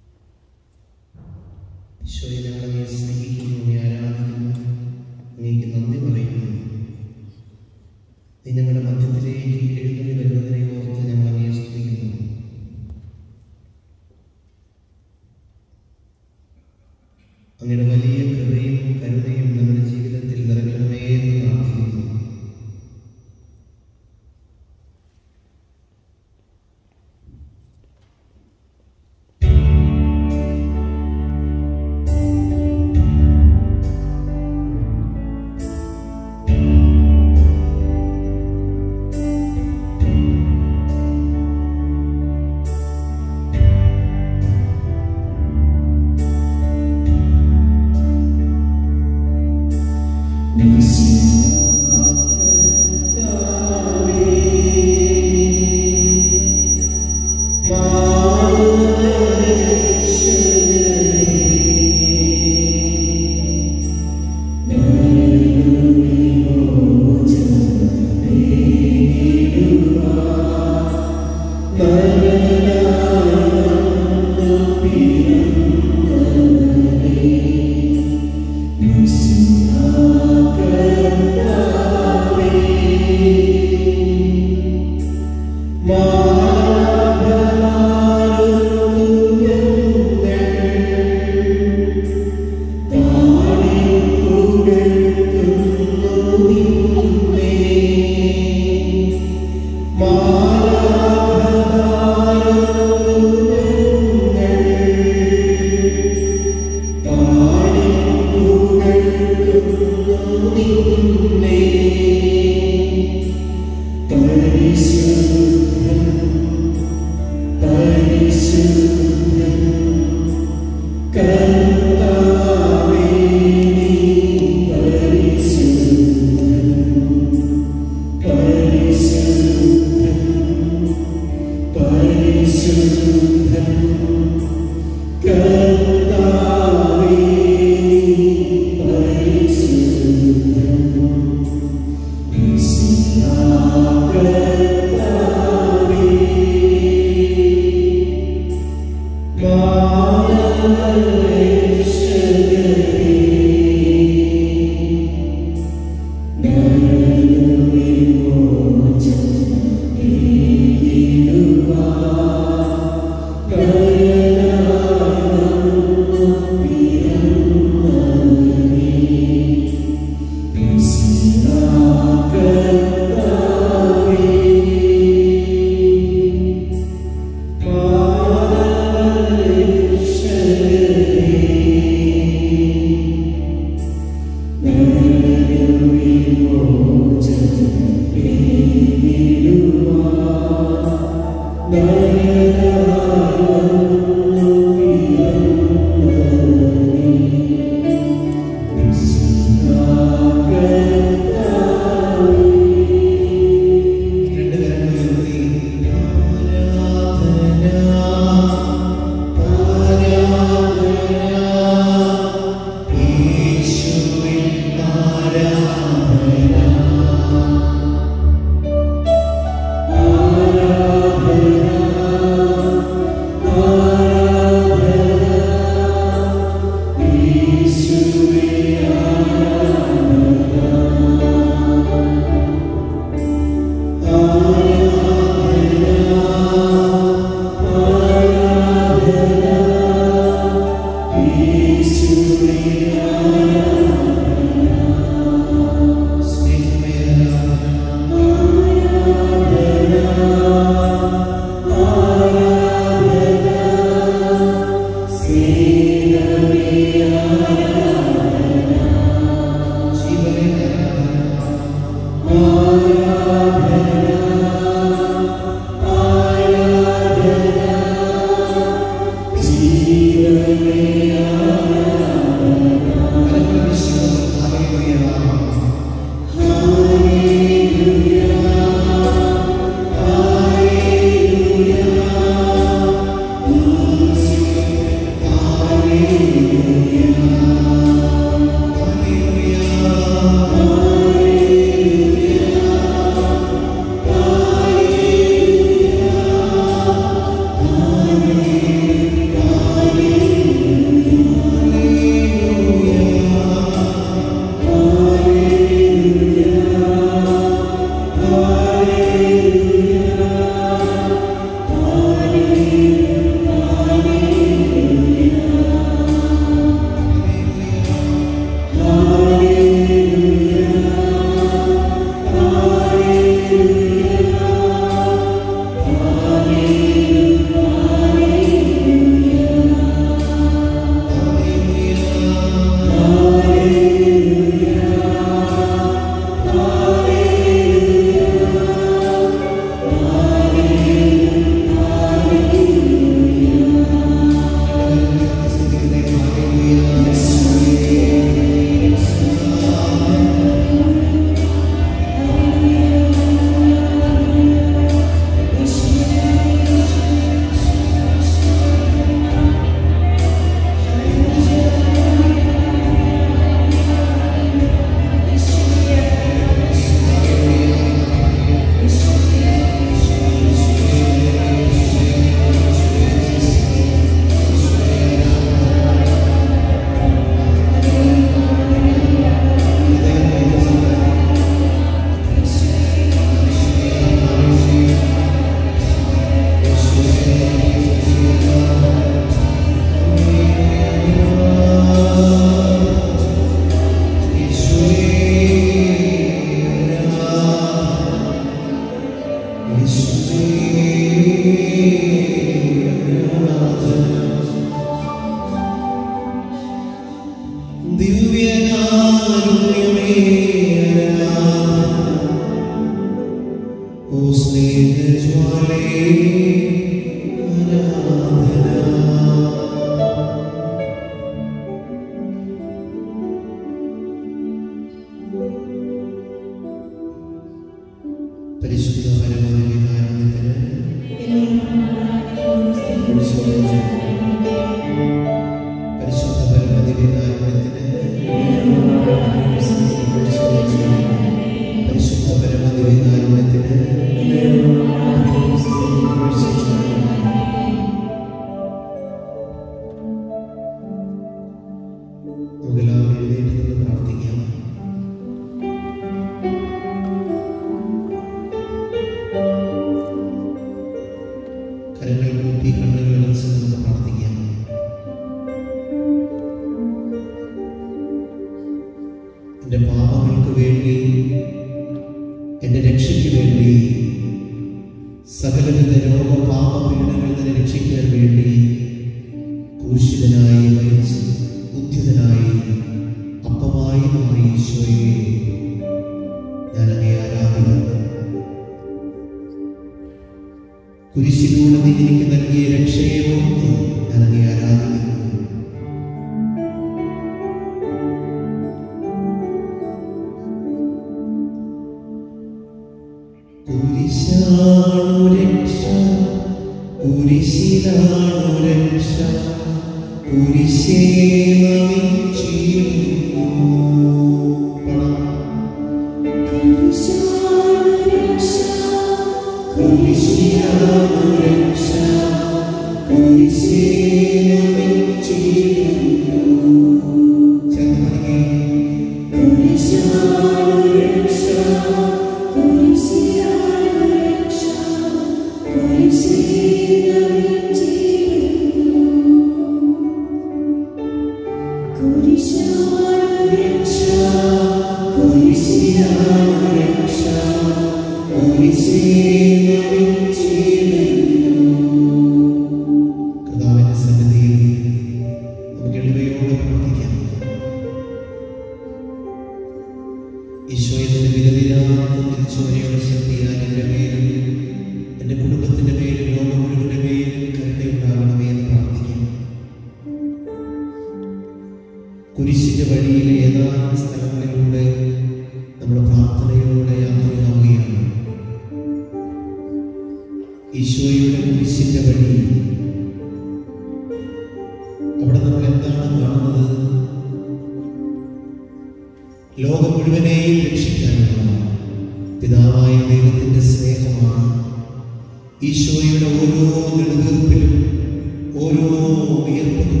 ഓരോ വിയർപ്പ്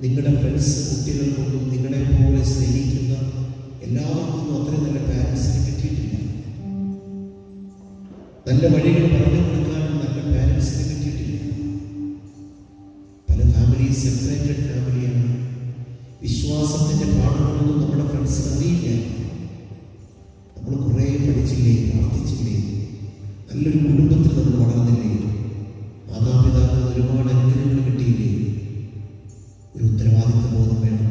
നിങ്ങളുടെ ഫ്രണ്ട്സ് കുട്ടികൾ നിങ്ങളെ പോലെ സ്നേഹിക്കുന്ന എല്ലാവർക്കും അത്രയും നല്ല പാരൻസിന് കിട്ടിയിട്ടില്ല. നല്ല വഴികൾ പറഞ്ഞു കൊടുക്കാനും നല്ല പാരൻസിന് കിട്ടിയിട്ടില്ല. പല ഫാമിലി സെപ്പറേറ്റഡ് ഫാമിലിയാണ് വിശ്വാസത്തിന്റെ പാഠങ്ങളൊന്നും നമ്മുടെ ഫ്രണ്ട്സ് അറിയില്ല. നമ്മൾ കുറെ പഠിച്ചില്ലേ പ്രാർത്ഥിച്ചില്ലേ? നല്ലൊരു കുടുംബത്തിൽ നമ്മൾ വളർന്നില്ലേ? മാതാപിതാക്കൾ ഒരുപാട് അനുഗ്രഹങ്ങൾ കിട്ടിയില്ലേ? ഒരു ഉത്തരവാദിത്വ ബോധം വേണം.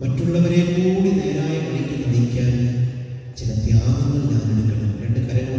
മറ്റുള്ളവരെ കൂടി നേരായ വഴിക്ക് നയിക്കാൻ ചില ത്യാഗങ്ങൾ ഞാൻ എടുക്കണം. രണ്ട് കരങ്ങൾ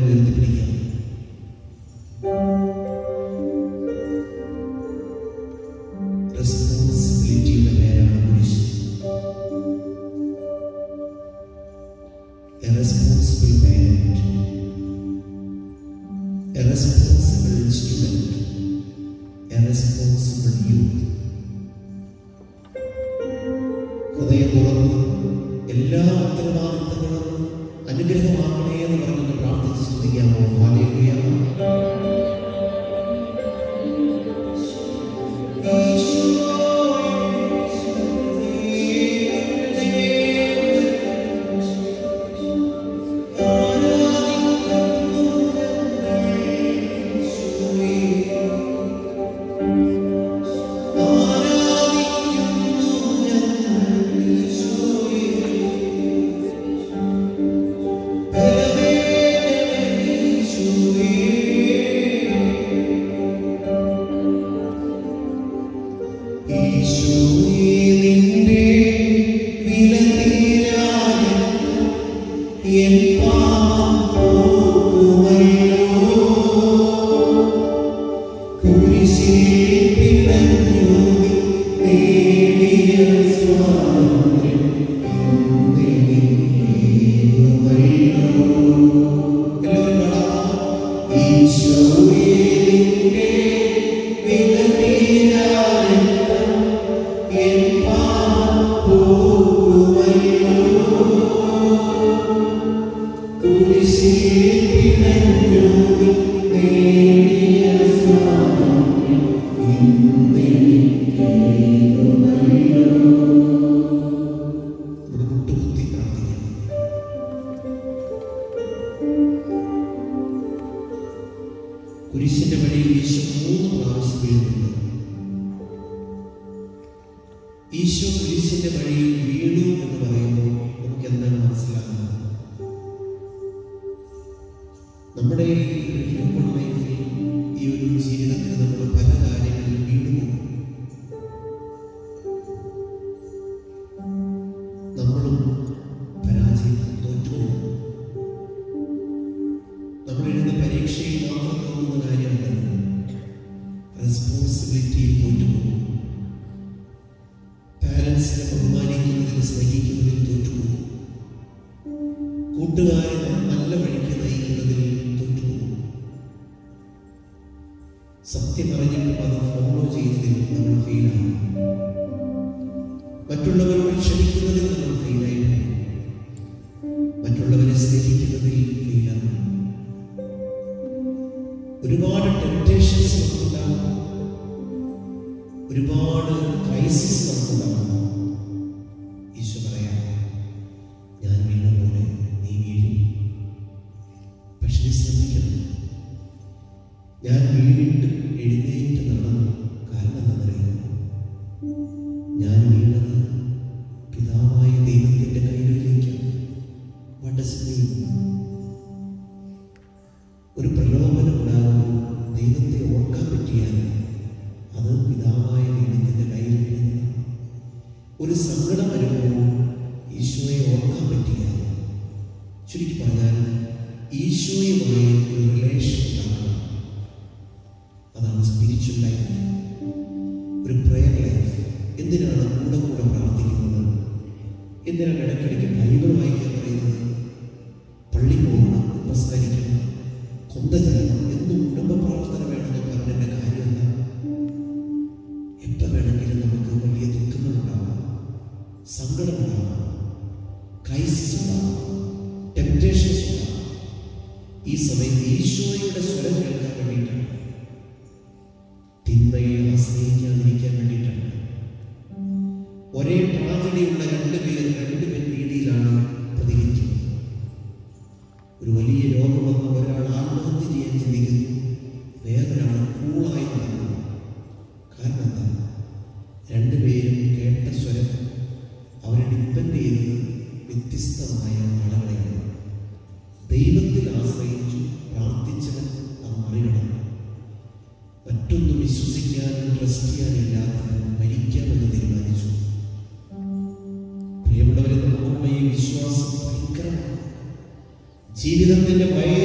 ജീവിതത്തിന്റെ ഭയങ്കര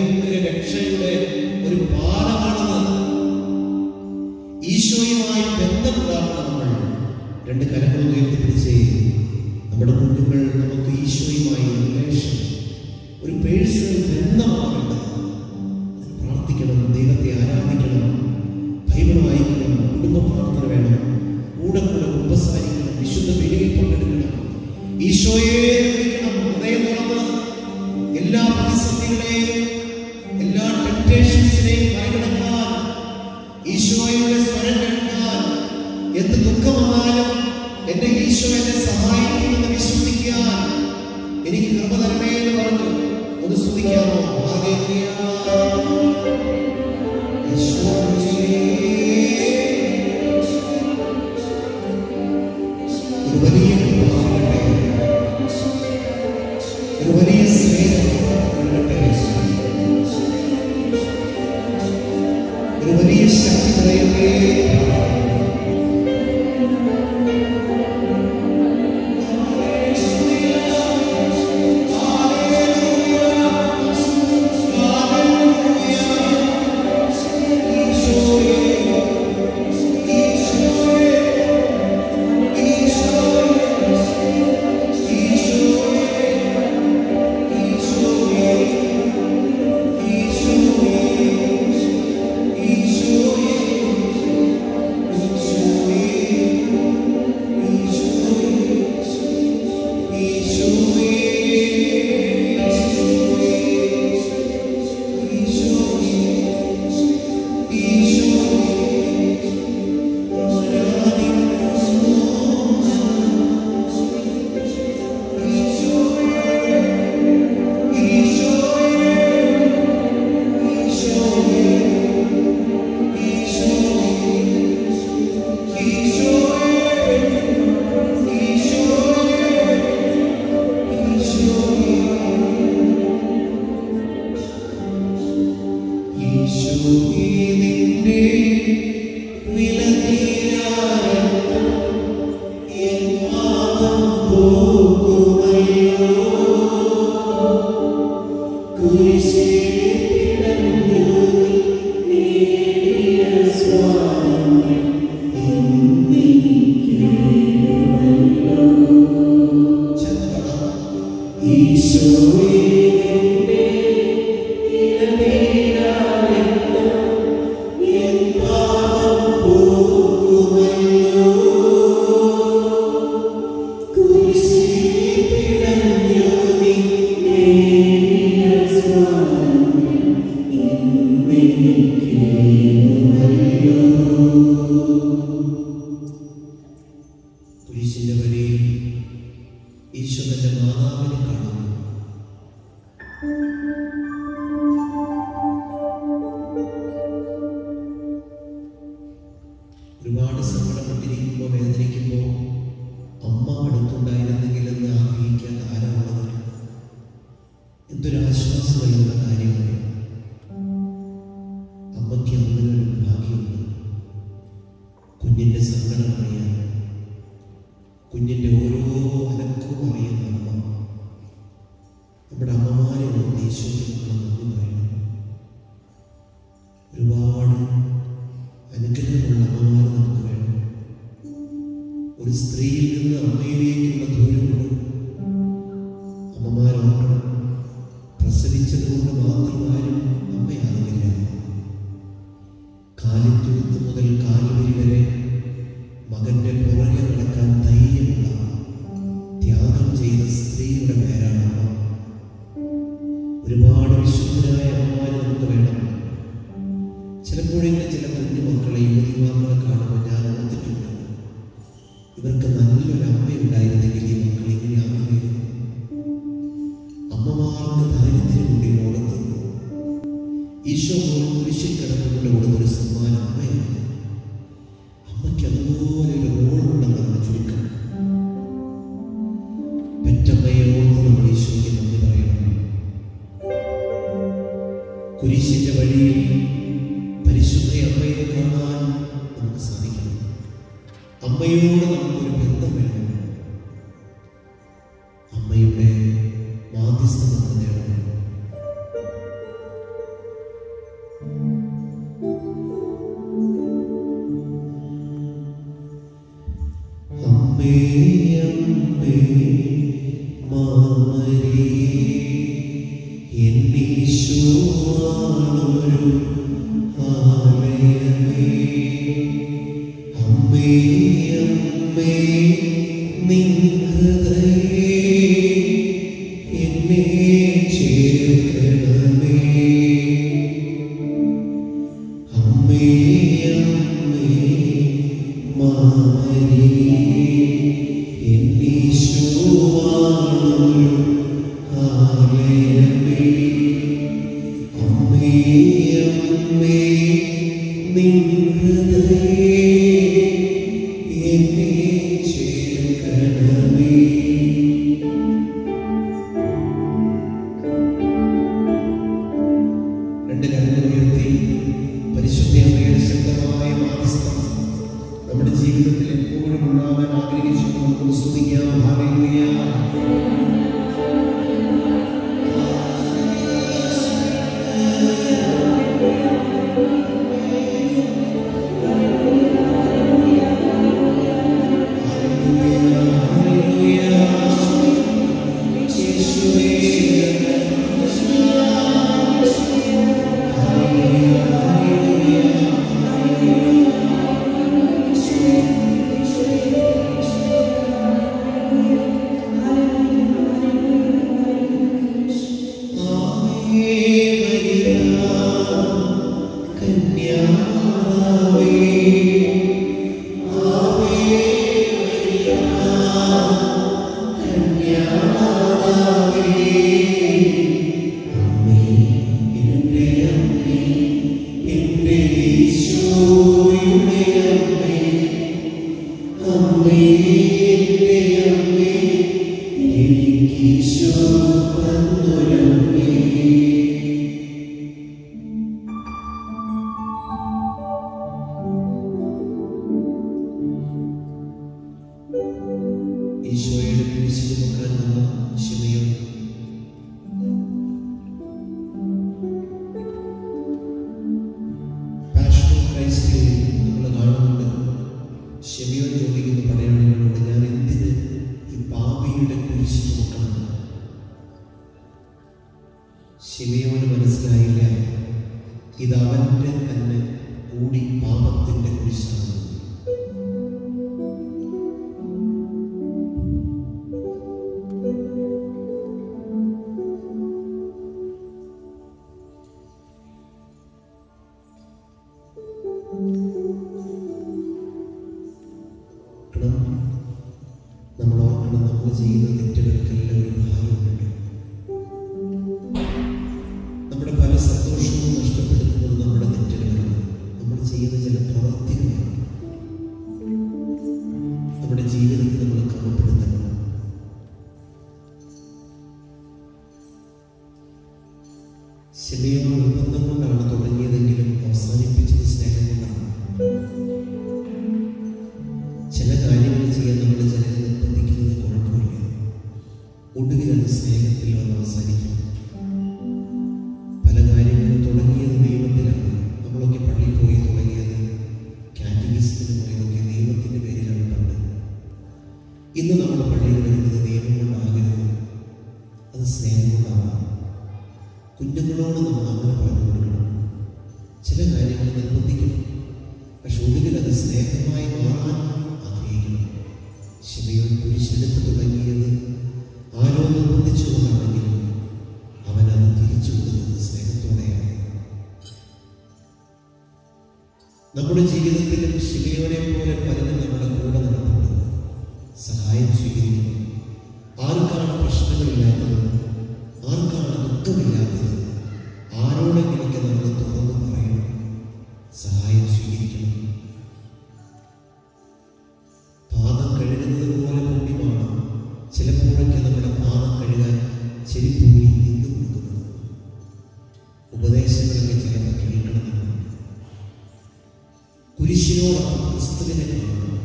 കുരിശിനോടാണ് ക്രിസ്തുവിനെ കാണുന്നത്.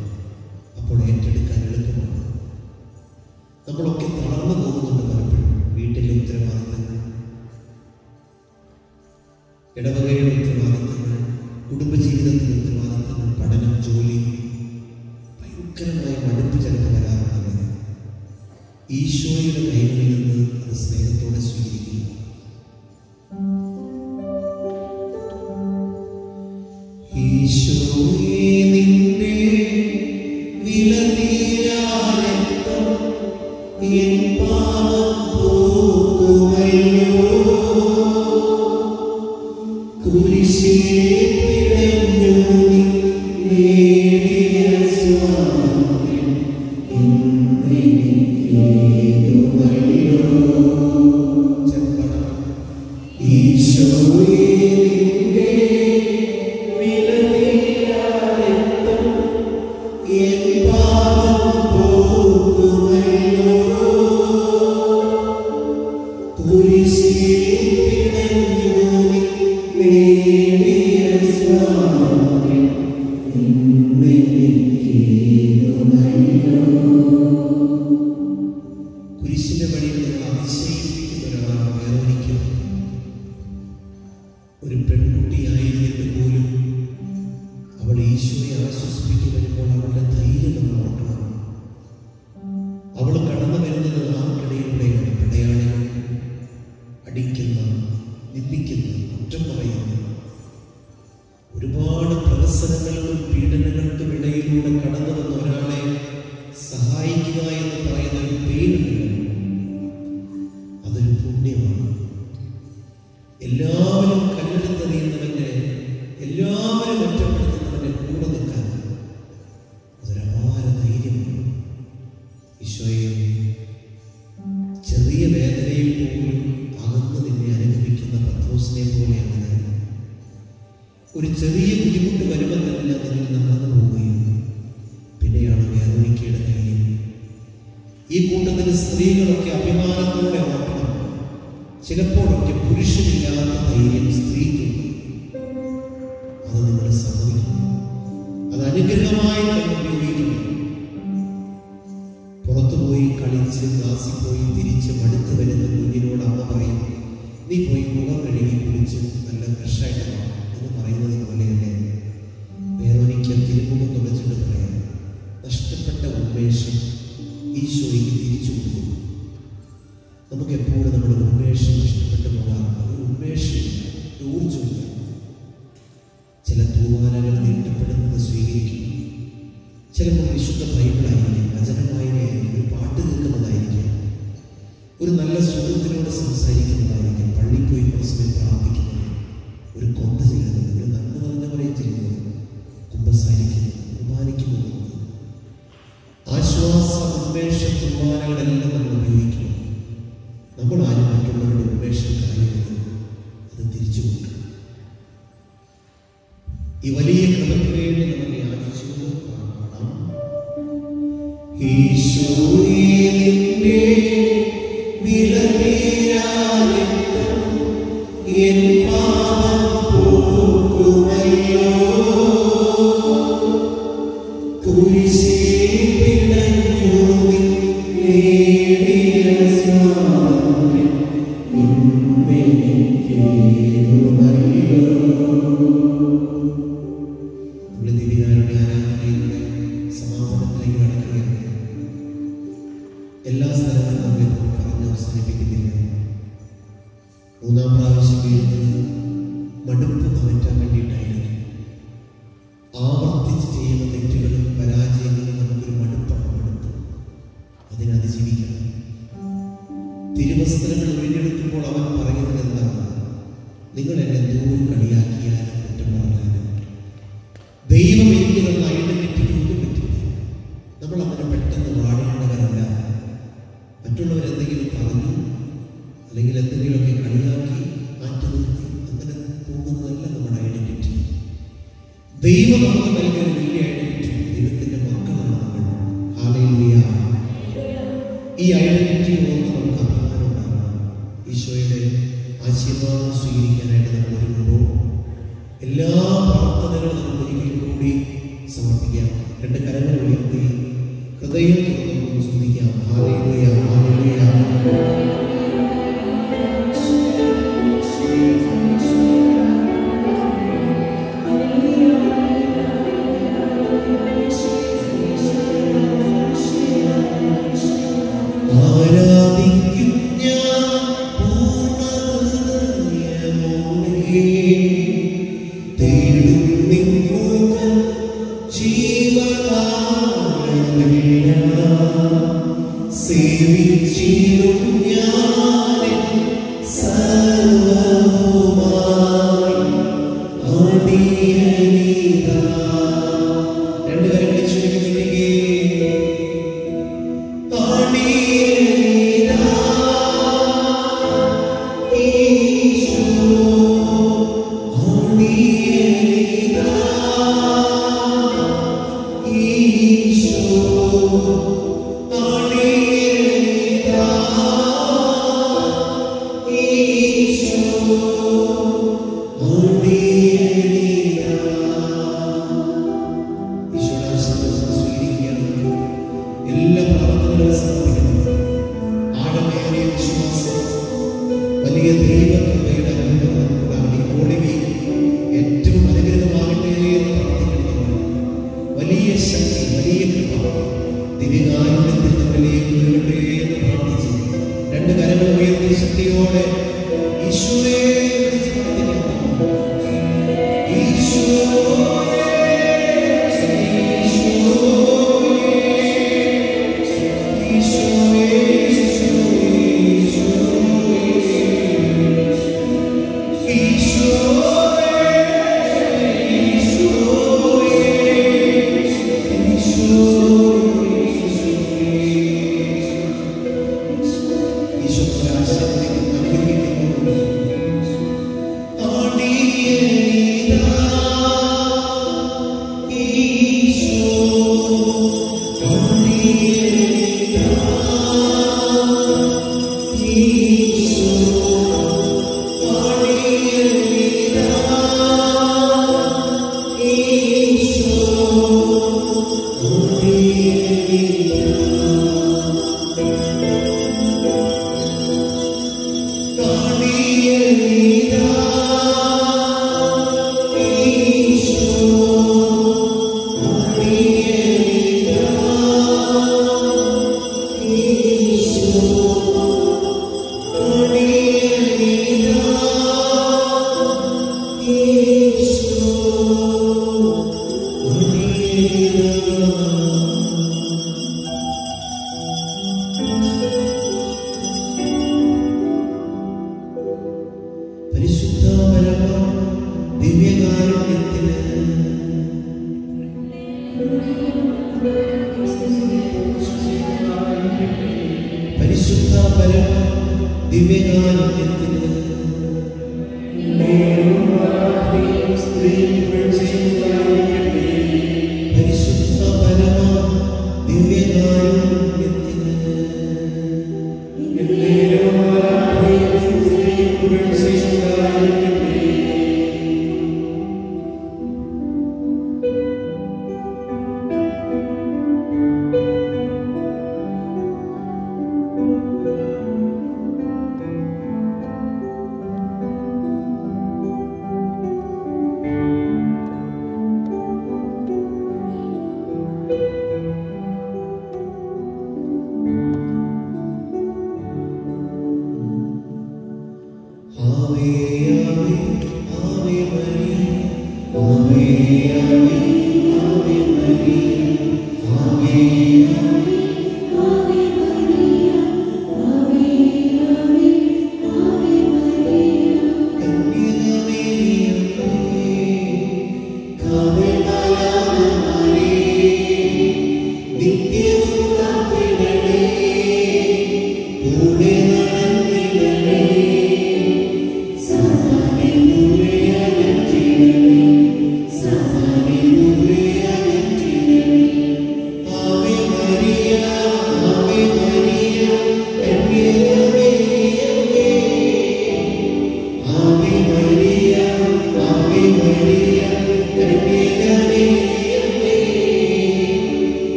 അപ്പോൾ ഏറ്റെടുക്കാൻ എളുപ്പമാണ്. നമ്മളൊക്കെ തളർന്നു പോകുന്നുണ്ട് പലപ്പോഴും. വീട്ടിലെ ഉത്തരവാദിത്തങ്ങൾ ഇടവകയുടെ ഉത്തരവാദിത്തങ്ങൾ കുടുംബജീവിതത്തിലെ ഉത്തരവാദിത്തങ്ങൾ പഠനം ജോലി ഭയങ്കരമായി മടുപ്പ് ചിലപ്പോൾ ഈശോയുടെ കൈകളിൽ നിന്ന് അത് സ്നേഹത്തോടെ സ്വീകരിക്കും. എല്ലാ സ്ഥലത്തും നമ്മൾ പറഞ്ഞ് അവസാനിപ്പിക്കുന്നില്ല മൂന്നാം പ്രാവശ്യം മടുപ്പ് മാറ്റാൻ വേണ്ടി വസ്ത്രങ്ങൾ വീണ്ടെടുക്കുമ്പോൾ അവൻ പറയുന്നത് എന്താണ്? നിങ്ങൾ എന്നെ ദൂരം